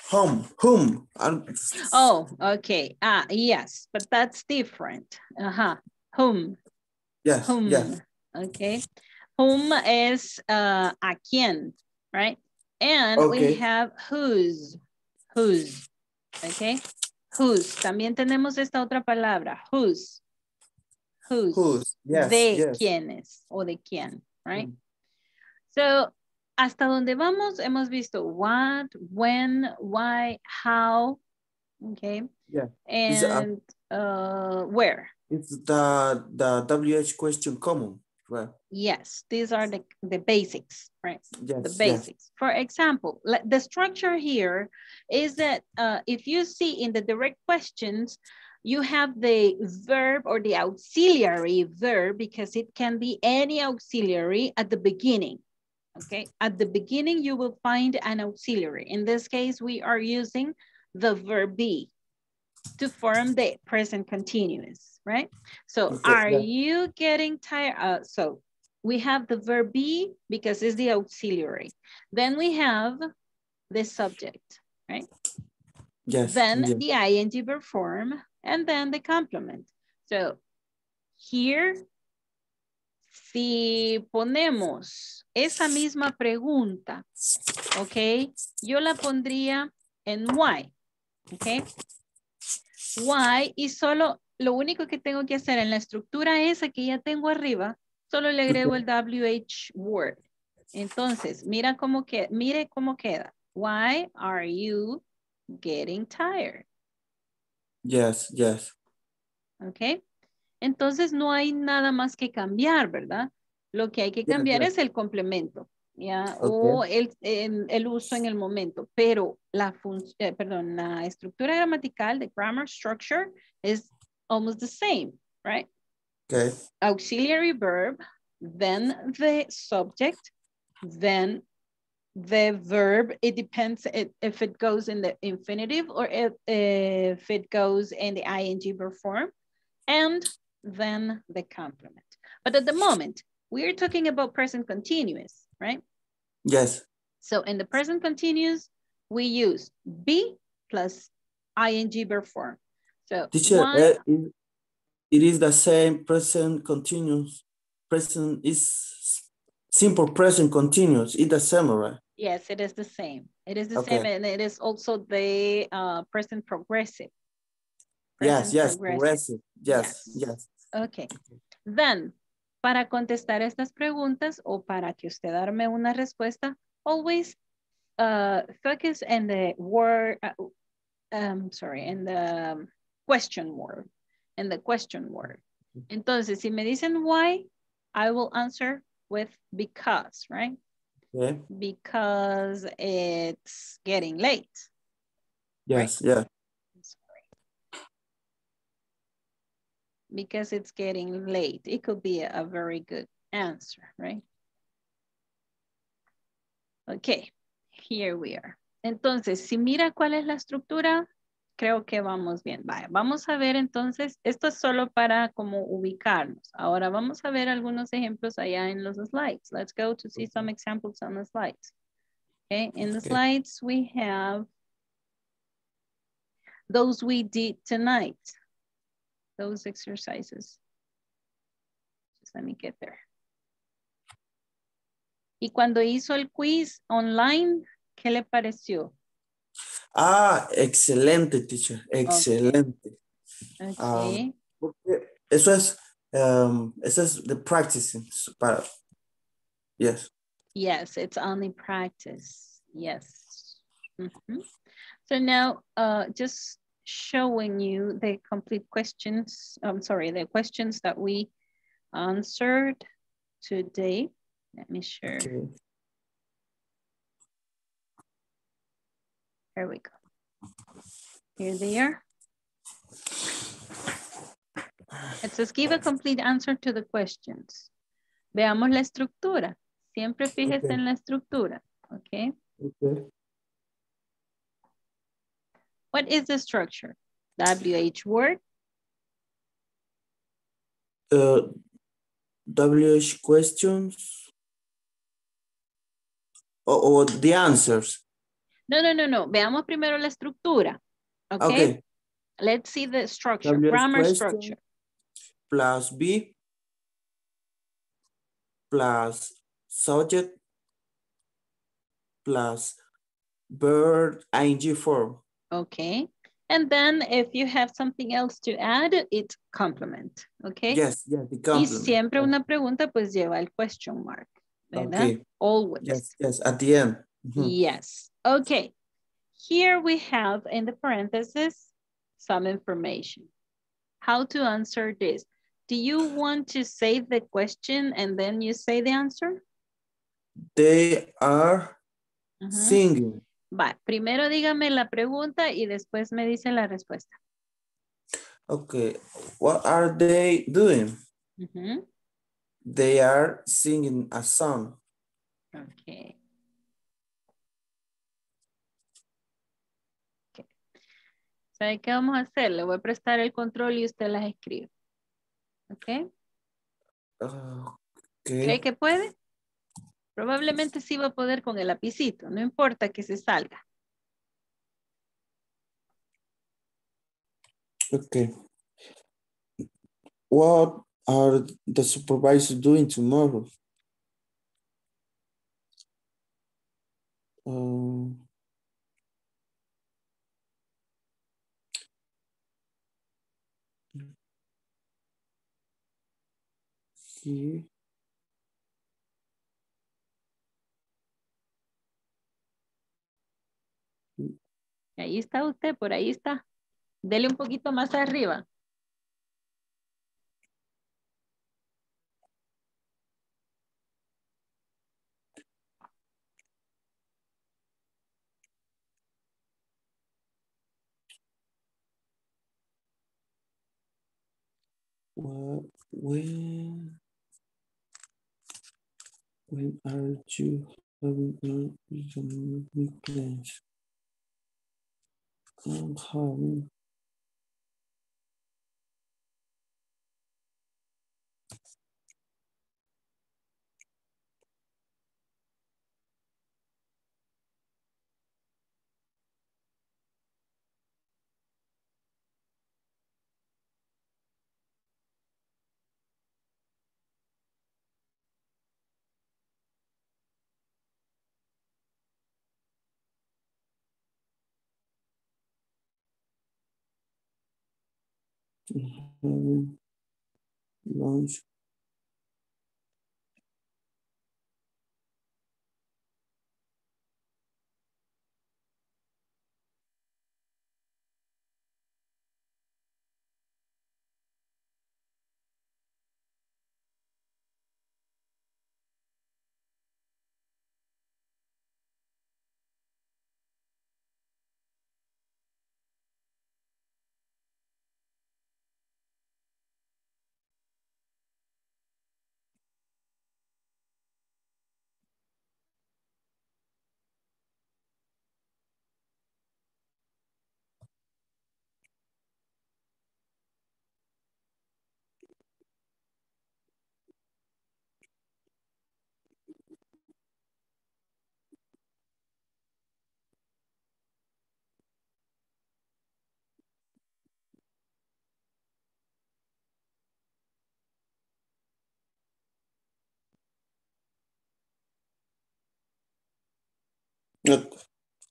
Home, home. Oh, okay. Ah, yes, but that's different. Uh-huh. Home. Yes, home. yes. Okay. Whom is uh, a quién, right? And okay. we have whose, whose, okay? Whose. También tenemos esta otra palabra, whose. Whose. Whose, yes, De yes. quiénes o de quién, right? Mm. So, hasta donde vamos, hemos visto what, when, why, how, okay? Yeah. And uh, where? It's the, the WH question common, right? Yes, these are the, the basics, right? Yes, the basics. Yes. For example, the structure here is that uh, if you see in the direct questions, you have the verb or the auxiliary verb because it can be any auxiliary at the beginning. Okay, at the beginning, you will find an auxiliary. In this case, we are using the verb be to form the present continuous, right? So okay, are yeah. you getting tired? Uh, so we have the verb be because it's the auxiliary. Then we have the subject, right? Yes. Then yes. the ing verb form and then the complement. So here si ponemos esa misma pregunta, ok, yo la pondría en why, ok. Why y solo lo único que tengo que hacer en la estructura esa que ya tengo arriba, solo le agrego el WH word. Entonces, mira cómo que, mire cómo queda. Why are you getting tired? Yes, yes. Ok. Entonces no hay nada más que cambiar, ¿verdad? Lo que hay que cambiar es el complemento, ¿ya? Okay. O el, el, el, uso en el momento. Pero la, eh, perdón, la estructura gramatical, the grammar structure, is almost the same, right? Okay. Auxiliary verb, then the subject, then the verb, it depends if it goes in the infinitive or if, if it goes in the ing verb form, and then the complement. But at the moment, we're talking about present continuous, right? Yes. So in the present continuous, we use be plus ing verb form. So Teacher, one, uh, it is the same present continuous. Present is simple present continuous. It's the same, right? Yes, it is the same. It is the okay. same, and it is also the uh, present progressive. Present yes, yes, progressive. Yes, yes, yes. Okay. Then, para contestar estas preguntas o para que usted darme una respuesta, always uh, focus in the word, uh, um, sorry, in the question word, in the question word. Entonces, si me dicen why, I will answer with because, right? Okay. Because it's getting late. Yes, yeah. Because it's getting late. It could be a, a very good answer, right? Okay, here we are. Entonces, si mira cuál es la estructura, creo que vamos bien. Vaya, vamos a ver entonces, esto es solo para como ubicarnos. Ahora vamos a ver algunos ejemplos allá en los slides. Let's go to see some examples on the slides. Okay, in the Okay. slides we have those we did tonight. Those exercises. Just let me get there. Y cuando hizo el quiz online, ¿qué le pareció? Ah, excelente, teacher. Excelente. Okay. Um, porque eso es, um, eso es the practicing para, yes. Yes, it's only practice. Yes. Mhm. So now, uh, just showing you the complete questions. I'm sorry, the questions that we answered today. Let me share. Okay. Here we go. Here they are. It says give a complete answer to the questions. Veamos la estructura. Siempre fíjese Okay. en la estructura. Okay. Okay. What is the structure? WH word, Uh, WH questions or, or the answers. No, no, no, no. Veamos primero la estructura. Okay. Okay. Let's see the structure, WH grammar structure. Plus be plus subject plus verb ing form. Okay. And then if you have something else to add, it's complement. Okay. Yes, yes, the Y complement. siempre una pregunta pues lleva el question mark. ¿Verdad? Okay. Always. Yes, yes, at the end. Mhm. Yes. Okay. Here we have in the parentheses some information. How to answer this. Do you want to say the question and then you say the answer? They are Ujú. singing. Va, primero dígame la pregunta y después me dice la respuesta. Okay, what are they doing? Ujú. They are singing a song. Ok. Ok. ¿Sabe qué vamos a hacer? Le voy a prestar el control y usted las escribe. ¿Ok? Ah, ¿Cree Okay, que puede? Probablemente sí va a poder con el lapicito, no importa que se salga. okay. What are the supervisors doing tomorrow? Um, Ahí está usted, por ahí está. Dele un poquito más arriba. I'm having having lunch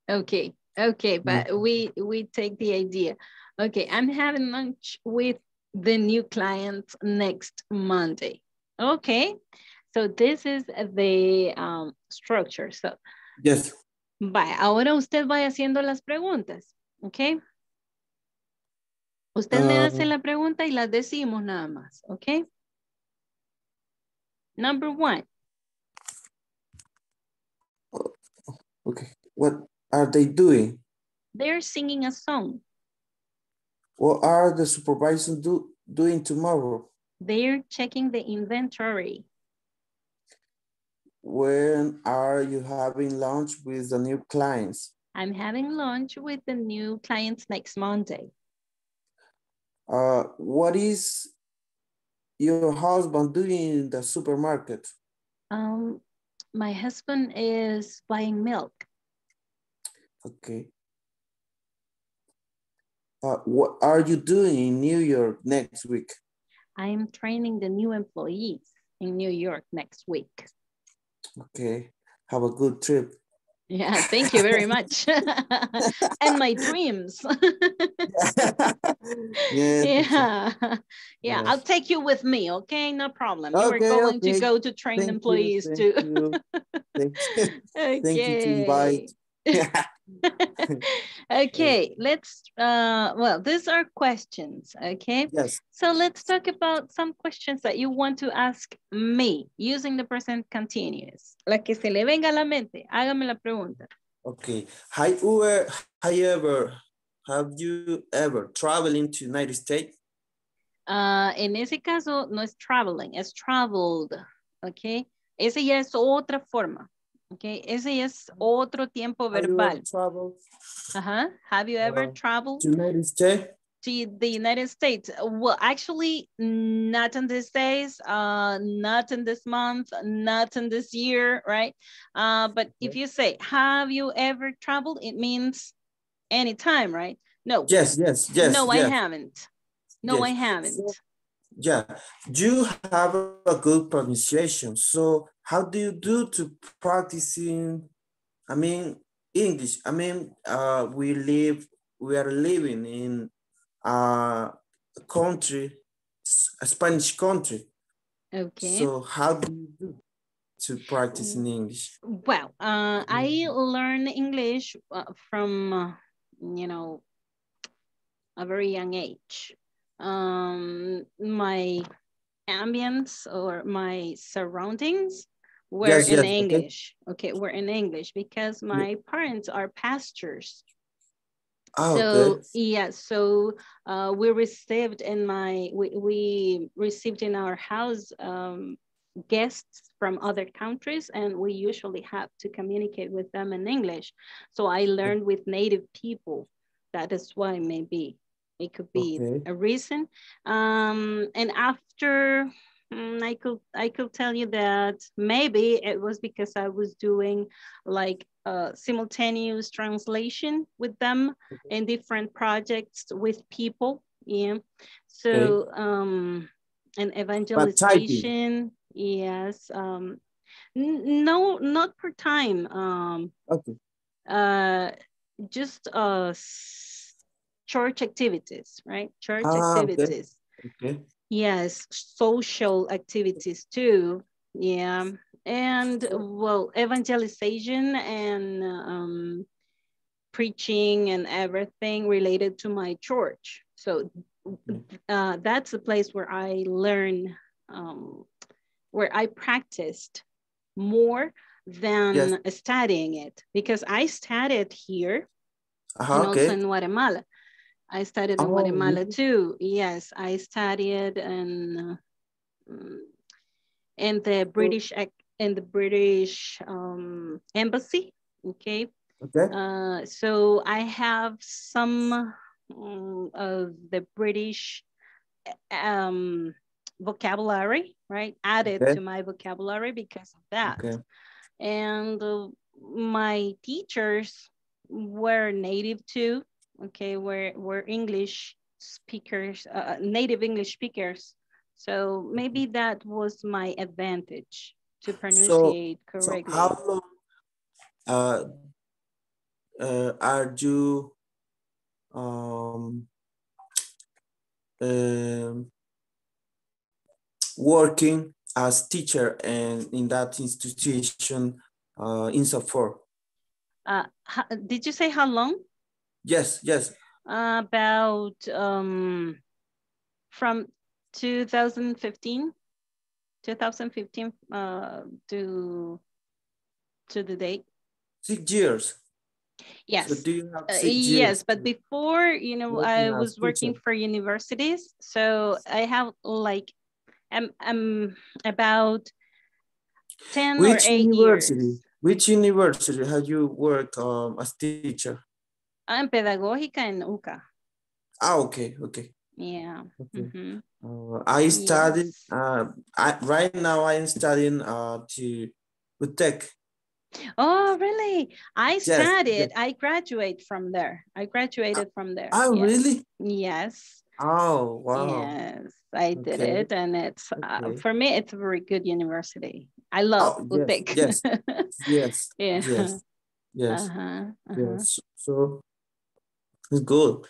Okay, okay, but we we take the idea. Okay, I'm having lunch with the new client next Monday. Okay, so this is the um, structure. So, yes. Vaya, ahora usted vaya haciendo las preguntas, ¿ok? Usted me hace Um, la pregunta y las decimos nada más, ¿ok? Number one, Okay. What are they doing? they're singing a song. What are the supervisors do, doing tomorrow? They're checking the inventory. When are you having lunch with the new clients? I'm having lunch with the new clients next Monday. Uh, what is your husband doing in the supermarket? Um, my husband is buying milk. Okay. Uh, what are you doing in New York next week? I'm training the new employees in New York next week. Okay. Have a good trip. Yeah, thank you very much. and my dreams. Yeah. yeah. yeah, Yes. I'll take you with me, okay? No problem. You are Okay, going to go to train Thank you, employees thank too. you. Thank you. okay. Thank you to invite. okay, let's, uh, well, these are questions, okay? Yes. So let's talk about some questions that you want to ask me using the present continuous. La que se le venga a la mente, hágame la pregunta. Okay. Have you ever, have you ever, have you ever traveled into United States? Ah, en ese caso no es traveling, es traveled, okay? Ese ya es otra forma, ¿ok? Ese es otro tiempo verbal. Ajá. Have you ever traveled to United States? to the United States? Well, actually, not in these days, uh, not in this month, not in this year, right? Uh, but if you say, have you ever traveled? It means anytime, right? No. Yes, yes, yes. no, I haven't. No, I haven't. Yeah, you have a good pronunciation. So how do you do to practicing, I mean, English? I mean, uh, we live, we are living in a country, a Spanish country. Okay. So how do you do to practice in English? Well, uh, I learned English uh, from, uh, you know, a very young age. Um, my ambience or my surroundings were Yes, in yes. English. Okay, were in English because my parents are pastors. Oh, so okay. yeah, so uh, we received in my we, we received in our house um, guests from other countries, and we usually have to communicate with them in English. So I learned with native people. That is why maybe it could be Okay. a reason. Um, and after mm, I could I could tell you that maybe it was because I was doing like a simultaneous translation with them in different projects with people. Yeah. So um and evangelization, yes. Um no, not per time. Um Okay. uh just uh church activities, right? Church Ah, activities. Okay. Yes, social activities too. Yeah. And well, evangelization and um, preaching and everything related to my church. So uh, that's the place where I learn, um, where I practiced more than Yes. studying it because I studied here Uh-huh, and also in Guatemala. I studied in Oh, Guatemala really? too. Yes, I studied in uh, in the British in the British um, embassy. Okay. Okay. Uh, so I have some um, of the British um, vocabulary, right, added Okay. to my vocabulary because of that Okay. and uh, my teachers were native too okay we're, we're english speakers uh, native english speakers so maybe that was my advantage to So, pronunciate so correctly how long, uh, uh, are you um, um, working as teacher and in that institution uh, INSAFORP? Uh, did you say how long? Yes, yes. About um, from 2015, 2015 uh, to to the date. Six years. Yes. So do you have uh, six yes, but before, you know, working I was working teacher? for universities. So I have like, I'm, I'm about 10 Which or 8 university? years. Which university have you worked um, as teacher? I'm pedagógica en UCA. Ah, okay, okay. Yeah. Okay. mhm. Uh, I studied, uh, I, right now I'm studying uh, to UTEC. Oh, really? I Yes, studied, yes. I graduate from there. I graduated from there. Oh, yes. really? Yes. Oh, wow. Yes, I did Okay. it. And it's, uh, Okay. for me, it's a very good university. I love Oh, yes, UTEC. yes, yes, yeah. yes, yes, Uh-huh, uh-huh. yes. So good.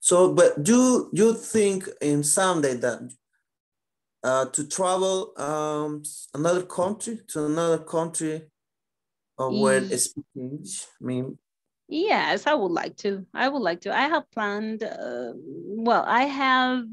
So, but do you think in someday that uh, to travel um another country to another country uh, where Ye- speak English? I mean, Yes, I would like to. I would like to. I have planned, uh, well, I have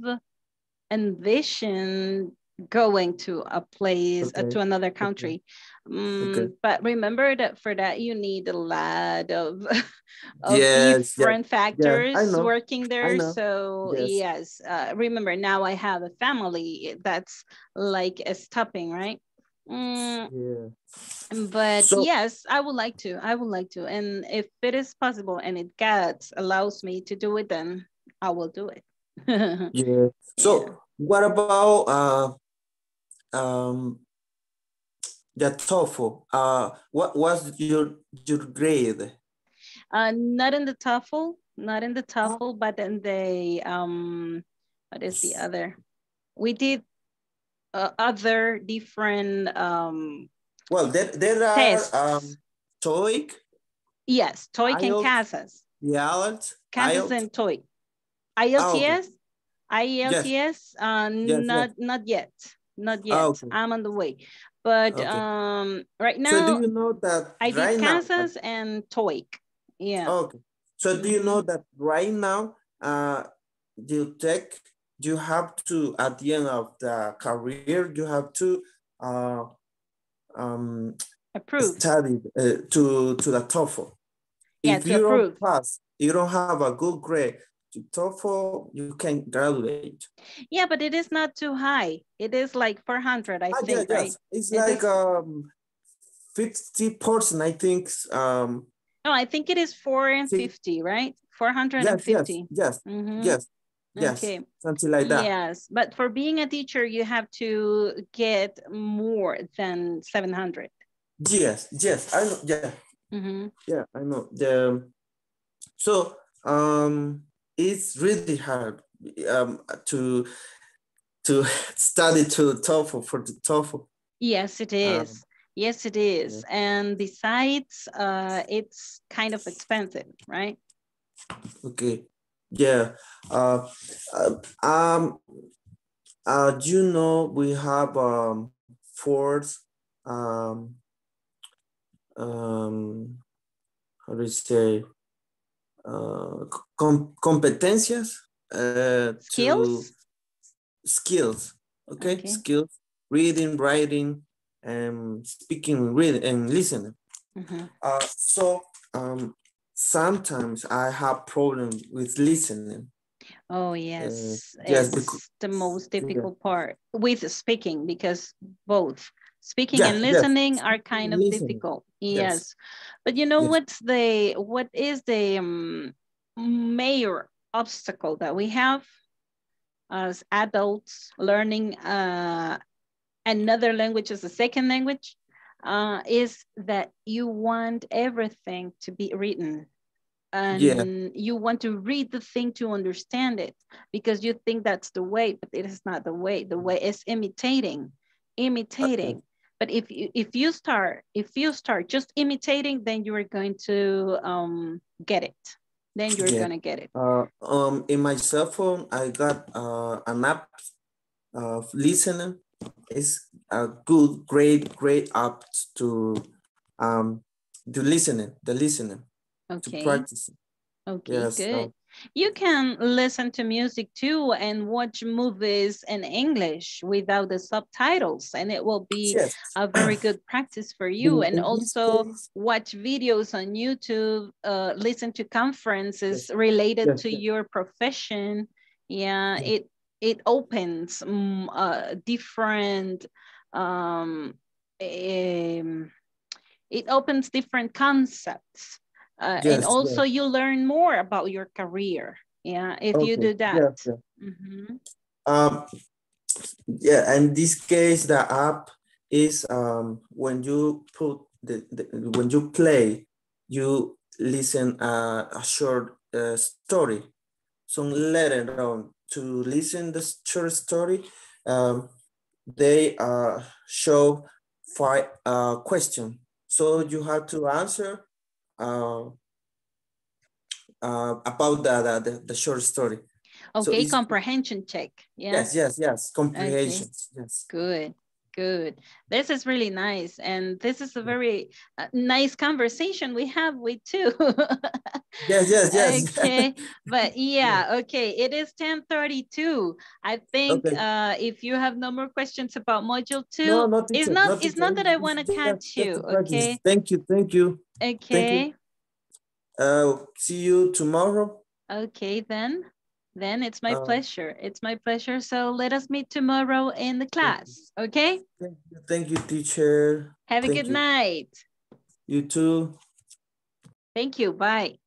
envisioned going to a place, uh, to another country. Mm, Okay. But remember that for that, you need a lot of, of Yes, yes, different yeah, I factors know, working there. So yes. yes, uh, remember now I have a family that's like a stopping, right? Mm, yeah. but So- yes i would like to i would like to and if it is possible and it gets allows me to do it then i will do it Yeah. So what about uh um the TOEFL? Uh what was your your grade? uh not in the TOEFL not in the TOEFL but in the um what is the other we did uh, other different um Well, there there are Tests. um TOEIC, yes TOEIC and IELTS, CASAS IELTS, CASAS IELTS. and TOEIC Ah, okay. IELTS IELTS uh Yes, not not yet not yet Ah, okay. I'm on the way but Okay. um right now, So do you know that I did right now? And TOEIC yeah Okay. So do you know that right now, uh, you take, you have to, at the end of the career, you have to, uh, um, approved study uh, to, to the TOEFL. Yeah, if you approve. don't pass, you don't have a good grade to TOEFL, you can graduate. yeah but it is not too high it is like 400 I Ah, yeah, think right yes. It's It like is- um, 50%, I think. Um, no I think it is 450 right 450 yes, yes, Mhm. yes, yes, Okay. something like that. yes but for being a teacher you have to get more than 700 Yes, yes, I know, yeah. Mhm. Yeah, I know. The so um it's really hard um to to study to TOEFL for the TOEFL. Yes, it is. Um, yes, it is. And besides, uh, it's kind of expensive, right? Okay. Yeah. Uh, uh um uh you know we have um fourth um um how do you say uh com competencias uh Skills? skills okay? Okay. skills reading writing and speaking reading and listening Mhm. uh so um sometimes i have problems with listening Oh, yes. yes, It's becau- the most yeah. difficult part with speaking because both speaking Yeah, and yes. listening are kind of Listening, difficult. Yes. Yes. But you know Yes. what's the what is the um, major obstacle that we have as adults learning uh, another language as a second language uh, is that you want everything to be written and Yeah. you want to read the thing to understand it because you think that's the way but it is not the way the way is imitating imitating But if you, if you start, if you start just imitating, then you are going to um, get it. Then you're yeah. gonna get it. Uh, um, in my cell phone, I got uh, an app of listening. It's a good, great, great app to um, do listening, the listening, okay. to practice. Okay, yes, good. You can listen to music too and watch movies in English without the subtitles and it will be yes. a very good practice for you and also watch videos on YouTube, uh, listen to conferences related yes. to your profession. Yeah, it it opens um, uh, different um, um, it opens different concepts uh, yes, and also yes. you learn more about your career yeah if okay. you do that yes, mm -hmm. um yeah in this case the app is um when you put the, the when you play you listen uh, a short uh, story so later on to listen the short story um they uh show five uh question so you have to answer about the, the, the, short story. Okay, so comprehension check. Yeah. Yes, yes, yes, comprehension. Okay. Yes. Good, good. This is really nice. And this is a very uh, nice conversation we have with two yes, yes, yes. Okay, but yeah, okay. It is 1032. I think okay. uh, if you have no more questions about module two, no, not it's not, not it's not that I want to catch you, okay? Thank you, thank you. Okay. Thank. Uh, see you tomorrow. Okay, then. Then it's my uh, pleasure. It's my pleasure. So let us meet tomorrow in the class, okay? Thank you, thank you teacher. Have a good you. night. You too. Thank you. Bye.